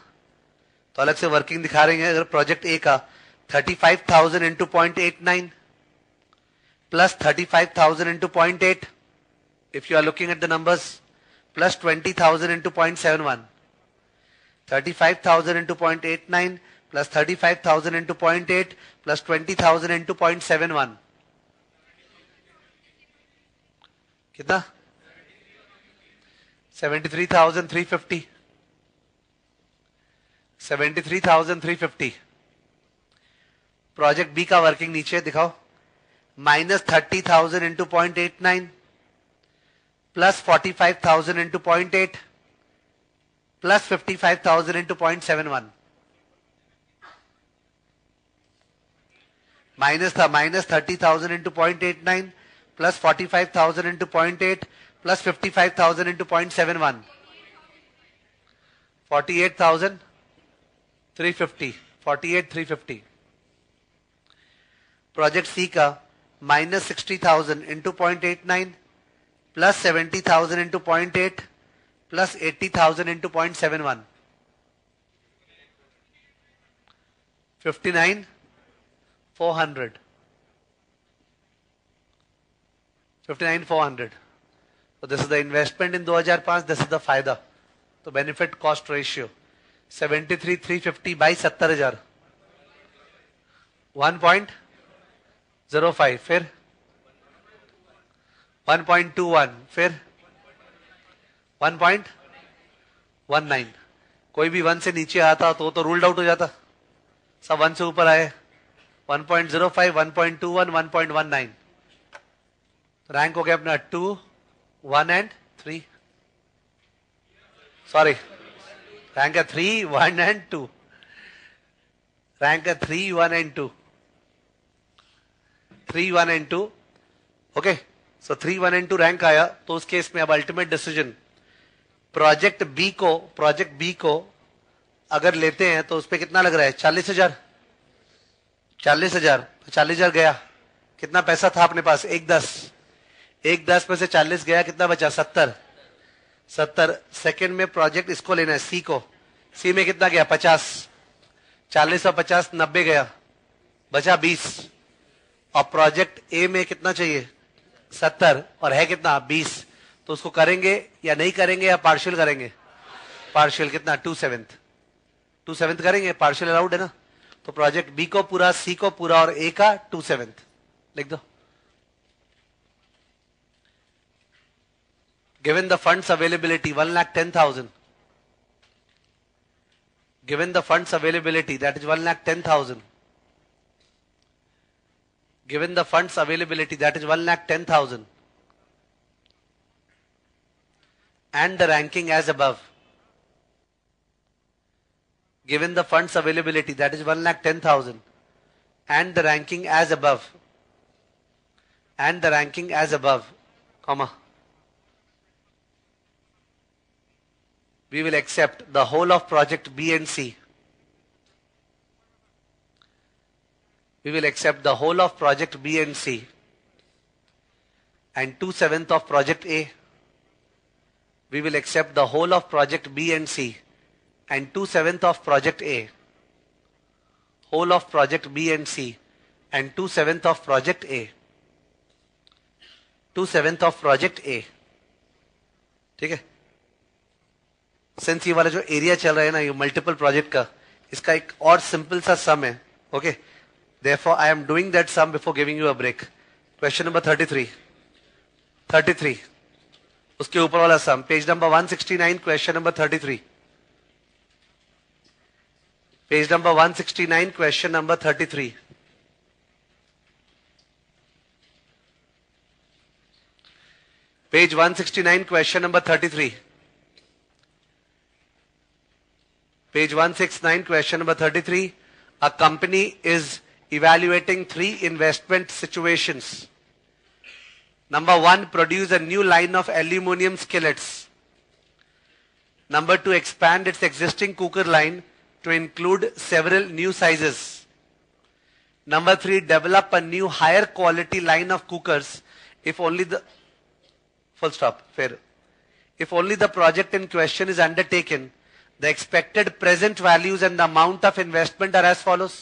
तो अलग से वर्किंग दिखा रहे हैं अगर प्रोजेक्ट ए का thirty five thousand into point eight nine plus thirty five thousand into point eight if you are looking at the numbers, plus 20,000 into 0.71. 35,000 into 0.89 plus 35,000 into 0.8 plus 20,000 into 0.71. कितना 73,350 प्रोजेक्ट बी का वर्किंग नीचे दिखाओ minus thirty thousand into point eight nine plus forty five thousand into point eight plus fifty five thousand into point seven one minus था minus thirty thousand into point eight nine plus forty five thousand into point eight plus fifty five thousand into point seven one forty eight thousand plus 55,000 into 0.71 48,350 48,350 project C का minus 60,000 into 0.89 plus 70,000 into 0.8 plus 80,000 into 0.71. 59, 400. 59, 400. So this is the investment in 2005, this is the फ़ायदा. तो benefit cost ratio 73, 350 by 70,000. 1.05 फिर 1.21 फिर 1.19 कोई भी वन से नीचे आता तो तो रूल्ड आउट हो जाता। सब वन से ऊपर आए। 1.05 1.21 1.19 रैंक हो गया अपना two one and three sorry three one and two rank है three one and two three one and two okay so three one and two rank आया तो उस केस में अब अल्टीमेट डिसीज़न प्रोजेक्ट बी को प्रोजेक्ट बी को अगर लेते हैं तो उस पर कितना लग रहा है? चालीस हज़ार। चालीस हज़ार। चालीस हज़ार गया। कितना पैसा था अपने पास? एक दस। एक दस में से चालीस गया, कितना बचा? सत्तर। सत्तर सेकंड में प्रोजेक्ट इसको लेना है, सी को। सी में कितना गया? पचास। चालीस और पचास, नब्बे गया। बचा बीस। और प्रोजेक्ट ए में कितना चाहिए? सत्तर। और है कितना? बीस। तो उसको करेंगे या नहीं करेंगे या पार्शियल करेंगे? पार्शियल कितना? टू सेवेंथ टू सेवेंथ करेंगे? पार्शियल अलाउड है ना? तो प्रोजेक्ट बी को पूरा, सी को पूरा और ए का टू सेवेंथ लिख दो। Given the funds availability 1 lakh 10,000 given the funds availability that is 1 lakh 10,000 given the funds availability that is 1 lakh 10,000 and the ranking as above. Given the funds availability that is 1 lakh 10,000 and the ranking as above. And the ranking as above comma we will accept the whole of project B and C we will accept the whole of project B and C and 2 seventh of project A. We will accept the whole of project B and C and 2 seventh of project A. Whole of project B and C and 2 seventh of project A. 2 seventh of project A. ठीक है सिंस ये वाला जो एरिया चल रहा है ना ये मल्टीपल प्रोजेक्ट का इसका एक और सिंपल सा सम है okay? Therefore, I am doing that sum before giving you a break. Question number 33. 33. उसके ऊपर वाला sum page number 169 question number 33 page number 169 question number 33 page 169 question number 33 page 169 question number 33 a company is evaluating three investment situations. Number one, produce a new line of aluminum skillets. Number two, expand its existing cooker line to include several new sizes. Number three, develop a new higher quality line of cookers if only the, full stop, fair. If only the project in question is undertaken, the expected present values and the amount of investment are as follows.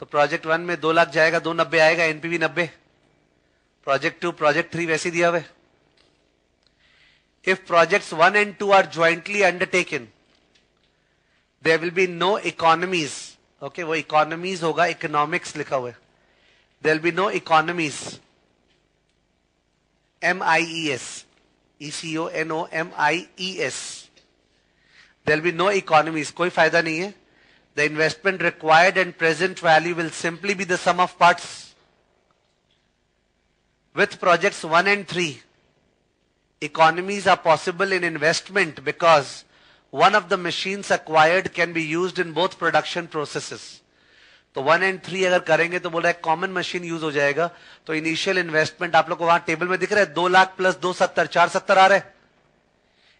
तो प्रोजेक्ट वन में दो लाख जाएगा, दो नब्बे आएगा एनपीवी नब्बे। प्रोजेक्ट टू प्रोजेक्ट थ्री वैसे दिया हुआ if project one and two are jointly undertaken there will be no economies okay वो इकोनॉमीज होगा इकोनॉमिक्स लिखा हुआ है। There will be no economies M I E S E C O N O M I E S there be no economies कोई फ़ायदा नहीं है the investment required and present value will simply be the sum of parts. With projects 1 and 3, economies are possible in investment because one of the machines acquired can be used in both production processes. तो वन एंड थ्री अगर करेंगे तो बोल रहा है कॉमन मशीन यूज़ हो जाएगा तो इनिशियल इन्वेस्टमेंट आप लोग को वहाँ टेबल में दिख रहा है दो लाख प्लस दो सत्तर चार सत्तर आ रहे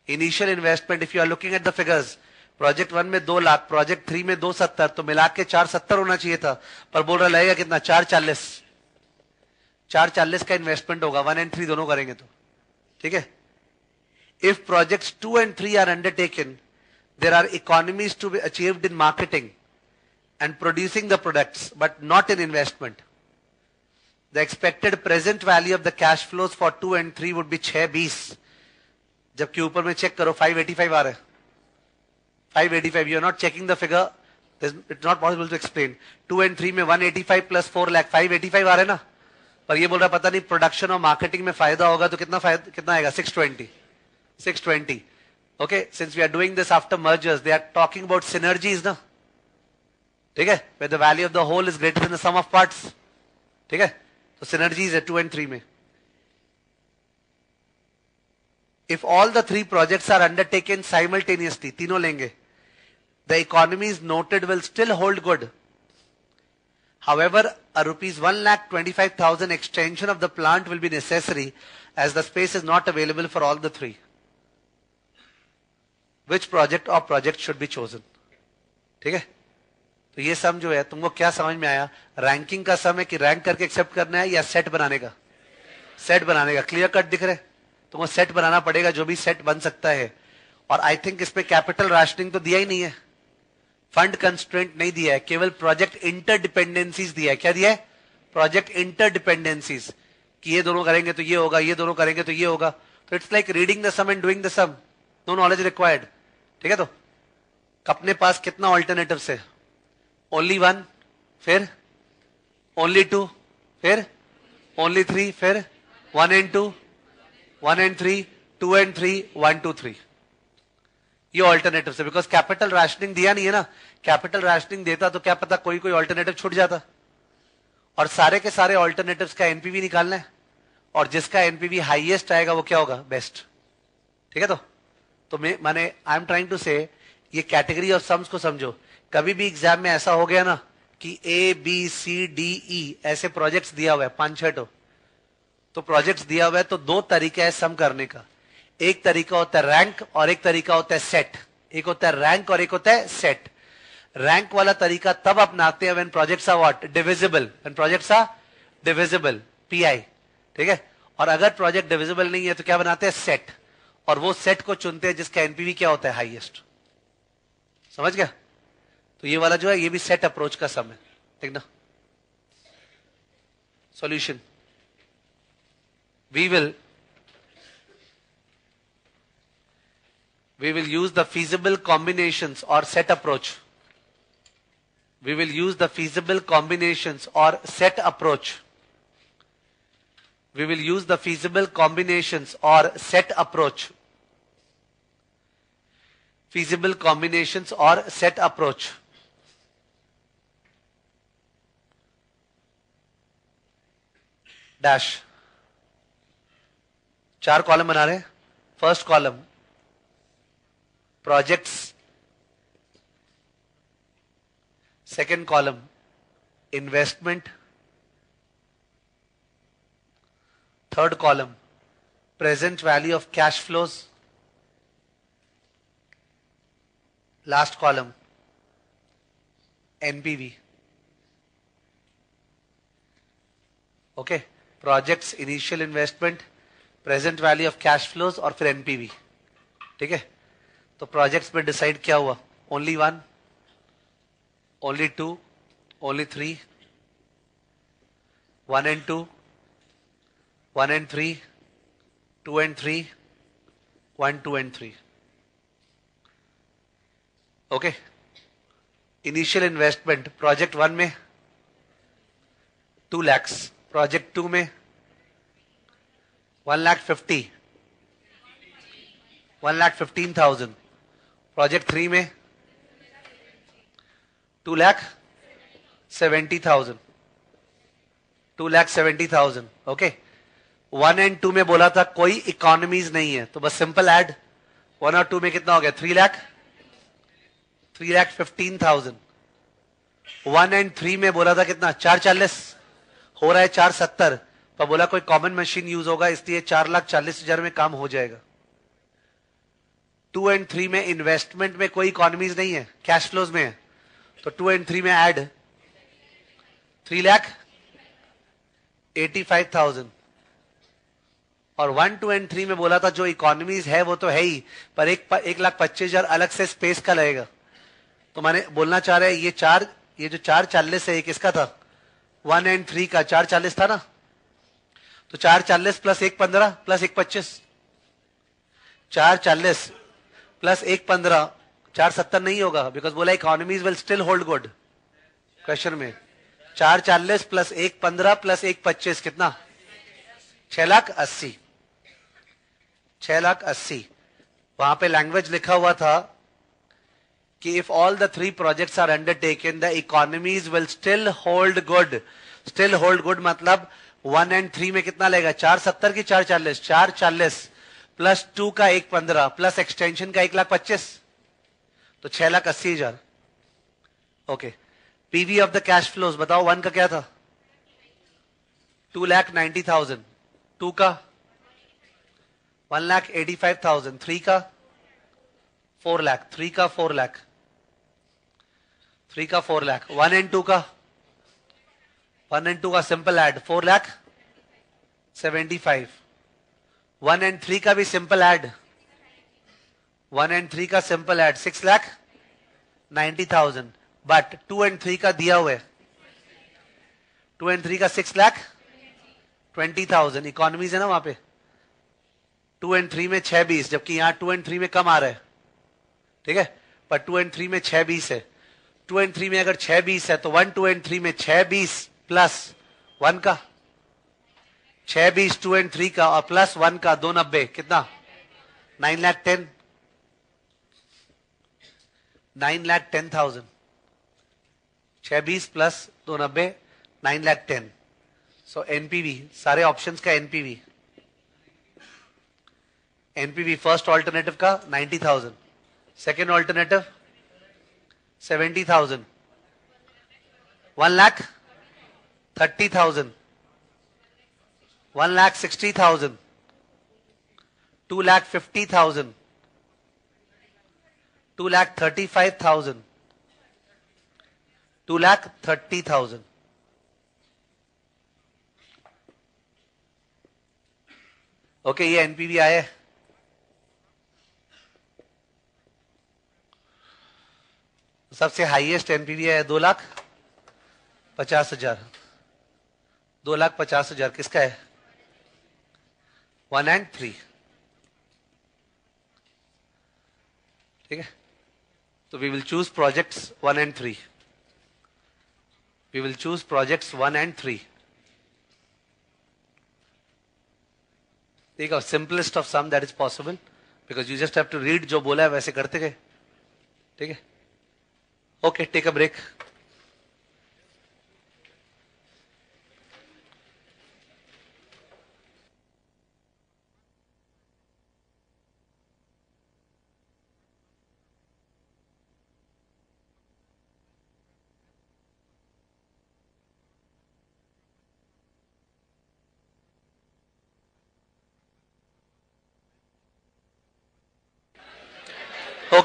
initial investment if you are looking at the figures project one में दो लाख प्रोजेक्ट थ्री में दो सत्तर तो मिला के चार सत्तर होना चाहिए था, पर बोल रहा लगेगा कितना? चार चालीस। चार चालीस का इन्वेस्टमेंट होगा वन एंड थ्री दोनों करेंगे तो। ठीक है? If project two and three are undertaken there are economies to be achieved in marketing and producing the product but not in investment the expected present value of the cash flows for two and three would be छह बीस जबकि ऊपर में चेक करो 585 आ रहा है। 585 you are not checking the figure it not possible to explain two and three में one eighty five plus four lakh five eighty five आ रहे ना? पर ये बोल रहा पता नहीं प्रोडक्शन और मार्केटिंग में फ़ायदा होगा तो कितना फ़ायदा, कितना आएगा? 620 620 twenty okay since we are doing this after mergers they are talking about synergy ना? ठीक है? Way the value of the whole is greater sum of parts ठीक है? तो सिनर्जीज है टू एंड थ्री में। If all the three projects are undertaken simultaneously तीनों लेंगे the economies noted will still hold good However, a rupees 1 lakh 25,000 extension of the plant will be necessary as the space is not available for all the three. Which project or project should be chosen? ठीक है तो ये सम जो है तुमको क्या समझ में आया रैंकिंग का सम है कि रैंक करके एक्सेप्ट करना है या सेट बनाने का सेट बनाने का क्लियर कट दिख रहे तुमको सेट बनाना पड़ेगा जो भी सेट बन सकता है। और आई थिंक इस कैपिटल राशनिंग तो दिया ही नहीं है। फंड कंस्ट्रेंट नहीं दिया है, केवल प्रोजेक्ट इंटरडिपेंडेंसीज दिया है। क्या दिया है? प्रोजेक्ट इंटरडिपेंडेंसीज कि ये दोनों करेंगे तो ये होगा, ये दोनों करेंगे तो ये होगा। तो it's like reading the sum and doing the sum no knowledge required ठीक है तो? अपने पास कितना ऑल्टरनेटिव है? ओनली वन फिर? ओनली टू फिर? ओनली थ्री फिर? One and two one and three two and three one two three ये ऑल्टरनेटिव है बिकॉज़ कैपिटल राशनिंग दिया नहीं है ना। कैपिटल राशनिंग देता तो क्या पता कोई कोई ऑल्टरनेटिव छूट जाता। और सारे के सारे ऑल्टरनेटिव का एनपीवी निकालना है। और जिसका एनपीवी हाईएस्ट आएगा वो क्या होगा? बेस्ट ठीक है तो? तो मैं, माने I am trying to say ये कैटेगरी ऑफ़ सम्स को समझो। कभी भी एग्ज़ाम में ऐसा हो गया ना कि A B C D E ऐसे प्रोजेक्ट्स दिया हुआ है, पाँच, छह तो प्रोजेक्ट्स दिया हुआ है तो दो तरीके है सम करने का। एक तरीका होता है रैंक और एक तरीका होता है सेट एक होता है रैंक और एक होता है सेट रैंक वाला तरीका तब अपनाते हैं when projects are what divisible when projects are divisible PI ठीक है? और अगर प्रोजेक्ट डिविजिबल नहीं है तो क्या बनाते हैं? सेट और वो सेट को चुनते हैं, जिसका एनपीवी क्या होता है? हाईएस्ट समझ गया? तो ये वाला जो है, ये भी सेट अप्रोच का सम है। ठीक ना? Solution we will we will use the feasible combinations or set approach. We will use the feasible combinations or set approach. We will use the feasible combinations or set approach. Feasible combinations or set approach. Dash. चार कॉलम बना रहे first column, projects. Second column, investment. Third column, present value of cash flows. Last column, NPV. Okay? Projects, initial investment. Present value of cash flows और फिर एनपीवी ठीक है? तो प्रोजेक्ट्स में डिसाइड क्या हुआ? Only one only two only three one and two one and three two and three one two and three okay initial investment project one में टू लैक्स प्रोजेक्ट टू में one lakh fifty one lakh fifteen thousand project three में two lakh seventy thousand two lakh seventy thousand okay one and two में बोला था, कोई इकोनॉमीज नहीं है। तो बस सिंपल ऐड वन और टू में कितना हो गया? Three lakh three lakh fifteen thousand one and three में बोला था कितना? चार चालीस. हो रहा है चार सत्तर. पर बोला, कोई कॉमन मशीन यूज़ होगा, इसलिए चार लाख चालीस हज़ार में काम हो जाएगा। टू एंड थ्री में इन्वेस्टमेंट में कोई इकोनॉमीज नहीं है कैश फ्लोज में है। तो टू एंड थ्री में add three lakh eighty five thousand और वन टू एंड थ्री में बोला था, जो इकोनॉमीज है, वो तो है ही, पर एक एक लाख पच्चीस हज़ार अलग से स्पेस का लगेगा। तो मैंने बोलना चाह रहे ये चार, ये जो चार चालीस है ये किसका था? वन एंड थ्री का, चार चालीस था ना? तो चार चालीस प्लस एक पंद्रह, प्लस एक पच्चीस। चार चालीस प्लस एक पंद्रह, चार सत्तर नहीं होगा बिकॉज़ बोला economies will still hold good question में, चार चालीस प्लस एक पंद्रह प्लस एक पच्चीस कितना? छह लाख अस्सी। छह लाख अस्सी। वहाँ पे लैंग्वेज लिखा हुआ था कि if all the three projects are undertaken the economies will still hold good still hold good मतलब वन एंड थ्री में कितना लेगा? चार सत्तर की चार चालीस चार चालीस, प्लस टू का एक पंद्रह, प्लस एक्सटेंशन का एक लाख पच्चीस। तो छह लाख अस्सी हज़ार। Okay PV of the cash flows बताओ, वन का क्या था? Two lakh ninety thousand. Two का? One lakh eighty five thousand. Three का? फोर लाख। थ्री का फोर लाख। थ्री का four lakh. One and two का? वन एंड टू का simple add four lakh seventy five one and three का भी simple add one and three का simple add six lakh ninety thousand but two and three का दिया हुआ है. टू एंड थ्री का six lakh twenty thousand economies है ना वहाँ पे? टू एंड थ्री में छह बीस, जबकि यहाँ टू एंड थ्री में कम आ रहा है। ठीक है? पर टू एंड थ्री में छह बीस है। टू एंड थ्री में अगर छह बीस है तो वन टू एंड थ्री में छह बीस प्लस वन का? छह बीस टू एंड थ्री का और प्लस वन का दो नब्बे, कितना? Nine lakh ten. Nine lakh ten thousand. छह बीस प्लस दो नब्बे, nine lakh ten. So NPV सारे ऑप्शंस का एनपीवी एनपीवी फ़र्स्ट ऑल्टरनेटिव का ninety thousand. Second alternative seventy thousand one lakh thirty thousand one lakh sixty thousand two lakh fifty thousand two lakh thirty five thousand two lakh thirty thousand okay ये एनपीवी आए सबसे हाईएस्ट एनपीवी है दो लाख पचास हज़ार दो लाख पचास हज़ार किसका है? One and three. ठीक है? तो we will choose projects one and three. We will choose projects one and three. ठीक है simplest of sum that is possible because you just have to read जो बोला है, वैसे करते गए। ठीक है? Okay take a break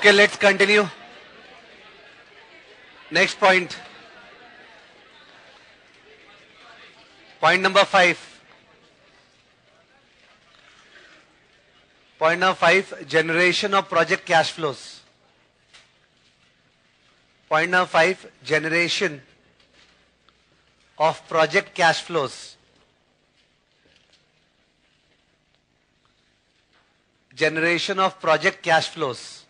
Okay, let's continue. Next point. Point number five. Point number five, generation of project cash flows. Point number five, generation of project cash flows. Generation of project cash flows.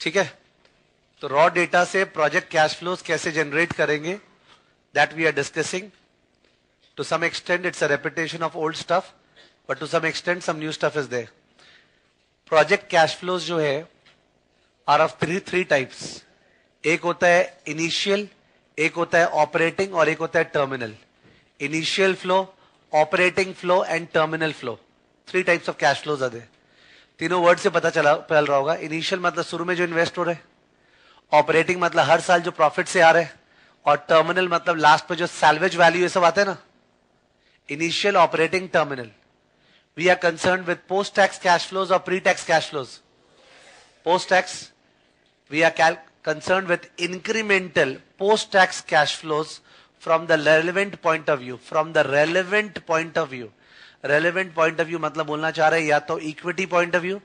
ठीक है? तो रॉ डेटा से प्रोजेक्ट कैश फ्लोज कैसे जनरेट करेंगे? That we are discussing to some extent it's a repetition of old stuff but to some extent some new stuff is there project cash flows जो है are of three three types एक होता है इनिशियल एक होता है ऑपरेटिंग और एक होता है terminal initial flow operating flow and terminal flow three types of cash flows are there तीनों वर्ड से पता चला चल रहा होगा इनिशियल मतलब शुरू में जो इन्वेस्ट हो रहे ऑपरेटिंग मतलब हर साल जो प्रॉफिट से आ रहे और टर्मिनल मतलब लास्ट पे जो सैलवेज वैल्यू ये सब आते हैं ना initial operating terminal we are concern with post tax cash flows और pre tax cash flows post tax we are concerned with incremental post-tax cash flows from the relevant point of view. From the relevant point of view. Relevant point of view मतलब बोलना चाह रहे हैं, या तो इक्विटी पॉइंट ऑफ़ व्यू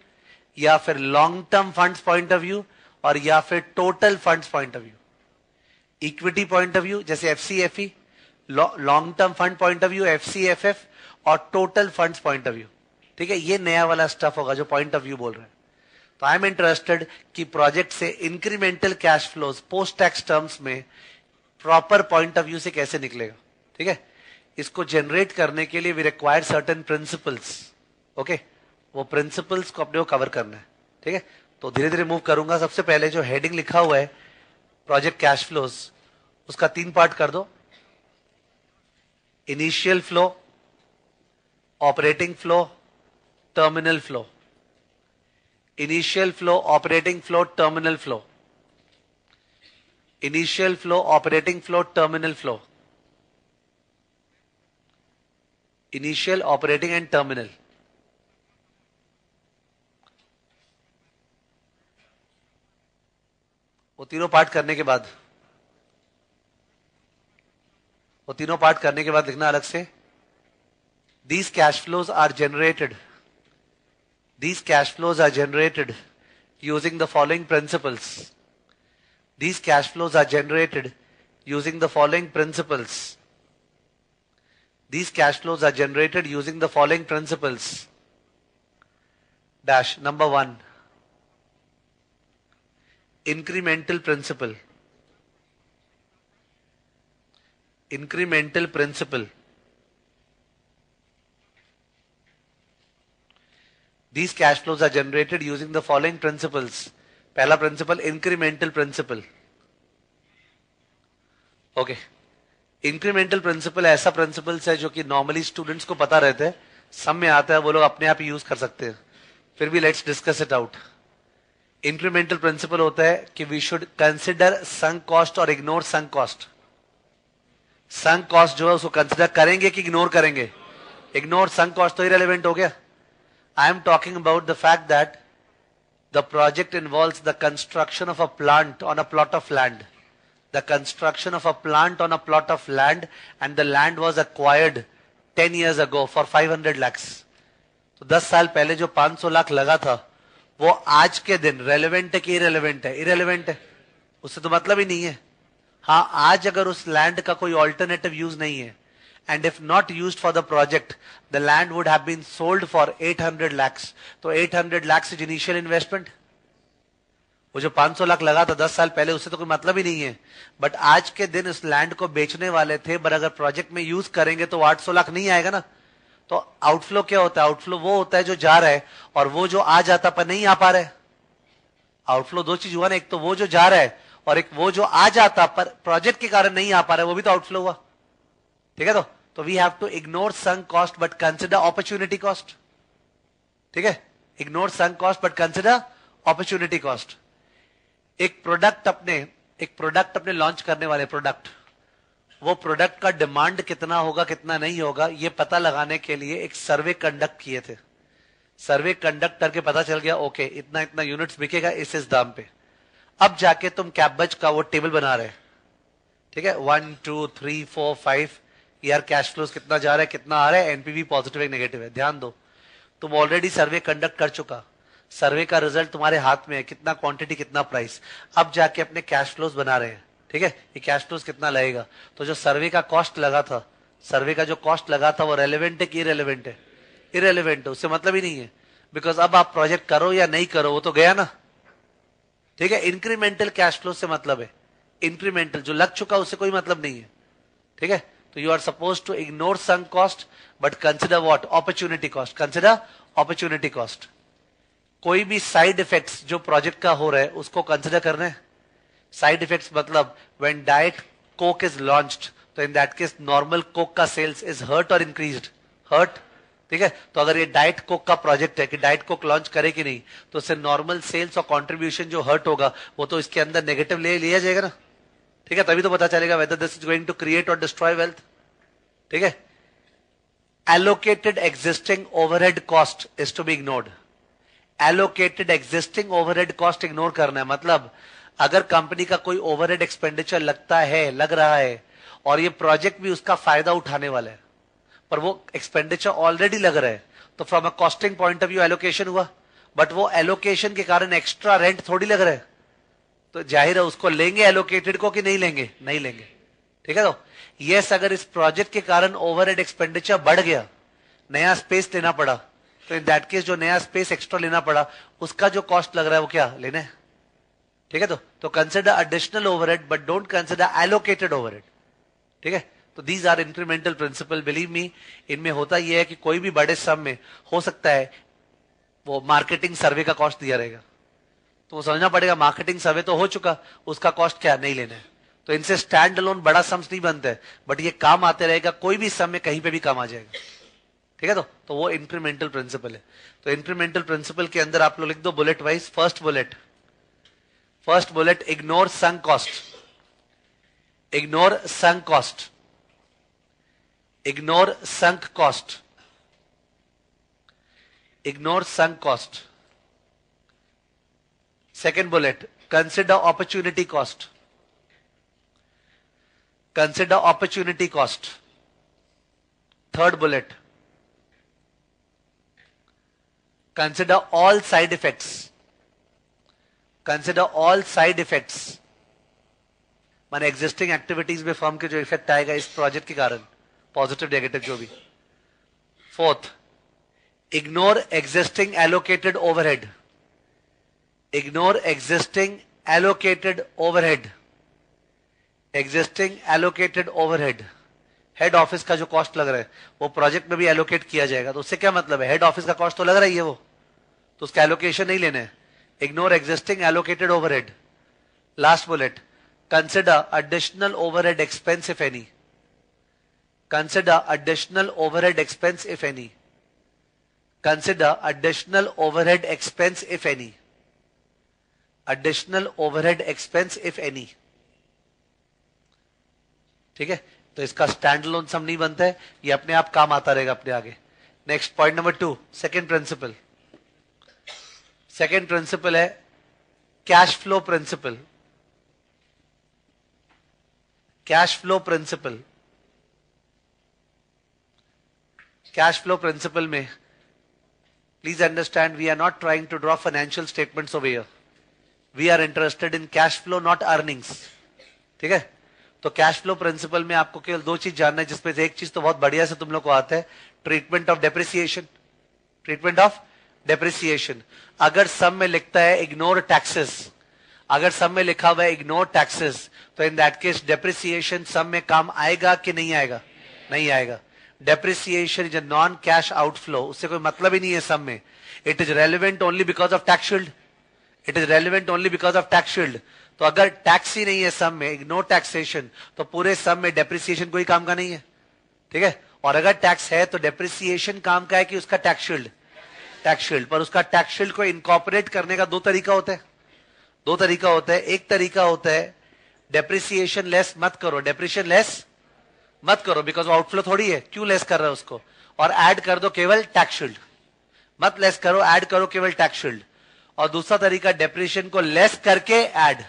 या फिर long term fund point of view और या फिर total fund point of view equity point of view जैसे F C F E long term fund point of view F C F F और total fund point of view ठीक है, ये नया वाला स्टफ़ होगा जो पॉइंट ऑफ़ व्यू बोल रहे हैं. तो आई एम इंटरेस्टेड कि प्रोजेक्ट से incremental cash flows post tax terms में प्रॉपर पॉइंट ऑफ़ व्यू से कैसे निकलेगा. ठीक है? इसको जनरेट करने के लिए we require certain principles okay वो प्रिंसिपल्स को अपने को कवर करना है. ठीक है? तो धीरे धीरे मूव करूँगा. सबसे पहले जो हेडिंग लिखा हुआ है प्रोजेक्ट कैश फ्लोज उसका तीन पार्ट कर दो. Initial flow operating flow terminal flow initial flow operating flow terminal flow initial flow operating flow terminal flow. Initial, operating and terminal. वो तीनों पार्ट करने के बाद वो तीनों पार्ट करने के बाद लिखना अलग से these cash flows are generated These cash flows are generated using the following principles. These cash flows are generated using the following principles. These cash flows are generated using the following principles. Dash number one, incremental principle. Incremental principle. These cash flows are generated using the following principles. Pehla principle, incremental principle. Okay. Incremental principle ऐसा प्रिंसिपल है जो कि नॉर्मली स्टूडेंट्स को पता रहता है। सब में आता है, वो लोग अपने आप ही यूज़ कर सकते हैं। फिर भी let's discuss it out incremental principle होता है कि we should consider sunk cost और ignore sunk cost sunk cost जो है, उसको कंसिडर करेंगे कि इग्नोर करेंगे? इग्नोर संक कॉस्ट तो ही रेलिवेंट हो गया। I am talking about the fact that the project involve the construction of a plant on a plot of land. The construction of a plant on a plot of land and the land was acquired 10 years ago for 500 lakhs. तो 10 साल पहले जो 500 लाख लगा था वो आज के दिन रेलेवेंट है कि इरेलीवेंट है इरेलीवेंट है उससे तो मतलब ही नहीं है हाँ आज अगर उस लैंड का कोई ऑल्टरनेटिव यूज़ नहीं है and if not used for the project, the land would have been sold for 800 lakhs. तो 800 lakhs is initial investment. वो जो 500 लाख लगा था 10 साल पहले, उससे तो कोई मतलब ही नहीं है। बट आज के दिन इस लैंड को बेचने वाले थे पर अगर प्रोजेक्ट में यूज़ करेंगे तो 800 लाख नहीं आएगा ना। तो आउटफ्लो क्या होता है? आउटफ्लो वो होता है जो जा रहा है, और वो जो आ जाता पर नहीं आ पा रहा आउटफ्लो दो चीज़ हुआ ना, एक तो वो जो जा रहा है, और एक वो जो आ जाता पर प्रोजेक्ट के कारण नहीं आ पा रहा है, वो भी तो आउटफ्लो हुआ। ठीक है तो? तो we have to ignore sunk cost but consider opportunity cost ठीक है? Ignore sunk cost but consider opportunity cost एक प्रोडक्ट अपने, एक प्रोडक्ट अपने लॉन्च करने वाले प्रोडक्ट वो प्रोडक्ट का डिमांड कितना होगा, कितना नहीं होगा, ये पता लगाने के लिए एक सर्वे कंडक्ट किए थे। सर्वे कंडक्ट करके पता चल गया ओके इतना इतना यूनिट्स बिकेगा इस इस दाम पे। अब जाके तुम कैबज का वो टेबल बना रहे ठीक है? One two three four five यार कैश फ्लोज कितना जा रहा है, कितना आ रहा है एनपीवी पॉजिटिव है नेगेटिव है। ध्यान दो। तुम ऑलरेडी सर्वे कंडक्ट कर चुका। सर्वे का रिज़ल्ट तुम्हारे हाथ में है, कितना क्वांटिटी कितना प्राइस अब जाके अपने कैश फ्लोज बना रहे हैं, ठीक है? ये कैश फ्लोज कितना लगेगा? तो जो सर्वे का कॉस्ट लगा था, सर्वे का जो कॉस्ट लगा था, वो रेलिवेंट है कि इरेलीवेंट है? इरेलीवेंट है, उससे मतलब ही नहीं है। बिकॉज़ अब आप प्रोजेक्ट करो या नहीं करो, वो तो गया ना। ठीक है? इंक्रीमेंटल कैश फ्लो से मतलब है। इंक्रीमेंटल जो लग चुका उससे कोई मतलब नहीं है। ठीक है? तो you are suppose to ignore sunk cost but consider what Opportunity cost consider opportunity cost. कोई भी साइड इफेक्ट्स जो प्रोजेक्ट का हो रहा है, उसको कंसिडर कर रहे हैं। साइड इफेक्ट्स मतलब when diet Coke is launched तो in that case normal Coke का सेल्स इज़ हर्ट और इंक्रीज्ड हर्ट ठीक है? तो अगर ये डाइट कोक का प्रोजेक्ट है कि डाइट कोक लॉन्च करे कि नहीं तो उससे नॉर्मल सेल्स और कंट्रीब्यूशन जो हर्ट होगा, वो तो इसके अंदर नेगेटिव ले, लिया जाएगा ना। ठीक है? तभी तो पता चलेगा whether this is going to create और डिस्ट्रॉय वेल्थ ठीक है? Allocated existing overhead cost is to be ignored allocated existing overhead cost ignore करना है। मतलब अगर कंपनी का कोई ओवरहेड एक्सपेंडिचर लगता है, लग रहा है, और ये प्रोजेक्ट भी उसका फ़ायदा उठाने वाला है, पर वो एक्सपेंडिचर ऑलरेडी लग रहा है तो from a costing point of view allocation हुआ बट वो एलोकेशन के कारण एक्स्ट्रा रेंट थोड़ी लग रहा है। तो ज़ाहिर है उसको लेंगे एलोकेटेड को कि नहीं लेंगे? नहीं लेंगे। ठीक है तो? यस अगर इस प्रोजेक्ट के कारण ओवरहेड एक्सपेंडिचर बढ़ गया, नया स्पेस लेना पड़ा तो इन दैट केस जो नया स्पेस एक्स्ट्रा लेना पड़ा, उसका जो कॉस्ट लग रहा है वो क्या? लेना है। ठीक है तो? तो consider additional overhead but don't consider allocated overhead ठीक है? तो these are incremental principle believe me इनमें होता यह है कि कोई भी बड़े सम में हो सकता है, वो मार्केटिंग सर्वे का कॉस्ट दिया रहेगा। तो वो समझना पड़ेगा मार्केटिंग सर्वे तो हो चुका, उसका कॉस्ट क्या? नहीं लेना है। तो इनसे स्टैंड अलोन बड़ा सम्स नहीं बनते बट ये काम आते रहेगा, कोई भी सम में कहीं पे भी काम आ जाएगा। ठीक है तो तो वो इंक्रीमेंटल प्रिंसिपल है। तो इंक्रीमेंटल प्रिंसिपल के अंदर आप लोग लिख दो bullet wise first bullet first bullet ignore sunk cost ignore sunk cost ignore sunk cost ignore sunk cost second bullet consider opportunity cost consider opportunity cost third bullet consider all side effects. Consider all side effects. माने एग्जिस्टिंग एक्टिविटीज़ में फर्म के जो इफ़ेक्ट आएगा इस प्रोजेक्ट के कारण पॉजिटिव नेगेटिव जो भी। Fourth ignore existing allocated overhead ignore existing allocated overhead existing allocated overhead head office का जो कॉस्ट लग रहा है, वो प्रोजेक्ट में भी एलोकेट किया जाएगा। तो उससे क्या मतलब है? हेड ऑफ़िस का कॉस्ट तो लग रहा ही है वो। तो उसका एलोकेशन नहीं लेना है। Ignore existing allocated overhead last bullet consider additional overhead expense if any consider additional overhead expense if any consider additional overhead expense if any additional overhead expense if any ठीक है? तो इसका स्टैंड लोन सम नहीं बनता है, ये अपने आप काम आता रहेगा अपने आगे। Next point number two second principle second principle है cash flow principle cash flow principle cash flow principle में please understand we are not trying to draw financial statements over we are interested in cash flow not earnings ठीक है? तो कैश फ्लो प्रिंसिपल में आपको केवल दो चीज़ जानना है, जिसमें से एक चीज़ तो बहुत बढ़िया से तुम लोग को आता है treatment of depreciation treatment of depreciation अगर सब में लिखता है इग्नोर टैक्सेस अगर सब में लिखा हुआ है इग्नोर टैक्सेस तो इन दैट केस डेप्रिसिएशन सब में काम आएगा कि नहीं आएगा? नहीं आएगा. Depreciation is a non cash outflow उससे कोई मतलब ही नहीं है सब में. It is relevant only because of tax shield it is relevant only because of tax shield तो अगर टैक्स ही नहीं है सम में नो टैक्सेशन तो पूरे सम में डेप्रिसिएशन कोई काम का नहीं है। ठीक है? और अगर टैक्स है तो डेप्रिसिएशन काम का है कि उसका टैक्स शील्ड टैक्स शील्ड पर उसका टैक्स शील्ड को इनकॉपरेट करने का दो तरीका होता है। दो तरीका होता है। एक तरीका होता है डेप्रिसिएशन लेस मत करो। डेप्रिशिएशन लेस मत करो बिकॉज़ आउटफ्लो थोड़ी है। क्यों लेस कर रहे हो उसको? और ऐड कर दो केवल टैक्स शील्ड मत लेस करो ऐड करो केवल टैक्स शील्ड और दूसरा तरीका डेप्रिशिएशन को लेस करके ऐड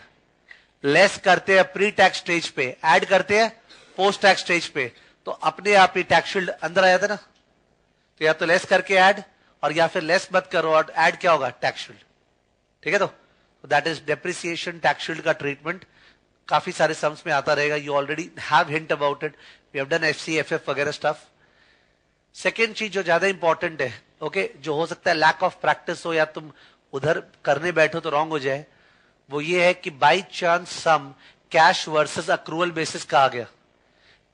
लेस करते हैं प्री टैक्स स्टेज पे ऐड करते हैं पोस्ट टैक्स स्टेज पे तो अपने आप ही टैक्स शील्ड अंदर आया था ना? तो या तो लेस करके ऐड और या फिर लेस मत करो और ऐड क्या होगा? टैक्स शील्ड ठीक है तो? That is depreciation tax shield का ट्रीटमेंट काफ़ी सारे सम्स में आता रहेगा। You already have hint about it we have done FC FF वगैरह स्टफ़ सेकेंड चीज़ जो ज़्यादा इंपॉर्टेंट है ओके okay, जो हो सकता है लैक ऑफ़ प्रैक्टिस हो या तुम उधर करने बैठो तो रॉन्ग हो जाए वो ये है कि by chance sum cash versus accrual basis का आ गया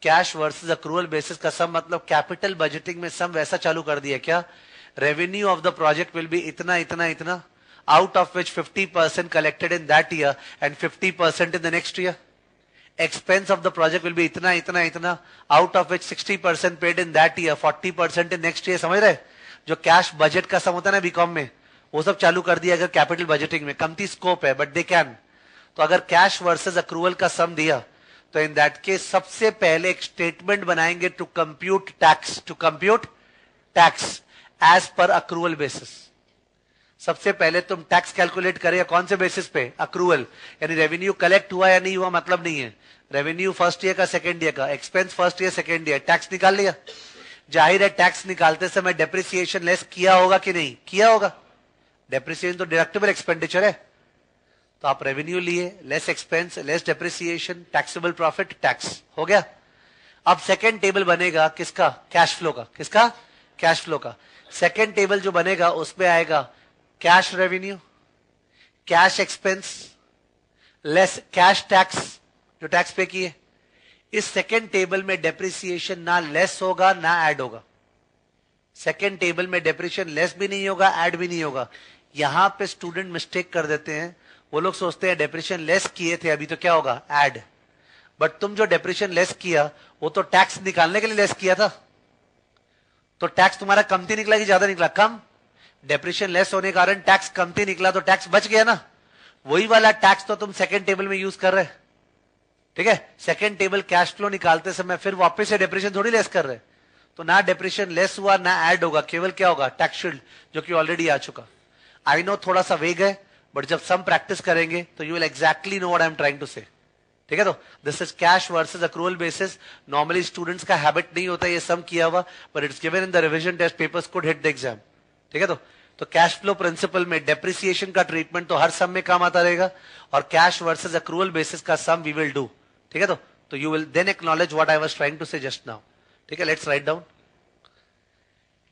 कैश वर्सेस अक्रूवल बेसिस का सम मतलब कैपिटल बजटिंग में सम वैसा चालू कर दिया क्या revenue of the project will be इतना इतना इतना out of which 50% collected in that year and 50% in the next year. Expense of the project will be itna, itna, itna, out of which 60% paid in that year, 40% in next year. समझ रहे जो कैश बजट का सम होता है ना बीकॉम में वो सब चालू कर दिया अगर कैपिटल बजटिंग में। कमती स्कोप है बट दे कैन तो अगर कैश वर्सेस अक्रूवल का सम दिया तो इन दैट केस सबसे पहले एक स्टेटमेंट बनाएँगे to compute tax to compute tax as पर अक्रूवल बेसिस सबसे पहले तुम टैक्स कैलकुलेट करे कौन से बेसिस पे? अक्रूवल यानी रेवेन्यू कलेक्ट हुआ या नहीं हुआ मतलब नहीं है। रेवेन्यू फ़र्स्ट ईयर का सेकेंड ईयर का। Expense first year second year tax निकाल लिया। ज़ाहिर है टैक्स निकालते समय डेप्रिसिएशन लेस किया होगा कि नहीं? किया होगा। डेप्रिसिएशन तो डिडक्टेबल एक्सपेंडिचर है। तो आप रेवेन्यू लिए less expense less depreciation taxable profit tax हो गया। अब सेकेंड टेबल बनेगा किसका? कैश फ्लो का। किसका? कैश फ्लो का। सेकेंड टेबल जो बनेगा, उसमें आएगा cash revenue cash expense less cash tax जो टैक्स पे किए। इस सेकेंड टेबल में डेप्रिसिएशन ना लेस होगा, ना ऐड होगा। सेकेंड टेबल में डेप्रिसिएशन लेस भी नहीं होगा ऐड भी नहीं होगा। यहाँ पे स्टूडेंट मिस्टेक कर देते हैं। वो लोग सोचते हैं डेप्रिसिएशन लेस किए थे, अभी तो क्या होगा? एड बट तुम जो डेप्रेशन लेस किया, वो तो टैक्स निकालने के लिए लेस किया था। तो टैक्स तुम्हारा कमती निकला कि ज़्यादा निकला? कम। डेप्रिशिएशन लेस होने के कारण टैक्स कमती निकला तो टैक्स बच गया ना। वही वाला टैक्स तो तुम सेकेंड टेबल में यूज़ कर रहे ठीक है? सेकेंड टेबल कैश फ्लो निकालते समय फिर वापस से डेप्रेशन थोड़ी लेस कर रहे तो ना डेप्रेशन लेस हुआ, ना ऐड होगा। केवल क्या होगा? टैक्स शील्ड जो कि ऑलरेडी आ चुका। आई नो थोड़ा सा वेग है बट जब सम प्रैक्टिस करेंगे तो you will exactly know what I am trying to say ठीक है तो this is cash versus accrual basis normally students का हैबिट नहीं होता ये सम किया हुआ but it's given in the revision test papers could hit the exam ठीक है तो तो कैश फ्लो प्रिंसिपल में डेप्रिसिएशन का ट्रीटमेंट तो हर सम में काम आता रहेगा, और कैश वर्सेज अक्रूवल बेसिस का सम वी विल डू ठीक है तो तो you will then acknowledge what I was trying to say just now ठीक है let's write down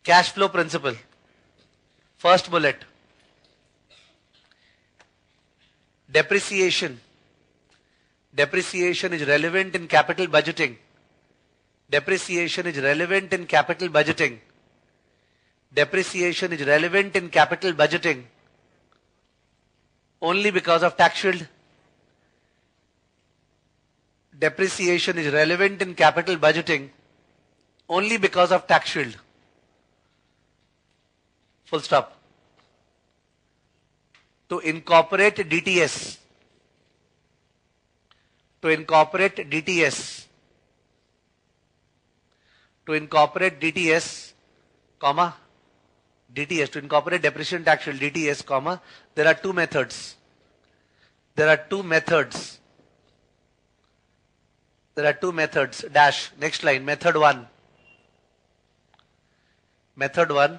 cash flow principle first bullet depreciation. Depreciation is relevant in capital budgeting. Depreciation is relevant in capital budgeting. Depreciation is relevant in capital budgeting. Only because of tax shield. Depreciation is relevant in capital budgeting. Only because of tax shield. Full stop to incorporate DTS. To incorporate DTS. To incorporate DTS, comma, DTS, to incorporate depreciation tax shield, DTS, comma, there are two methods. There are two methods. There are two methods, dash, next line, method one. Method one,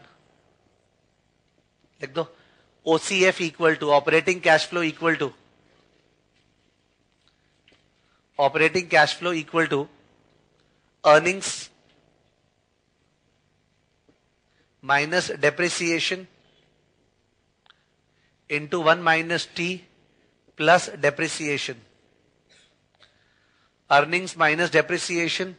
like though, OCF equal to operating cash flow equal to operating cash flow equal to earnings minus depreciation into 1 minus T plus depreciation. Earnings minus depreciation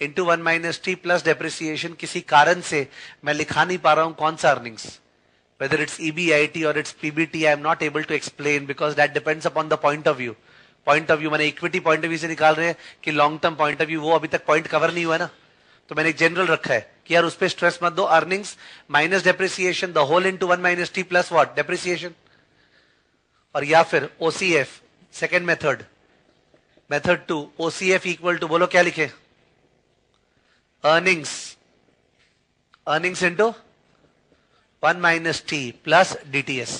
into one minus T plus depreciation किसी कारण से मैं लिखा नहीं पा रहा हूँ कौन सा अर्निंग्स इट्स ईबीआईटी और it's PBT I am not able to explain because that depends upon the point of view point of view मैंने इक्विटी पॉइंट ऑफ़ व्यू से निकाल रहे हैं कि long term point of view वो अभी तक पॉइंट कवर नहीं हुआ ना। तो मैंने एक जनरल रखा है कि यार उस पर स्ट्रेस मत दो earnings minus depreciation the whole into one minus T plus what depreciation और या फिर OCF second method method two OCF equal to बोलो क्या लिखे? Earnings earnings into one minus T plus DTS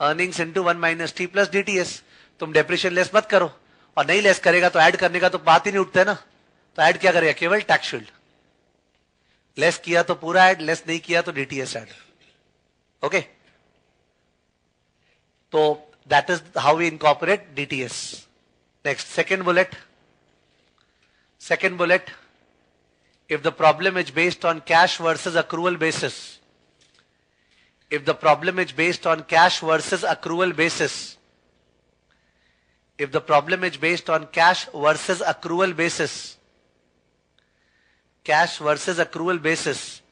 earnings into one minus T plus DTS तुम डेप्रिशिएशन लेस मत करो। और नहीं लेस करेगा तो ऐड करने का तो बात ही नहीं उठता ना। तो ऐड क्या करेगा? केवल टैक्स शील्ड लेस किया तो पूरा ऐड लेस नहीं किया तो डीटीएस ऐड ओके तो that is how we incorporate DTS next second bullet second bullet. If the problem is based on cash versus accrual basis, if the problem is based on cash versus accrual basis, if the problem is based on cash versus accrual basis, cash versus accrual basis,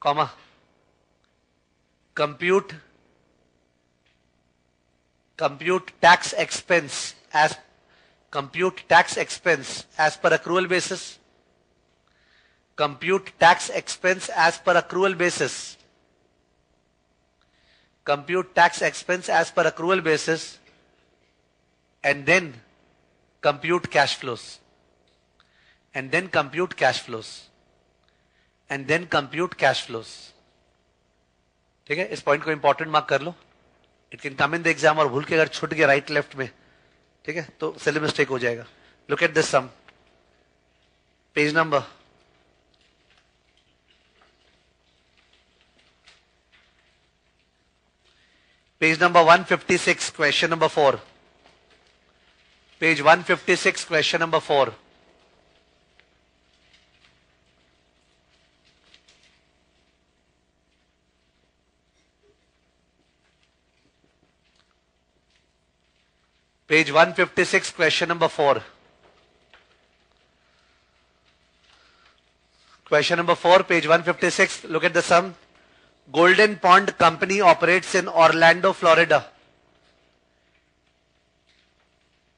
comma, compute, compute tax expense as compute tax expense as per accrual basis. Compute tax expense as per accrual basis. Compute tax expense as per accrual basis. And then compute cash flows. And then compute cash flows. And then compute cash flows. ठीक है इस पॉइंट को इंपॉर्टेंट मार्क कर लो it can come in the exam और भूल के अगर छुट गया राइट लेफ़्ट में ठीक है तो सिले मिस्टेक हो जाएगा look at this sum page number Page number 156, question number 4. Page 156, question number 4. Page 156, question number 4. Question number 4, page 156. Look at the sum. Golden Pond Company operates in Orlando, Florida.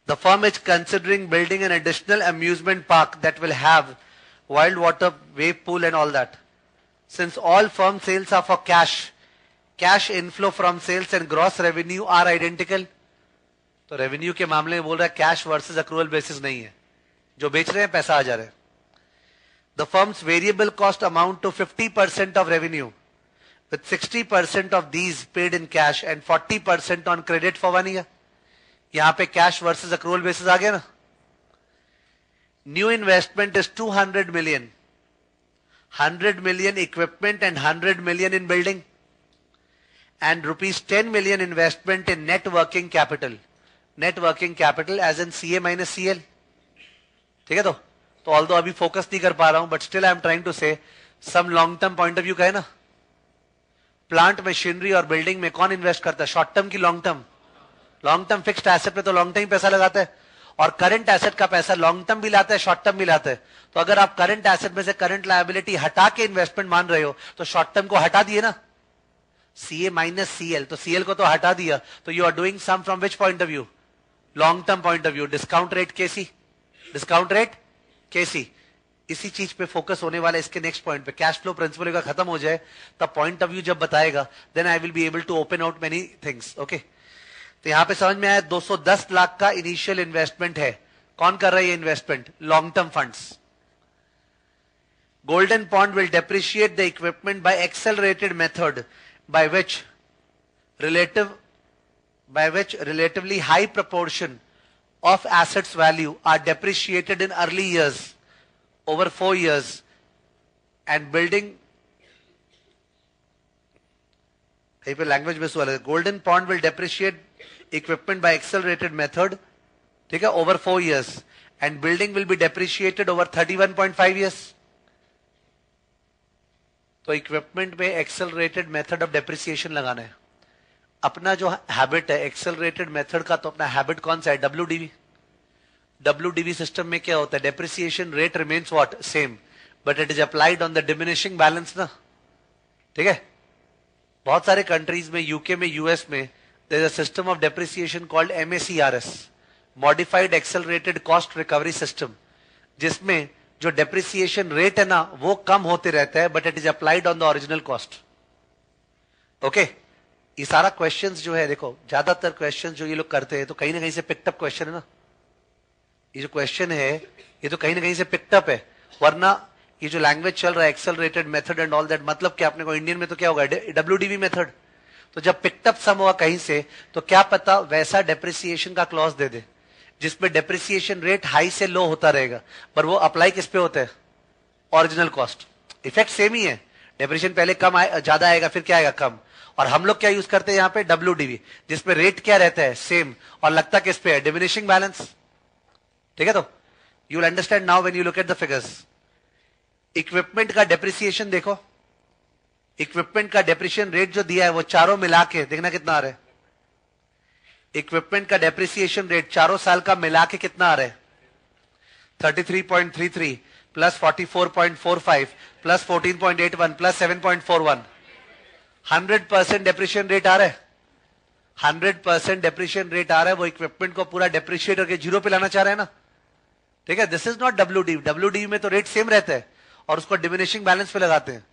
The firm is considering building an additional amusement park that will have wild water, wave pool and all that. Since all firm sales are for cash, cash inflow from sales and gross revenue are identical. तो रेवेन्यू के मामले में बोल रहा है कैश वर्सेस अक्रूवल बेसिस नहीं है जो बेच रहे हैं पैसा आ जा रहा है the firm's variable cost amount to 50 percent of revenue with 60% of these paid in cash and 40% on credit for one year. यहां पे कैश वर्सेस अक्रूवल बेसिस आ गया ना new investment is 200 million 100 million equipment and 100 million in building and rupees 10 million investment in net working capital net working capital as in CA minus CL ठीक है तो तो ऑल अभी फोकस नहीं कर पा रहा हूं but still I am trying to say some long term point of view का है ना प्लांट मशीनरी और बिल्डिंग में कौन इन्वेस्ट करता है? शॉर्ट टर्म की long term long term fixed asset पे तो लॉन्ग टर्म पैसा लगाता है। और करंट एसेट का पैसा लॉन्ग टर्म भी लाता है शॉर्ट टर्म भी लाता है। तो अगर आप करंट एसेट में से करंट लाइबिलिटी हटा के इन्वेस्टमेंट मान रहे हो तो शॉर्ट टर्म को हटा दिए ना। सीए माइनस सीएल तो सीएल को तो हटा दिया। तो you are doing sum from which point of view long term point of view discount rate KC discount rate KC इसी चीज़ पे फोकस होने वाला इसके नेक्स्ट पॉइंट पे। कैश फ्लो प्रिंसिपल खत्म हो जाए, तब पॉइंट ऑफ़ व्यू जब बताएगा then I will be able to open out many things okay तो यहाँ पे समझ में आया 210 लाख का इनिशियल इन्वेस्टमेंट है। कौन कर रहा है ये investment long term fund Golden Pond will depreciate the equipment by accelerated method by which relative by which relatively high proportion of assets value are depreciated in early years over four years and building language में सवाल golden pond will depreciate equipment by accelerated method ठीक है over four years and building will be depreciated over 31.5 years तो इक्विपमेंट में एक्सेलरेटेड मेथड ऑफ़ डेप्रिसिएशन लगाना है अपना जो हैबिट है एक्सेलरेटेड मेथड का तो अपना हैबिट कौन सा है डब्ल्यू डीवी WDV सिस्टम में क्या होता है? Depreciation rate remains what same but it is applied on the diminishing balance ना? ठीक है? बहुत सारे कंट्रीज़ में यूके में यूएस में there system of depreciation called MACRS modified accelerated cost recovery system जिसमें जो डेप्रिसिएशन रेट है ना, वो कम होते रहता है but it is applied on the original cost okay ये सारा क्वेश्चंस जो है, देखो, ज़्यादातर क्वेश्चंस जो ये लोग करते हैं तो कहीं ना कहीं से पिकटअप क्वेश्चन है ना? ये जो क्वेश्चन है, ये तो कहीं ना कहीं से पिकटअप है। वरना ये जो लैंग्वेज चल रहा है accelerated method and all that मतलब क्या आपने को इंडियन में तो क्या होगा? डब्ल्यू मेथड तो जब पिकटअप सम हुआ कहीं से तो क्या पता वैसा डेप्रिसिएशन का क्लॉज दे दे, जिसमें डेप्रिसिएशन रेट हाई से लो होता रहेगा, पर वो अप्लाई किस पे होता है? ओरिजिनल कॉस्ट इफ़ेक्ट सेम ही है। डेप्रिसिएशन पहले कम आए, ज़्यादा आएगा, फिर क्या आएगा? कम। और हम लोग क्या यूज़ करते हैं यहाँ पे? डब्ल्यू जिसमें रेट क्या रहता है? सेम और लगता किस पे है? डिमिनिशिंग बैलेंस ठीक है तो? You will understand now when you look at the figures equipment का डेप्रिसिएशन देखो। इक्विपमेंट का डेप्रिसिएशन रेट जो दिया है वो चारों मिला के, देखना कितना आ रहा है। इक्विपमेंट का डेप्रिसिएशन रेट चारों साल का मिला के कितना आ रहा है? 33.33 plus 44.45 plus 14.81 plus 7.41 100 percent depreciation rate आ रहा है। हंड्रेड परसेंट डेप्रिशिएशन रेट आ रहा है, वो इक्विपमेंट को पूरा डेप्रिशिएट करके ज़ीरो पे लाना चाह रहे हैं ना? ठीक है this is not W D W D में तो रेट सेम रहता है और उसको डिमिनिशिंग बैलेंस पे लगाते हैं।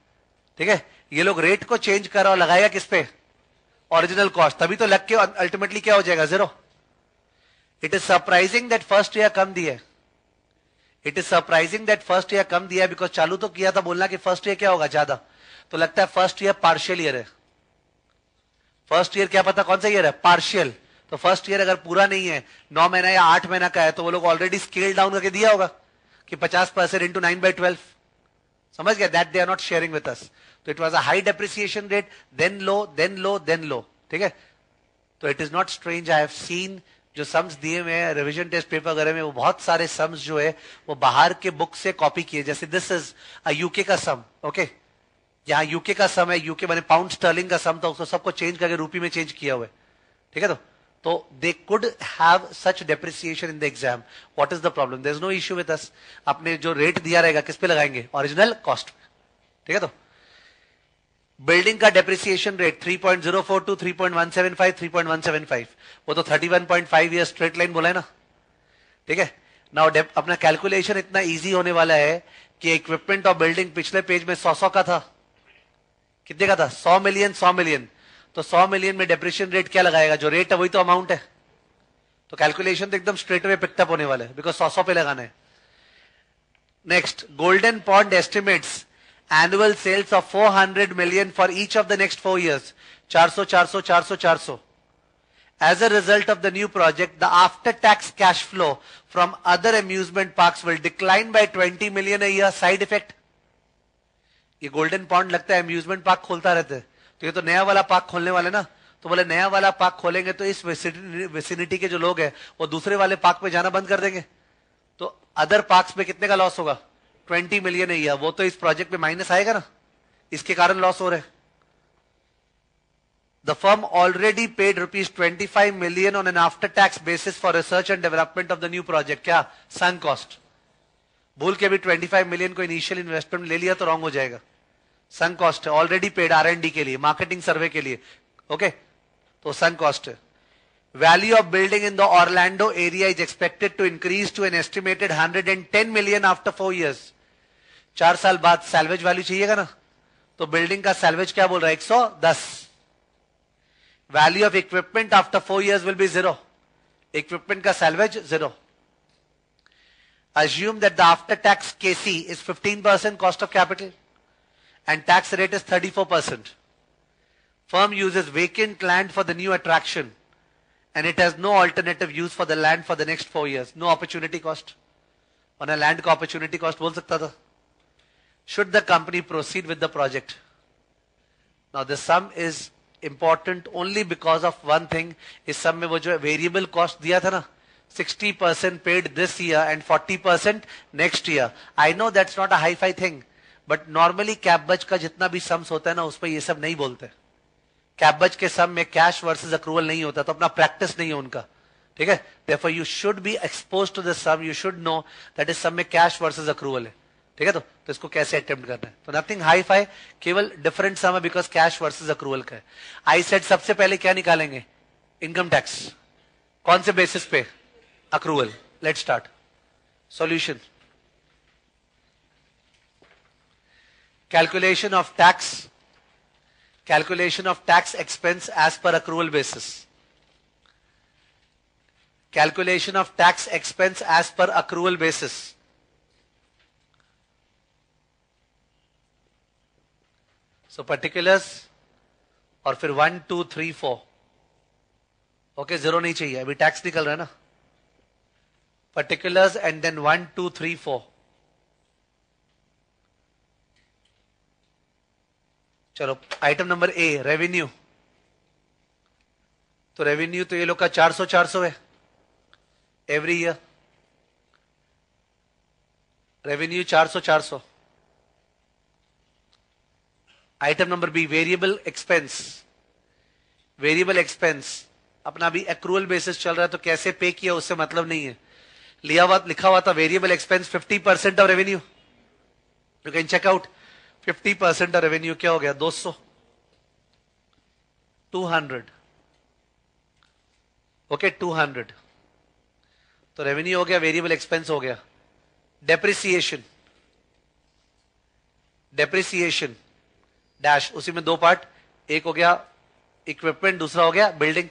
ठीक है, ये लोग रेट को चेंज करा और लगाएगा किस पे? ओरिजिनल कॉस्ट तभी तो लग के अल्टीमेटली क्या हो जाएगा? Zero it is surprising that first year कम दिया it is surprising that first year कम दिया बिकॉज़ चालू तो किया था, बोलना कि फ़र्स्ट ईयर क्या होगा? ज़्यादा। तो लगता है फ़र्स्ट ईयर पार्शियल ईयर है। फ़र्स्ट ईयर क्या पता कौन सा ईयर है? पार्शियल तो फ़र्स्ट ईयर अगर पूरा नहीं है, नौ महीना या आठ महीना का है तो वो लोग ऑलरेडी स्केल डाउन करके दिया होगा कि पचास percent into nine by twelve समझ गया? That they are not sharing with us तो it was a high depreciation rate then low then low then low ठीक है? तो it is not strange I have seen जो सम्स दिए हुए हैं रिविजन टेस्ट पेपर वगैरह में, वो बहुत सारे सम्स जो है, वो बाहर के बुक से कॉपी किए। जैसे दिस इज़ अ यूके का सम ओके यहाँ यूके का सम है यूके मैंने पाउंड स्टर्लिंग का सम था, उसको सबको चेंज करके रूपी में चेंज किया हुआ है। ठीक है तो? तो they could have such depreciation in the exam what is the problem there is no issue with आपने जो रेट दिया रहेगा, किस पे लगाएँगे? ओरिजिनल कॉस्ट ठीक है तो? बिल्डिंग का डेप्रिसिएशन रेट 3.04 टू 3.175 3.175 वो तो 31.5 ईयर स्ट्रेट लाइन बोला है ना? ठीक है? नाउ अपना कैलकुलेशन इतना इजी होने वाला है कि इक्विपमेंट ऑफ़ बिल्डिंग पिछले पेज में सौ सौ का था। कितने का था? सौ मिलियन सौ मिलियन तो 100 मिलियन में डेप्रिशन रेट क्या लगाएगा? जो रेट है वही तो अमाउंट है। तो कैलकुलेशन तो एकदम स्ट्रेट वे पिकअप होने वाले बिकॉज़ सौ सौ पे लगाना है। Next golden pond estimate annual sales of 400 million for each of the next four years चार सौ चार सौ चार सौ as a result of the new project the after tax cash flow from other amusement parks will decline by 20 million year side effect ये गोल्डन पॉन्ड लगता है अम्यूजमेंट पार्क खोलता रहता है। तो ये तो नया वाला पार्क खोलने वाले ना। तो बोले, नया वाला पार्क खोलेंगे तो इस विसिनिटी के जो लोग हैं, वो दूसरे वाले पार्क में जाना बंद कर देंगे। तो अदर पार्क में कितने का लॉस होगा? ट्वेंटी मिलियन है वो तो इस प्रोजेक्ट में माइनस आएगा ना। इसके कारण लॉस हो रहे the firm already paid rupees twenty five million on an after tax basis for research and development of the new project क्या? सन कॉस्ट भूल के भी ट्वेंटी फाइव मिलियन को इनिशियल इन्वेस्टमेंट ले लिया तो रॉन्ग हो जाएगा। Sunk cost already paid R and D के लिए मार्केटिंग सर्वे के लिए ओके तो sunk cost value of building in the Orlando area is expected to increase to an estimated hundred and ten million after four years चार साल बाद सैलवेज वैल्यू चाहिएगा ना? तो बिल्डिंग का सैलवेज क्या बोल रहा है? एक सौ दस। Value of equipment after four years will be zero equipment का salvage zero assume that the after tax KC is fifteen percent cost of capital and tax rate is 34%. Firm uses vacant land for the new attraction and it has no alternative use for the land for the next four years. No opportunity cost. On a land का opportunity cost बोल सकता था should the company proceed with the project? Now the sum is important only because of one thing is sum में वो जो variable cost दिया था ना 60% paid this year and 40% next year. I know that's not a high-fi thing, But normally कैबज का जितना भी सम्स होता है ना, उस पर ये सब नहीं बोलते। कैबज के सम में कैश वर्सेज अक्रूवल नहीं होता तो अपना प्रैक्टिस नहीं है उनका। ठीक है? Therefore, you should be exposed to the sum. You should know that is sum में कैश वर्सेस अक्रूवल है। ठीक है तो? तो इसको कैसे अटेम्प्ट करना है? तो नथिंग हाई फाई केवल डिफरेंट सम है बिकॉज़ कैश वर्सेज अक्रूवल का है। आई सेट सबसे पहले क्या निकालेंगे? इनकम टैक्स कौन से बेसिस पे? Accrual let start solution calculation of tax calculation of tax expense as per accrual basis calculation of tax expense as per accrual basis so particulars और फिर one two three four okay zero नहीं चाहिए। अभी टैक्स निकल रहा है ना? Particulars and then one two three four चलो आइटम नंबर ए रेवेन्यू तो रेवेन्यू तो ये लोग का 400 400 है। Every year revenue 400 400 item number B variable expense variable expense अपना भी एक्रूअल बेसिस चल रहा है तो कैसे पे किया उससे मतलब नहीं है। लिया हुआ, लिखा हुआ था variable expense 50 percent of revenue you can check out 50 percent revenue क्या हो गया? 200 200 ओके 200 तो रेवेन्यू हो गया वेरिएबल एक्सपेंस हो गया। डेप्रिसिएशन डेप्रिसिएशन डैश उसी में दो पार्ट एक हो गया इक्विपमेंट दूसरा हो गया बिल्डिंग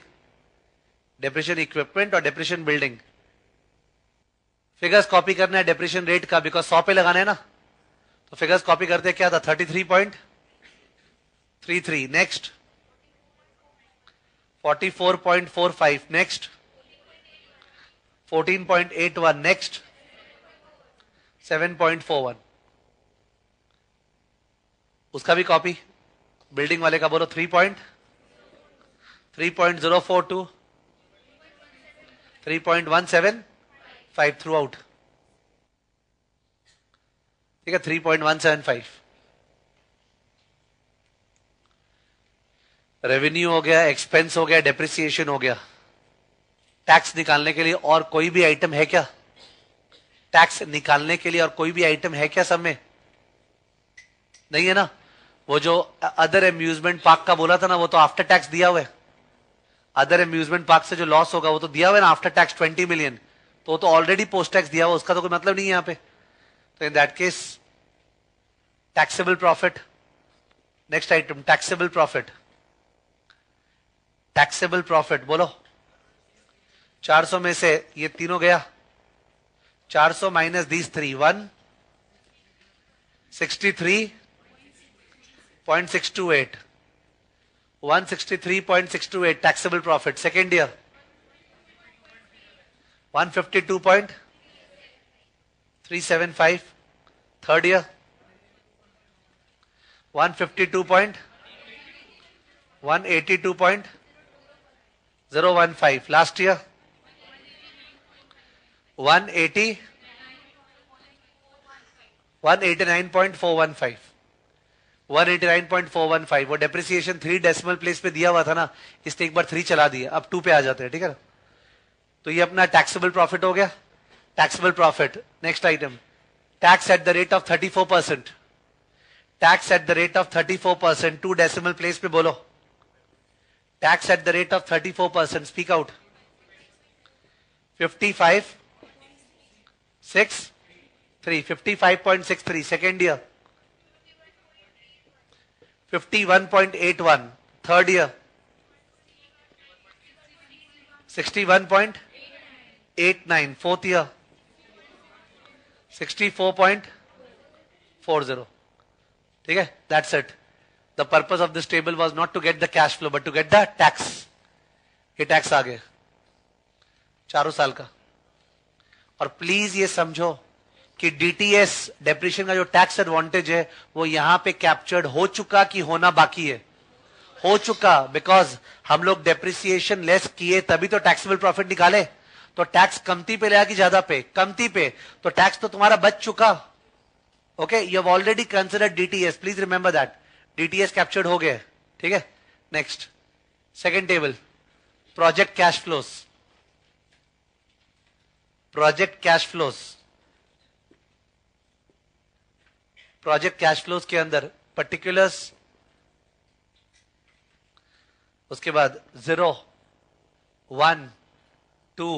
डेप्रेशन इक्विपमेंट और डेप्रेशन बिल्डिंग फिगर्स कॉपी करना है डेप्रेशन रेट का बिकॉज़ सौ पे लगाना है ना? तो फिगर्स कॉपी करते क्या था? Thirty three point three three next 44.45 next. 14.81 next. 7.41 उसका भी कॉपी बिल्डिंग वाले का बोलो three point three point zero four two three point one seven five through out ठीक है three point one seven five revenue हो गया एक्सपेंस हो गया डेप्रिसिएशन हो गया. टैक्स निकालने के लिए और कोई भी आइटम है क्या? टैक्स निकालने के लिए और कोई भी आइटम है क्या सब में? नहीं है ना? वो जो अदर एम्यूजमेंट पार्क का बोला था ना, वो तो आफ्टर टैक्स दिया हुआ है. अदर एम्यूजमेंट पार्क से जो लॉस होगा, वो तो दिया हुआ है ना आफ्टर टैक्स ट्वेंटी मिलियन तो वो तो ऑलरेडी पोस्ट टैक्स दिया हुआ उसका तो कोई मतलब नहीं है यहाँ पे. तो in that case taxable profit next item taxable profit taxable profit बोलो 400 में से ये तीनों गया। 400 minus these three one sixty three point six two eight one sixty three point six two eight taxable profit second year one fifty two point three seven five third year one fifty two point one eighty two point zero one five last year one eighty one eighty nine point four one five one eighty nine point four one five वो डेप्रिसिएशन थ्री डेसिमल प्लेस पे दिया हुआ था ना, इसने एक बार थ्री चला दिया, अब टू पे आ जाते हैं, ठीक है ना? तो ये अपना टैक्सेबल प्रॉफिट हो गया। Taxable profit. Next item. Tax at the rate of 34%. Tax at the rate of 34%. Two decimal place pe bolo. Tax at the rate of 34%. Speak out. 55. 6. 55.63. Second year. 51.81. Third year. 61.89. Fourth year. Sixty four point four zero. ठीक है? That's it the purpose of this table was not to get the cash flow but to get the tax ये टैक्स आ गया। चारों साल का। और प्लीज़ ये समझो कि डीटीएस डेप्रिशन का जो टैक्स एडवांटेज है, वो यहाँ पे कैप्चर्ड हो चुका कि होना बाकी है? हो चुका बिकॉज़ हम लोग डेप्रिसिएशन लेस किए, तभी तो टैक्सेबल प्रॉफिट निकाले। तो टैक्स कमती पे लिया कि ज़्यादा पे, कमती पे। तो टैक्स तो तुम्हारा बच चुका। Okay you have already consider DTS please remember that DTS captured हो गए। ठीक है? Next second table project cash flows project cash flows project cash flows के अंदर पर्टिकुलर्स उसके बाद zero one two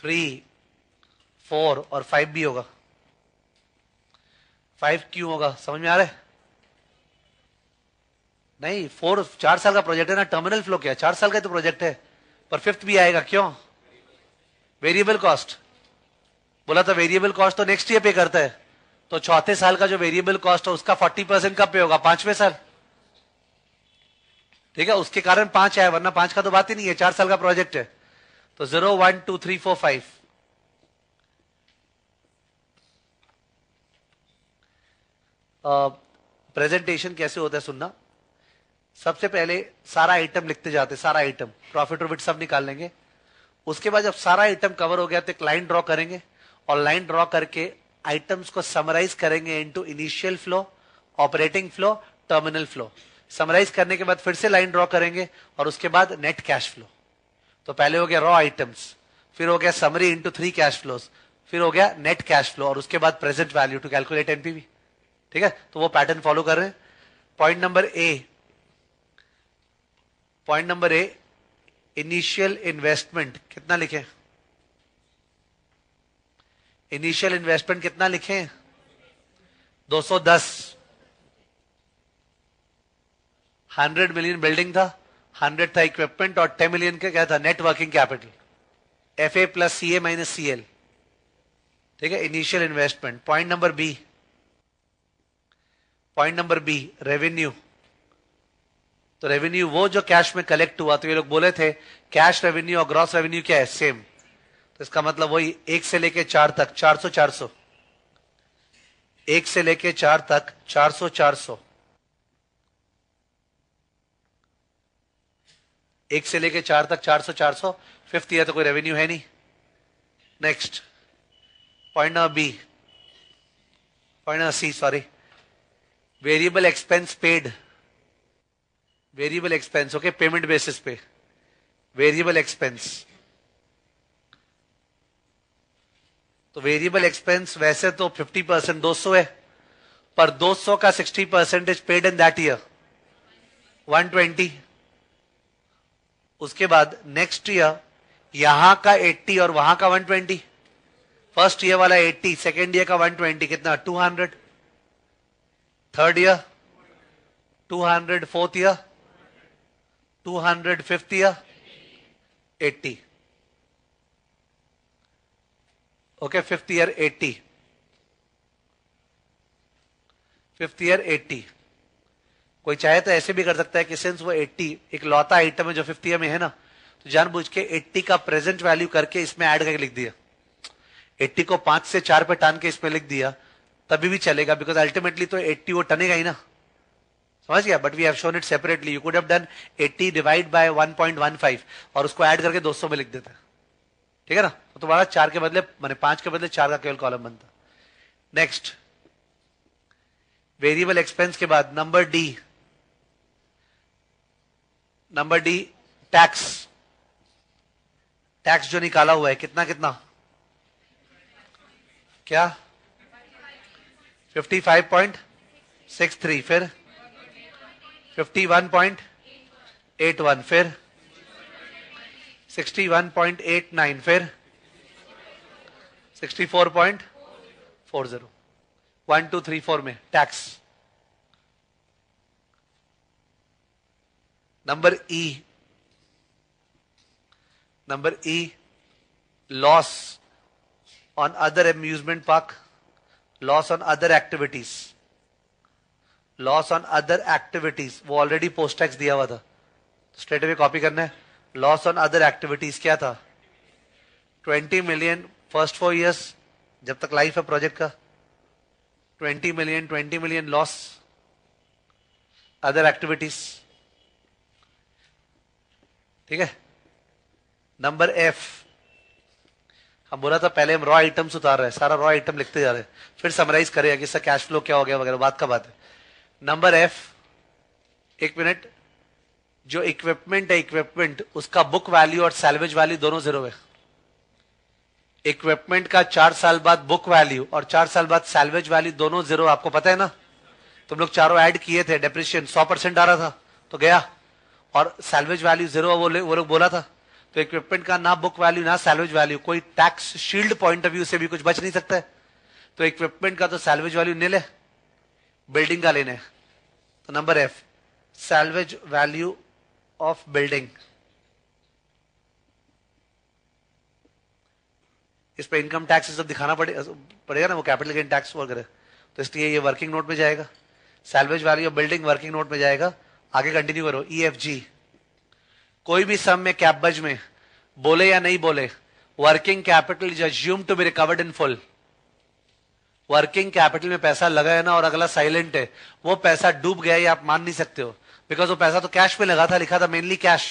three four और फाइव भी होगा। फाइव क्यों होगा? समझ में आ रहा है? नहीं फोर चार साल का प्रोजेक्ट है ना टर्मिनल फ्लो क्या। चार साल का तो प्रोजेक्ट है। पर फिफ्थ भी आएगा, क्यों? वेरिएबल कॉस्ट बोला था वेरिएबल कॉस्ट तो नेक्स्ट ईयर पे करता है। तो चौथे साल का जो वेरिएबल कॉस्ट है, उसका फोर्टी परसेंट कब पे होगा? पाँचवें साल। ठीक है? उसके कारण पाँच आया, वरना पाँच का तो बात ही नहीं है। चार साल का प्रोजेक्ट है। तो zero one two three four five presentation कैसे होता है सुनना? सबसे पहले सारा आइटम लिखते जाते, सारा आइटम प्रॉफिट प्रॉफिट सब निकाल लेंगे। उसके बाद जब सारा आइटम कवर हो गया तो एक लाइन ड्रॉ करेंगे। और लाइन ड्रॉ करके आइटम्स को समराइज करेंगे into initial flow operating flow terminal flow summarise करने के बाद फिर से लाइन ड्रॉ करेंगे और उसके बाद नेट कैश फ्लो तो पहले हो गया रॉ आइटम्स फिर हो गया summary into three cash flows फिर हो गया नेट कैश फ्लो और उसके बाद present value to calculate NPV ठीक है? तो वो पैटर्न फॉलो कर रहे हैं। Point number A point number A initial investment कितना लिखे? इनिशियल इन्वेस्टमेंट कितना लिखे? 210 100 मिलियन बिल्डिंग था। 100 था इक्विपमेंट और 10 मिलियन का क्या था? Networking capital F A plus C A minus C L ठीक है? Initial investment point number B point number B revenue तो रेवेन्यू वो जो कैश में कलेक्ट हुआ तो ये लोग बोले थे कैश रेवेन्यू और ग्रॉस रेवेन्यू क्या है? सेम तो इसका मतलब वही एक से लेके चार तक, चार सौ चार सौ. एक से लेके चार तक, चार सौ चार सौ. एक से लेके चार तक चार सौ चार सौ। फिफ्थ ईयर तो कोई रेवेन्यू है नहीं। Next point number B point number C sorry variable expense paid variable expense okay payment basis पे। वेरिएबल एक्सपेंस तो वेरिएबल एक्सपेंस वैसे तो 50 परसेंट दो सौ है, पर 200 का 60 percentage paid in that year 120 उसके बाद नेक्स्ट ईयर यहाँ का 80 और वहाँ का 120 फ़र्स्ट ईयर वाला 80 सेकेंड ईयर का 120 कितना? 200 third year 200 fourth year 200 fifth year 80 okay fifth year 80 fifth year 80 कोई चाहे तो ऐसे भी कर सकता है कि सिंस वो 80 एक लौता आइटम है जो फिफ्थ ईयर में है ना तो जानबूझ के 80 का प्रेजेंट वैल्यू करके इसमें ऐड करके लिख दिया। 80 को पाँच से चार पे टान के इसमें लिख दिया, तभी भी चलेगा बिकॉज़ अल्टीमेटली तो 80 वो टनेगा ही ना। समझ गया? But we have shown it separately you could have done 80 divide by 1.15 और उसको ऐड करके 200 में लिख देते। ठीक है ना? तो तुम्हारा चार के बदले, मैंने पाँच के बदले चार का केवल कॉलम बनता। नेक्स्ट वेरिएबल एक्सपेंस के बाद number D number D tax tax जो निकाला हुआ है, कितना कितना? क्या? 55.63 फिर? 51.81 फिर? 61.89 फिर? 64.40 वन टू थ्री फोर में tax number E number E loss on other amusement park loss on other activities loss on other activities वो ऑलरेडी पोस्ट टैक्स दिया हुआ था। स्ट्रेट अवे कॉपी करना है। लॉस ऑन अदर एक्टिविटीज़ क्या था? Twenty million first four years जब तक लाइफ है प्रोजेक्ट का। Twenty million twenty million loss other activities ठीक है? नंबर एफ़ हम बोला था पहले हम रॉ आइटम्स उतार रहे हैं, सारा रॉ आइटम लिखते जा रहे हैं। फिर समराइज करेगा कि इसका कैश फ्लो क्या हो गया वगैरह, बात का बात है। नंबर एफ़ एक मिनट जो इक्विपमेंट है इक्विपमेंट उसका बुक वैल्यू और सैलवेज वैल्यू दोनों ज़ीरो है। इक्विपमेंट का चार साल बाद बुक वैल्यू और चार साल बाद सैलवेज वैल्यू दोनों ज़ीरो आपको पता है ना? तुम लोग चारों ऐड किए थे डेप्रिशिएशन सौ परसेंट आ रहा था तो गया। और सैलवेज वैल्यू ज़ीरो वो लोग बोला था तो इक्विपमेंट का ना बुक वैल्यू ना सैलवेज वैल्यू कोई tax shield point of view से भी कुछ बच नहीं सकता है। तो इक्विपमेंट का तो सैलवेज वैल्यू नहीं ले बिल्डिंग का लेने। तो number F salvage value of building इस पे इनकम टैक्स सब दिखाना पड़े, पड़ेगा ना वो कैपिटल गेन टैक्स वगैरह तो इसलिए ये वर्किंग नोट में जाएगा। Salvage value of building working note में जाएगा। आगे कंटिन्यू करो ई एफ़ जी कोई भी सम में कैपबज में, बोले या नहीं बोले working capital is assume to be recovered in full working capital में पैसा लगा है ना और अगला साइलेंट है, वो पैसा डूब गया ये आप मान नहीं सकते हो। बिकॉज़ वो पैसा तो कैश में लगा था, लिखा था मेनली कैश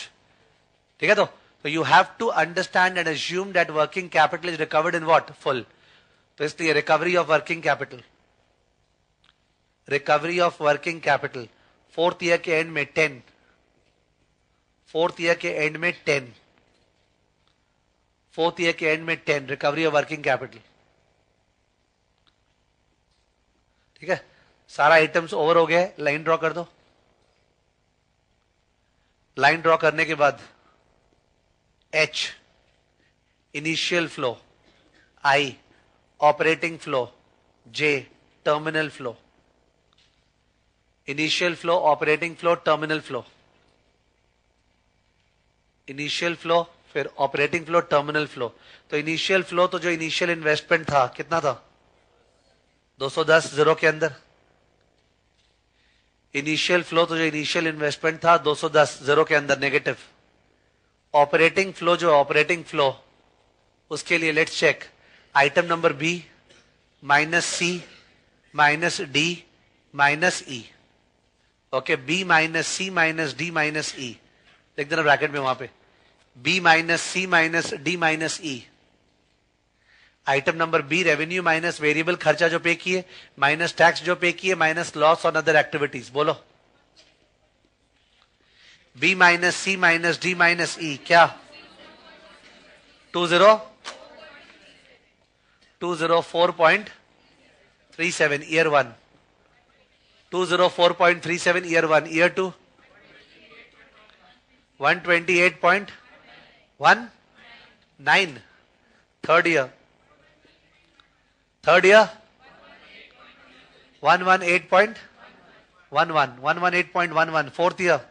ठीक है तो? तो you have to understand and assume that working capital is recovered in what full तो इसलिए recovery of working capital recovery of working capital fourth year के एंड में टेन। फोर्थ ईयर के एंड में टेन। फोर्थ ईयर के एंड में ten recovery of working capital ठीक है? सारा आइटम्स ओवर हो गया लाइन ड्रॉ कर दो। लाइन ड्रॉ करने के बाद H initial flow I operating flow J terminal flow initial flow operating flow terminal flow initial flow फिर ऑपरेटिंग फ्लो टर्मिनल फ्लो तो इनिशियल फ्लो तो जो इनिशियल इन्वेस्टमेंट था, कितना था? 210 ज़ीरो के अंदर। इनिशियल फ्लो तो जो इनिशियल इन्वेस्टमेंट था 210 ज़ीरो के अंदर नेगेटिव ऑपरेटिंग फ्लो जो ऑपरेटिंग फ्लो उसके लिए let's check item number B minus C minus D minus E okay B minus C minus D minus E लिख देना ब्रैकेट में वहाँ पे. B minus C minus D minus E item number B revenue minus variable खर्चा जो पे किए माइनस टैक्स जो पे किए minus loss on other activities बोलो. B minus C minus D minus E क्या? Two zero two zero four point three seven year one 204.37 year 1 year 2 128.19 third year. Third year? 118.11 118.11 fourth year?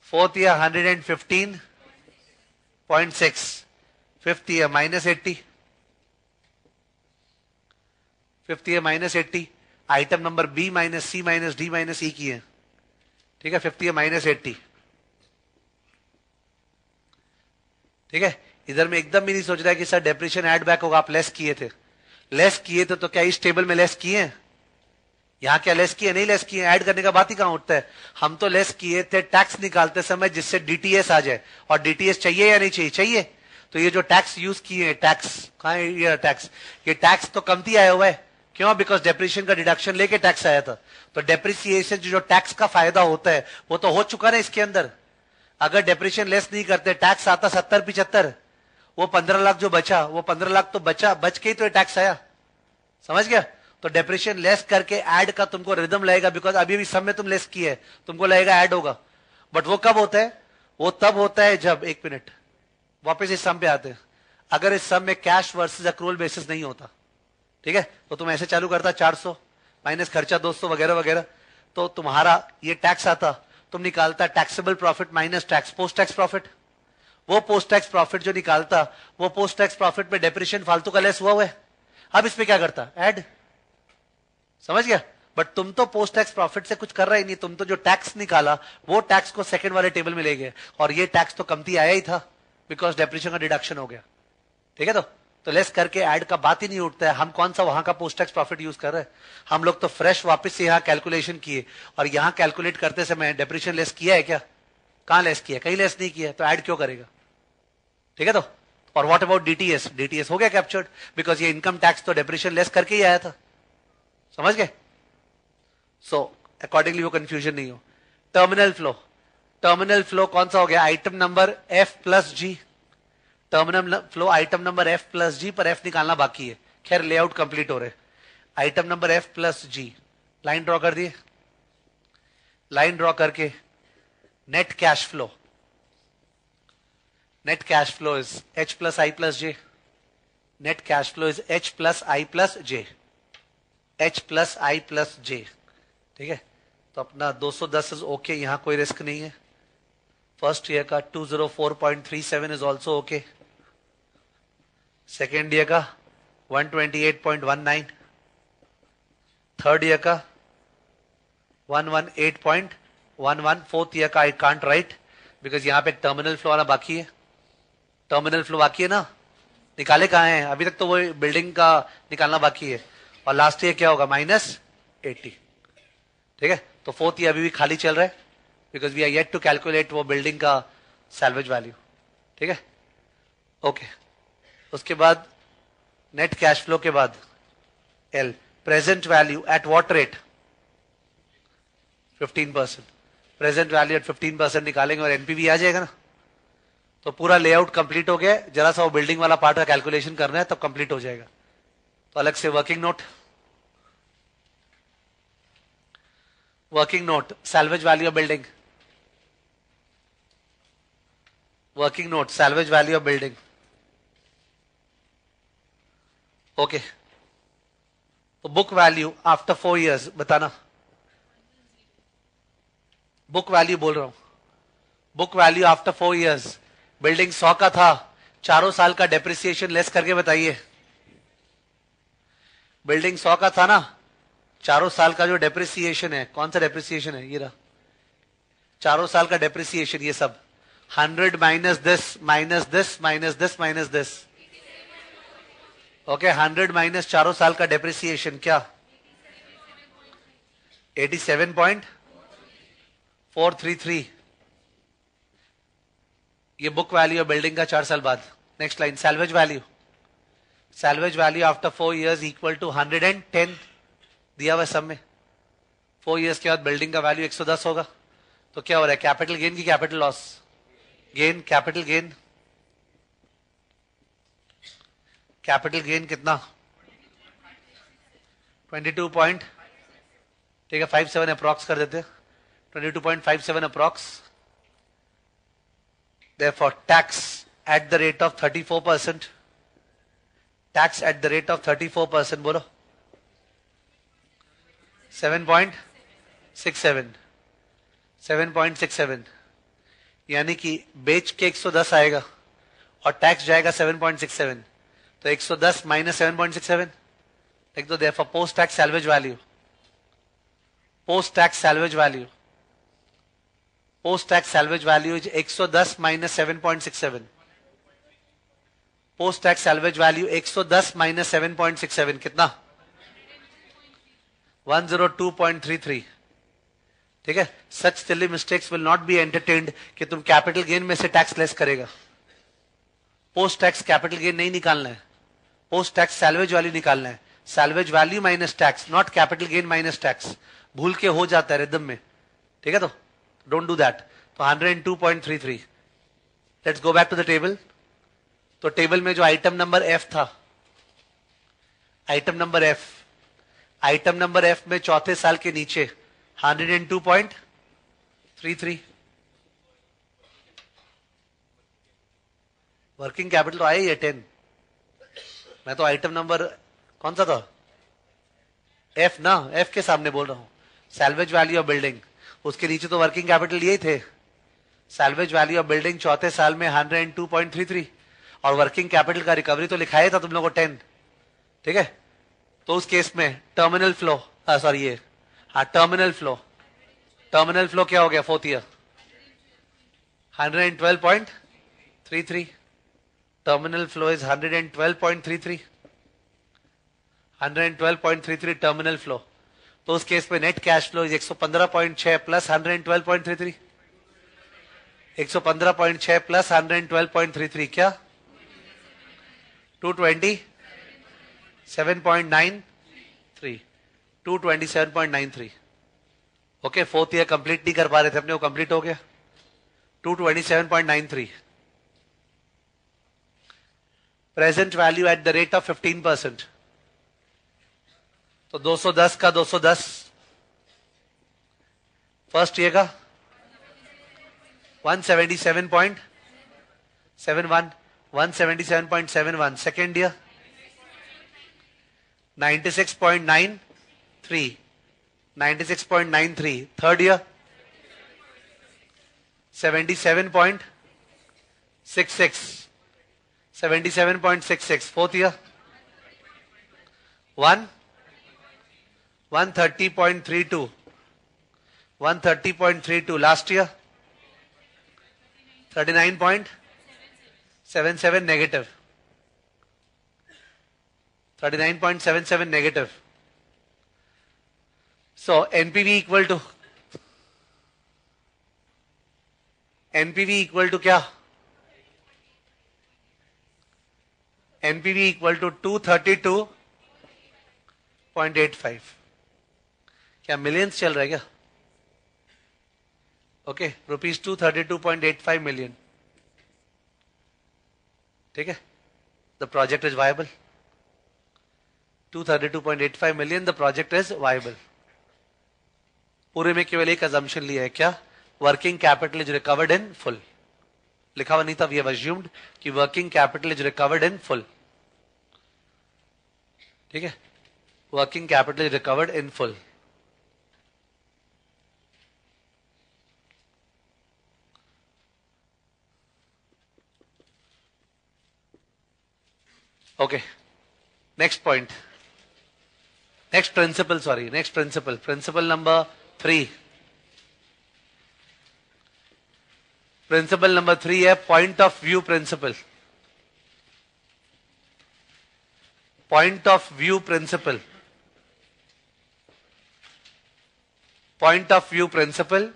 Fourth year 115.6 fifth year minus 80 fifth year minus 80 item number B minus C minus D minus E की है। ठीक है? फिफ्थ ईयर माइनस एट्टी ठीक है? इधर में एकदम भी नहीं सोच रहा है कि सर डेप्रेशन एड बैक होगा, आप लेस किए थे। लेस किए थे तो क्या इस टेबल में लेस किए हैं? यहाँ क्या लेस किए, नहीं लेस किए? ऐड करने का बात ही कहाँ उठता है? हम तो लेस किए थे टैक्स निकालते समय जिससे डीटीएस आ जाए। और डीटीएस चाहिए या नहीं चाहिए? चाहिए। तो ये जो टैक्स यूज़ किए टैक्स कहा टैक्स ये टैक्स तो कमती आया हुआ है। क्यों? बिकॉज़ डेप्रिशिएशन का डिडक्शन लेके टैक्स आया था। तो डेप्रिसिएशन जो टैक्स का फ़ायदा होता है, वो तो हो चुका ना इसके अंदर। अगर डेप्रिशिएशन लेस नहीं करते टैक्स आता सत्तर पिछहत्तर वो पंद्रह लाख जो बचा, वो पंद्रह लाख तो बचा, बच के ही तो टैक्स आया। समझ गया? तो डेप्रेशन लेस करके एड का तुमको रिदम लगेगा बिकॉज़ अभी भी सब में तुम लेस किए तुमको लगेगा एड होगा। बट वो कब होता है? वो तब होता है जब, एक मिनट वापस इस सम पे आते हैं। अगर इस सम में कैश वर्सेस अक्रूवल बेसिस नहीं होता ठीक है? तो तुम ऐसे चालू करता 400 माइनस खर्चा 200 वगैरह वगैरह। तो तुम्हारा ये टैक्स आता, तुम निकालता taxable profit minus tax post tax profit वो पोस्ट टैक्स प्रॉफिट जो निकालता, वो पोस्ट टैक्स प्रॉफिट में डेप्रेशन फालतू का लेस हुआ हुआ है। अब इसमें क्या करता? एड समझ गया? बट तुम तो पोस्ट टैक्स प्रॉफिट से कुछ कर रहा ही नहीं, तुम तो जो टैक्स निकाला, वो टैक्स को सेकंड वाले टेबल में ले गए। और ये टैक्स तो कमती आया ही था बिकॉज़ डेप्रेशन का डिडक्शन हो गया। ठीक है तो? तो लेस करके ऐड का बात ही नहीं उठता है। हम कौन सा वहाँ का पोस्ट टैक्स प्रॉफिट यूज़ कर रहे हैं? हम लोग तो फ्रेश वापस से यहाँ कैलकुलेशन किए। और यहाँ कैलकुलेट करते समय डेप्रेशन लेस किया है क्या? कहाँ लेस किया? कहीं लेस नहीं किया। तो ऐड क्यों करेगा? ठीक है तो? और व्हाट अबाउट डीटीएस डीटीएस हो गया कैप्चर्ड बिकॉज़ ये इनकम टैक्स तो डेप्रेशन लेस करके ही आया था। समझ गए? सो अकॉर्डिंगली वो कंफ्यूजन नहीं हो। टर्मिनल फ्लो टर्मिनल फ्लो कौन सा हो गया? Item number F plus G terminal flow item number F plus G पर एफ़ निकालना बाकी है। खैर लेआउट कंप्लीट हो रहे item number F plus G line draw कर दिए। लाइन ड्रॉ करके net cash flow net cash flow is h plus i plus j net cash flow is h plus i plus j h plus i plus j ठीक है? तो अपना 210 इज़ ओके यहाँ कोई रिस्क नहीं है। फ़र्स्ट ईयर का 204.37 is also okay second year का 128.19 थर्ड ईयर का 118.11 फोर्थ ईयर का आई कांट राइट बिकॉज़ यहाँ पे टर्मिनल फ्लो आना बाकी है। टर्मिनल फ्लो बाकी है ना? निकाले कहा है? अभी तक तो वो बिल्डिंग का निकालना बाकी है। और लास्ट ईयर क्या होगा? माइनस एट्टी ठीक है? तो फोर्थ ईयर अभी भी खाली चल रहा है because we are yet to calculate वो बिल्डिंग का सैलवेज वैल्यू ठीक है? ओके उसके बाद नेट कैश फ्लो के बाद L present value at what rate 15 percent present value at 15 percent निकालेंगे और एनपीवी आ जाएगा ना। तो पूरा लेआउट कंप्लीट हो गया जरा सा वो बिल्डिंग वाला पार्ट का कैलकुलेशन करना है तो कंप्लीट हो जाएगा। तो अलग से working note working note salvage value of building working note salvage value of building okay तो book value after four years बताना। बुक वैल्यू बोल रहा हूँ। Book value after four years building सौ का था। चारों साल का डेप्रिसिएशन लेस करके बताइए। बिल्डिंग सौ का था ना? चारों साल का जो डेप्रिसिएशन है, कौन सा डेप्रिसिएशन है? ये रहा। चारों साल का डेप्रिसिएशन ये सब। Hundred minus this minus this minus this minus this okay hundred minus चारों साल का डेप्रिसिएशन क्या? Eighty seven point four three three ये बुक वैल्यू है बिल्डिंग का चार साल बाद। Next line salvage value salvage value after four years equal to hundred and ten दिया हुआ सब में। फोर इयर्स के बाद बिल्डिंग का वैल्यू 110 होगा। तो क्या हो रहा है? कैपिटल गेन की capital loss gain capital gain capital gain कितना? 22 पॉइंट, ठीक है, फाइव सेवन अप्रॉक्स कर देते twenty two point five seven approx. Therefore, tax at the rate of 34 percent tax at the rate of 34 percent, बोलो। 7.67 7.67 यानी कि बेच के 110 आएगा, और टैक्स जाएगा 7.67 तो 110 माइनस 7.67 लिख दो there post tax salvage value post tax salvage value post tax salvage value is 110 minus 7.67 post tax salvage value 110 minus 7.67 कितना? 102.33 ठीक है? Such silly mistakes will not be entertained कि तुम कैपिटल गेन में से टैक्स लेस करेगा। पोस्ट टैक्स कैपिटल गेन नहीं निकालना है। पोस्ट टैक्स सैलवेज वैल्यू निकालना है। Salvage value minus tax not capital gain minus tax भूल के हो जाता है रिदम में। ठीक है तो? डोंट डू दैट तो 102.33 let's go back to the table तो टेबल में जो आइटम नंबर एफ़ था। Item number F item number F में चौथे साल के नीचे। 102.33 वर्किंग कैपिटल तो आया ही टेन मैं तो आइटम नंबर कौन सा था? एफ़ ना एफ़ के सामने बोल रहा हूँ। सैलवेज वैल्यू ऑफ़ बिल्डिंग उसके नीचे तो वर्किंग कैपिटल यही थे। सैलवेज वैल्यू ऑफ़ बिल्डिंग चौथे साल में 102.33 और वर्किंग कैपिटल का रिकवरी तो लिखाया था तुम लोगों को टेन ठीक है? तो उस केस में टर्मिनल फ्लो सॉरी ये हाँ टर्मिनल फ्लो टर्मिनल फ्लो क्या हो गया? Fourth year 112.33 terminal flow is 112.33 112.33 terminal flow तो उस केस में net cash flow is 115.6 plus 112.33 115.6 plus 112.33 क्या? 220 7.93 227.93 ओके फोर्थ ईयर कंप्लीट नहीं कर पा रहे थे अपने, वो कंप्लीट हो गया। 227.93 present value at the rate of 15 percent तो 210 का 210 फ़र्स्ट ईयर का? 177.71 177.71 second year 96.93 96.93 third year? 77.66 77.66 fourth year 1 130.32 130.32 last year 39.77 negative 39.77 negative. So NPV equal to NPV equal to क्या NPV equal to 232.85 क्या मिलियंस चल रहा है क्या? Okay rupees two thirty two point eight five million ठीक है? The project is viable 232.85 million the project is viable पूरे में केवल एक अजम्पशन लिया है क्या? Working capital is recovered in full लिखा हुआ नहीं था वी हैव अज्यूम्ड कि working capital is recovered in full ठीक है? Working capital is recovered in full okay next point next principle sorry next principle principle number three principle number three है point of view principle Point of view principle. Point of view principle.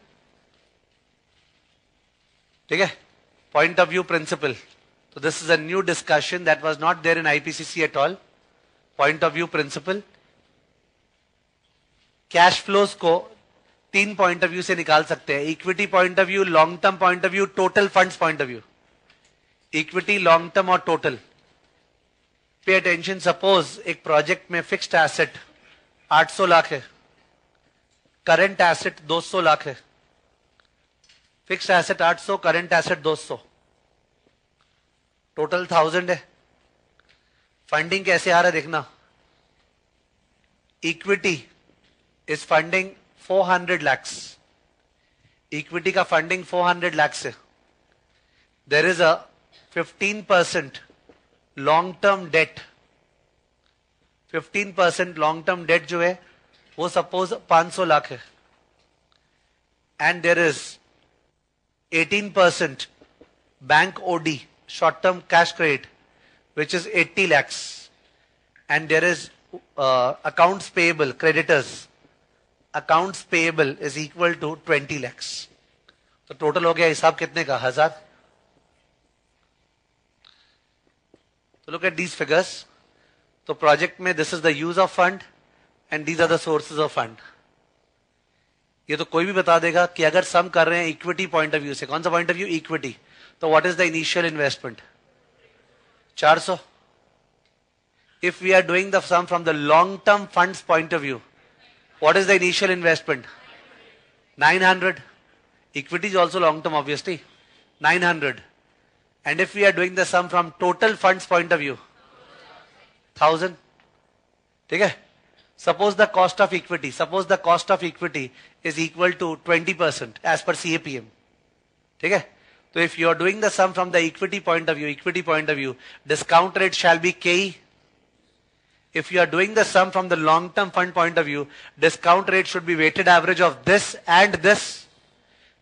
ठीक है Point of view principle. So this is a new discussion that was not there in IPCC at all. Point of view principle. Cash flows को तीन पॉइंट ऑफ़ व्यू से निकाल सकते हैं equity point of view long term point of view total funds point of view equity long term और टोटल पे अटेंशन सपोज़ एक प्रोजेक्ट में फिक्स्ड एसेट 800 लाख है। करंट एसेट 200 लाख है। Fixed asset 800 current asset 200 total thousand है। फंडिंग कैसे आ रहा है देखना। Equity is funding 400 lakhs equity का funding 400 लैक्स है. There is a 15% long term debt 15 percent long term debt जो है, वो सपोज़ 500 लाख है। And there is 18 percent bank OD short term cash credit which is 80 lakhs and there is accounts payable creditors accounts payable is equal to 20 lakhs तो टोटल हो गया हिसाब कितने का? हज़ार। लुक एट दीज फिगर्स तो प्रोजेक्ट में this is the use of fund and these are the sources of fund ये तो कोई भी बता देगा कि अगर सम कर रहे हैं इक्विटी पॉइंट ऑफ़ व्यू से कौन सा पॉइंट ऑफ़ व्यू इक्विटी तो what is the initial investment 400 if we are doing the sum from the long term funds point of view What is the initial investment? 900. Equity is also long term, obviously. 900. And if we are doing the sum from total funds point of view, 1000. Okay? Suppose the cost of equity, suppose the cost of equity is equal to 20% as per CAPM. Okay? So if you are doing the sum from the equity point of view, equity point of view, discount rate shall be KE if you are doing the sum from the long-term fund point of view, discount rate should be weighted average of this and this.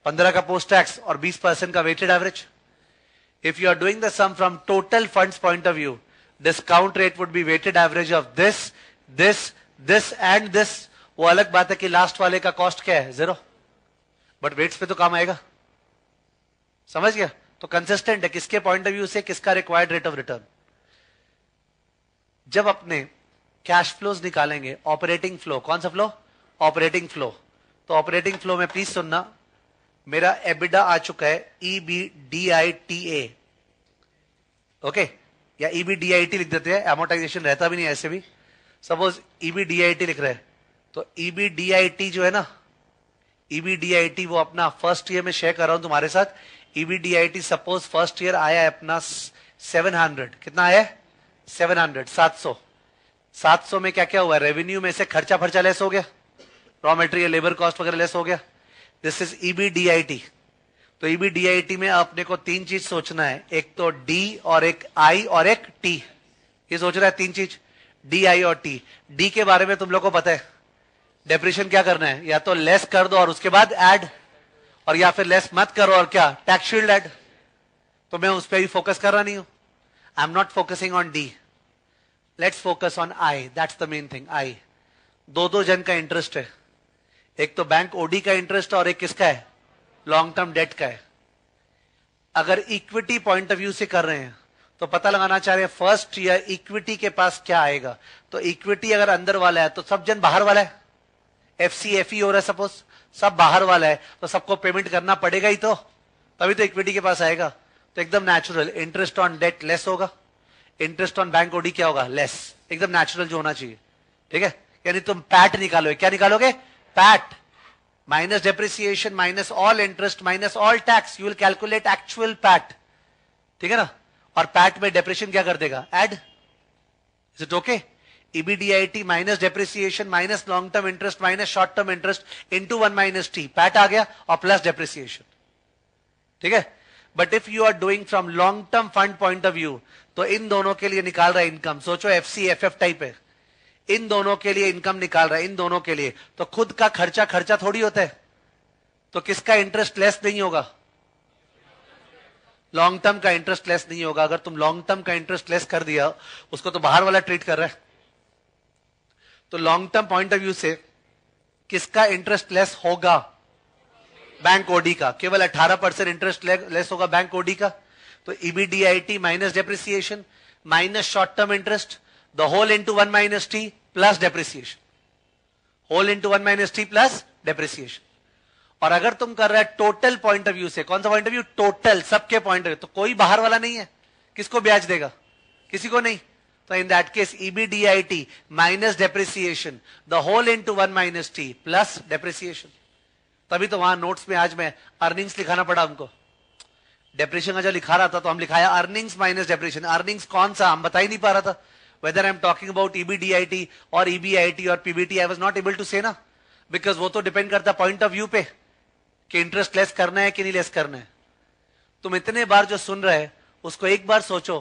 15 ka post tax or 20% ka weighted average. If you are doing the sum from total funds point of view, discount rate would be weighted average of this, this, this and this. वो अलग बात है कि लास्ट वाले का कॉस्ट क्या है? ज़ीरो बट वेट्स पे तो काम आएगा। समझ गया? तो कंसिस्टेंट है किसके पॉइंट ऑफ़ व्यू से किसका रिक्वायर्ड रेट ऑफ़ रिटर्न जब अपने कैश फ्लोज निकालेंगे ऑपरेटिंग फ्लो कौन सा फ्लो ऑपरेटिंग फ्लो तो ऑपरेटिंग फ्लो में प्लीज़ सुनना। मेरा एबिडा आ चुका है E B D I T A okay या E B D I T लिख देते हैं एमोटाइजेशन रहता भी नहीं ऐसे भी। Suppose E B D I T लिख रहे हैं तो E B D I T जो है ना E B D I T वो अपना फ़र्स्ट ईयर में शेयर कर रहा हूँ तुम्हारे साथ। E B D I T suppose first year आया है अपना सेवन हंड्रेड कितना आया सेवन हंड्रेड सात सौ। 700 में क्या क्या हुआ? रेवेन्यू में से खर्चा फर्चा लेस हो गया। रॉ मेटेरियल लेबर कॉस्ट वगैरह लेस हो गया। दिस इज़ ईबीडीआईटी तो ईबीडीआईटी में आपने को तीन चीज़ सोचना है। एक तो डी और एक आई और एक टी ये सोच रहा है तीन चीज़। डी आई और टी डी के बारे में तुम लोग को पता है। डेप्रेशन क्या करना है? या तो लेस कर दो और उसके बाद एड और या फिर लेस मत करो और क्या? टैक्स शील्ड एड तो मैं उस पर भी फोकस कर रहा नहीं हूँ। I am not focusing on D let's focus on I that's the main thing I दो दो जन का इंटरेस्ट है। एक तो बैंक ओडी का इंटरेस्ट और एक किसका है? लॉन्ग टर्म डेट का है। अगर इक्विटी पॉइंट ऑफ़ व्यू से कर रहे हैं तो पता लगाना चाह रहे हैं फ़र्स्ट ईयर इक्विटी के पास क्या आएगा? तो इक्विटी अगर अंदर वाला है तो सब जन बाहर वाला है। एफ़ सी एफ़ ई हो रहा है सपोज़ सब बाहर वाला है तो सबको पेमेंट करना पड़ेगा ही तो। तभी तो इक्विटी के पास आएगा। तो एकदम natural interest on debt less होगा। इंटरेस्ट ऑन बैंक ओडी क्या होगा? लेस एकदम नेचुरल जो होना चाहिए। ठीक है? यानी तुम पैट निकालोगे। क्या निकालोगे? PAT minus depreciation minus all interest minus all tax you will calculate actual PAT ठीक है ना? और पैट में डेप्रेशन क्या कर देगा? Add is it okay EBDIT minus depreciation minus long term interest minus short term interest into one minus T PAT आ गया और प्लस डेप्रिसिएशन ठीक है? But if you are doing from long term fund point of view तो इन दोनों के लिए निकाल रहा है इनकम सोचो F C F F type है। इन दोनों के लिए इनकम निकाल रहा है, इन दोनों के लिए। तो खुद का खर्चा खर्चा थोड़ी होता है। तो किसका इंटरेस्ट लेस नहीं होगा? लॉन्ग टर्म का इंटरेस्ट लेस नहीं होगा। अगर तुम लॉन्ग टर्म का इंटरेस्ट लेस कर दिया, उसको तो बाहर वाला ट्रीट कर रहा है। तो long term point of view से किसका इंटरेस्ट लेस होगा? बैंक ओडी का। केवल 18 परसेंट इंटरेस्ट लेस होगा बैंक ओडी का। तो EBDIT minus depreciation minus short term interest the whole into one minus T plus depreciation whole into one minus T plus depreciation और अगर तुम कर रहे हो टोटल पॉइंट ऑफ़ व्यू से, कौन सा पॉइंट ऑफ़ व्यू टोटल सबके पॉइंट ऑफ़ व्यू तो कोई बाहर वाला नहीं है। किसको ब्याज देगा? किसी को नहीं। तो in that case EBDIT minus depreciation the whole into one minus T plus depreciation तभी तो वहाँ नोट्स में आज मैं अर्निंग्स लिखाना पड़ा हमको डेप्रिशिएशन का जो लिखा रहा था तो हम लिखाया अर्निंग्स माइनस डेप्रिशिएशन अर्निंग्स कौन सा? हम बता ही नहीं पा रहा था। I am talking about EBDIT और ईबीआईटी और PBT I was not able to say ना बिकॉज़ वो तो डिपेंड करता पॉइंट ऑफ़ व्यू पे कि इंटरेस्ट लेस करना है कि नहीं लेस करना है। तुम इतने बार जो सुन रहे उसको एक बार सोचो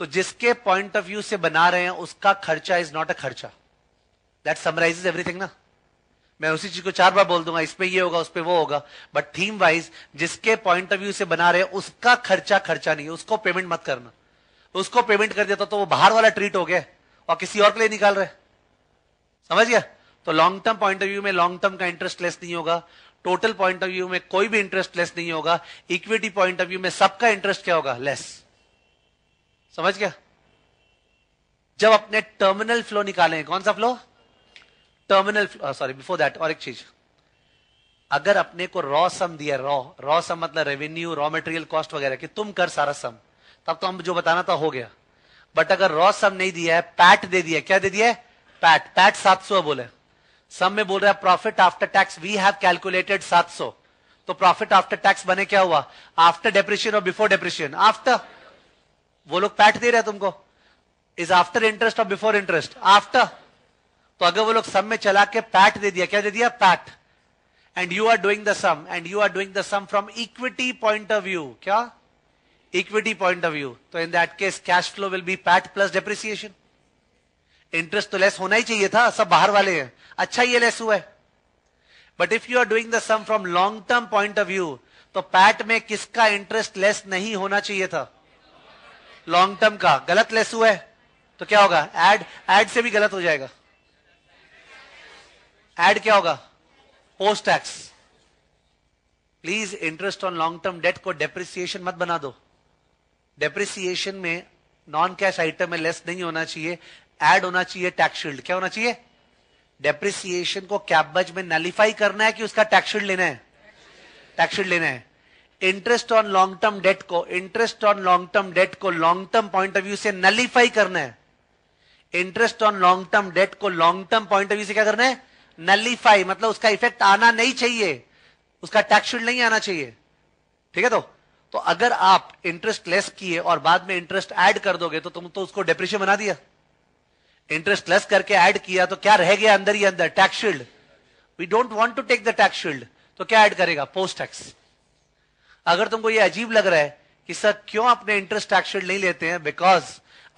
तो जिसके पॉइंट ऑफ़ व्यू से बना रहे हैं, उसका खर्चा इज़ नॉट अ खर्चा। दैट समराइजेज एवरीथिंग ना? मैं उसी चीज़ को चार बार बोल दूँगा, इस पे ये होगा, उस पे वो होगा बट थीम वाइज जिसके पॉइंट ऑफ़ व्यू से बना रहे हैं, उसका खर्चा खर्चा नहीं, उसको पेमेंट मत करना। उसको पेमेंट कर देता तो वो बाहर वाला ट्रीट हो गया और किसी और के लिए निकाल रहे समझ गया? तो long term point of view में लॉन्ग टर्म का इंटरेस्ट लेस नहीं होगा। टोटल पॉइंट ऑफ़ व्यू में कोई भी इंटरेस्ट लेस नहीं होगा। इक्विटी पॉइंट ऑफ़ व्यू में सबका इंटरेस्ट क्या होगा? लेस समझ गया? जब अपने टर्मिनल फ्लो निकालें, कौन सा flow terminal sorry before that और एक चीज़। अगर अपने को रॉ सम दिया रॉ रॉ सम मतलब रेवेन्यू रॉ मटेरियल कॉस्ट वगैरह कि, तुम कर सारा सम तब तो हम जो बताना था हो गया। बट अगर रॉ सम नहीं दिया है पैट दे दिया क्या दे दिया है? पैट पैट सात सौ बोले। सम में बोल रहा है profit after tax we have calculated 700 तो प्रॉफिट आफ्टर टैक्स बने क्या हुआ? आफ्टर डेप्रिशिएशन और बिफोर डेप्रिशिएशन आफ्टर वो लोग पैट दे रहे हैं तुमको। इज़ आफ्टर इंटरेस्ट और बिफोर इंटरेस्ट आफ्टर तो अगर वो लोग सम में चला के पैट दे दिया, क्या दे दिया? PAT and you are doing the sum and you are doing the sum from equity point of view क्या? इक्विटी पॉइंट ऑफ़ व्यू तो in that case cash flow will be PAT plus depreciation interest तो लेस होना ही चाहिए था, सब बाहर वाले हैं। अच्छा ये लेस हुआ है। But if you are doing the sum from long term point of view तो पैट में किसका इंटरेस्ट लेस नहीं होना चाहिए था? लॉन्ग टर्म का, गलत लेस हुआ है। तो क्या होगा? एड एड से भी गलत हो जाएगा। एड क्या होगा? Post tax please interest on long term debt को डेप्रिसिएशन मत बना दो। डेप्रिसिएशन में नॉन कैश आइटम में लेस नहीं होना चाहिए एड होना चाहिए टैक्स शील्ड क्या होना चाहिए? डेप्रिसिएशन को कैबज में नलीफाई करना है कि उसका टैक्स शील्ड लेना है? टैक्स शील्ड लेना है. Interest on long term debt को interest on long term debt को long term point of view से नलीफाई करना है. Interest on long term debt को long term point of view से क्या करना है? नलीफाई मतलब उसका इफ़ेक्ट आना नहीं चाहिए. उसका टैक्स शील्ड नहीं आना चाहिए. ठीक है तो? तो अगर आप इंटरेस्ट लेस किए और बाद में इंटरेस्ट ऐड कर दोगे तो तुम तो उसको डिप्रेशन बना दिया। इंटरेस्ट लेस करके ऐड किया तो क्या रह गया अंदर ही अंदर? Tax shield we don't want to take the tax shield तो क्या ऐड करेगा? पोस्ट टैक्स अगर तुमको ये अजीब लग रहा है कि सर क्यों अपने इंटरेस्ट टैक्स शील्ड नहीं लेते हैं? बिकॉज़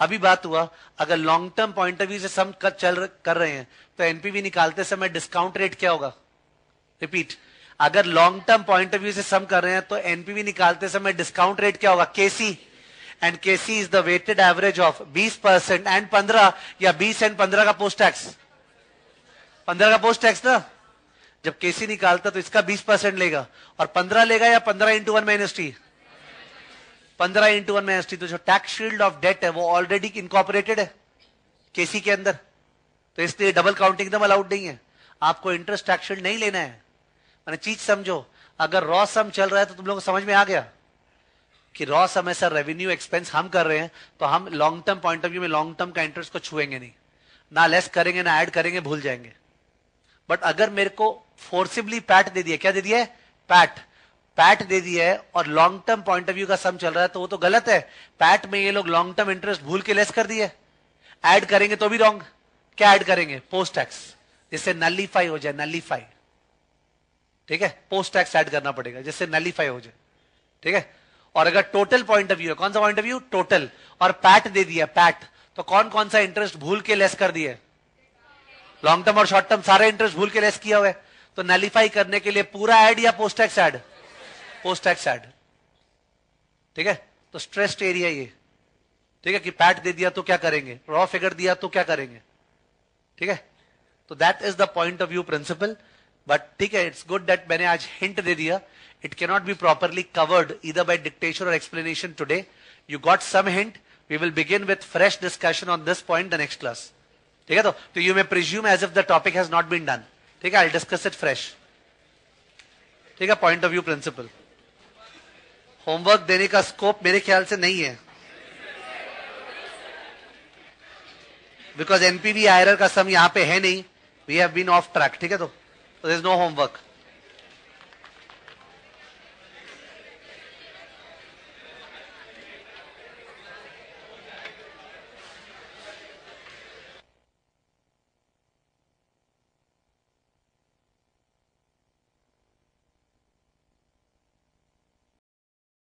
अभी बात हुआ अगर long term point of view से सम कर, चल कर रहे हैं तो एनपीवी निकालते समय डिस्काउंट रेट क्या होगा? रिपीट अगर long term point of view से सम कर रहे हैं तो एनपीवी निकालते समय डिस्काउंट रेट क्या होगा? KC and KC is the weighted average of 20 percent and 15 या 20 एंड 15 का पोस्ट टैक्स 15 का पोस्ट टैक्स ना? जब केसी निकालता तो इसका 20 परसेंट लेगा। और 15 लेगा या 15 इंटू वन माइनस टी पंद्रह इंटू वन माइनस टी तो जो टैक्स शील्ड ऑफ़ डेट है, वो ऑलरेडी इनकॉपरेटेड है केसी के अंदर। तो इसलिए डबल काउंटिंग एकदम अलाउड नहीं है। आपको इंटरेस्ट टैक्स शील्ड नहीं लेना है। मैंने चीज़ समझो, अगर रॉ सम चल रहा है तो तुम लोगों को समझ में आ गया कि रॉ समय सर रेवेन्यू एक्सपेंस हम कर रहे हैं तो हम long term point of view में लॉन्ग टर्म का इंटरेस्ट को छुएँगे नहीं। ना लेस करेंगे, ना ऐड करेंगे, भूल जाएँगे। बट अगर मेरे को फोर्सिबली पैट दे दिया, क्या दे दिया पैट पैट दे दिया है और long term point of view का सम चल रहा है तो वो तो गलत है। पैट में ये लोग लॉन्ग टर्म इंटरेस्ट भूल के लेस कर दिए। ऐड करेंगे तो भी रॉन्ग क्या ऐड करेंगे? पोस्ट टैक्स जिससे नलीफाई हो जाए नलीफाई ठीक है? पोस्ट टैक्स ऐड करना पड़ेगा, जिससे नलीफाई हो जाए। ठीक है? और अगर टोटल पॉइंट ऑफ़ व्यू है, कौन सा पॉइंट ऑफ़ व्यू टोटल और पैट दे दिया पैट तो कौन कौन सा इंटरेस्ट भूल के लेस कर दिया? लॉन्ग टर्म और शॉर्ट टर्म सारे इंटरेस्ट भूल के लेस किया हुआ है। तो नलीफाई करने के लिए पूरा एड या post tax add post tax add ठीक है? तो स्ट्रेस्ड एरिया ये। ठीक है? कि पैट दे दिया तो क्या करेंगे? रॉ फिगर दिया तो क्या करेंगे? ठीक है? तो that is the point of view principle but ठीक है इट्स गुड दैट मैंने आज हिंट दे दिया. It cannot be properly covered इधर बाय डिक्टेशन और explanation today you got some hint we will begin with fresh discussion on this point the next class ठीक है तो तो you may presume as if the topic has not been done ठीक है आई डिस्कस इट फ्रेश ठीक है point of view principle homework देने का स्कोप मेरे ख्याल से नहीं है. बिकॉज़ एनपीवी आयरर का सम यहाँ पे है नहीं. We have been off track ठीक है तो इज़ नो होमवर्क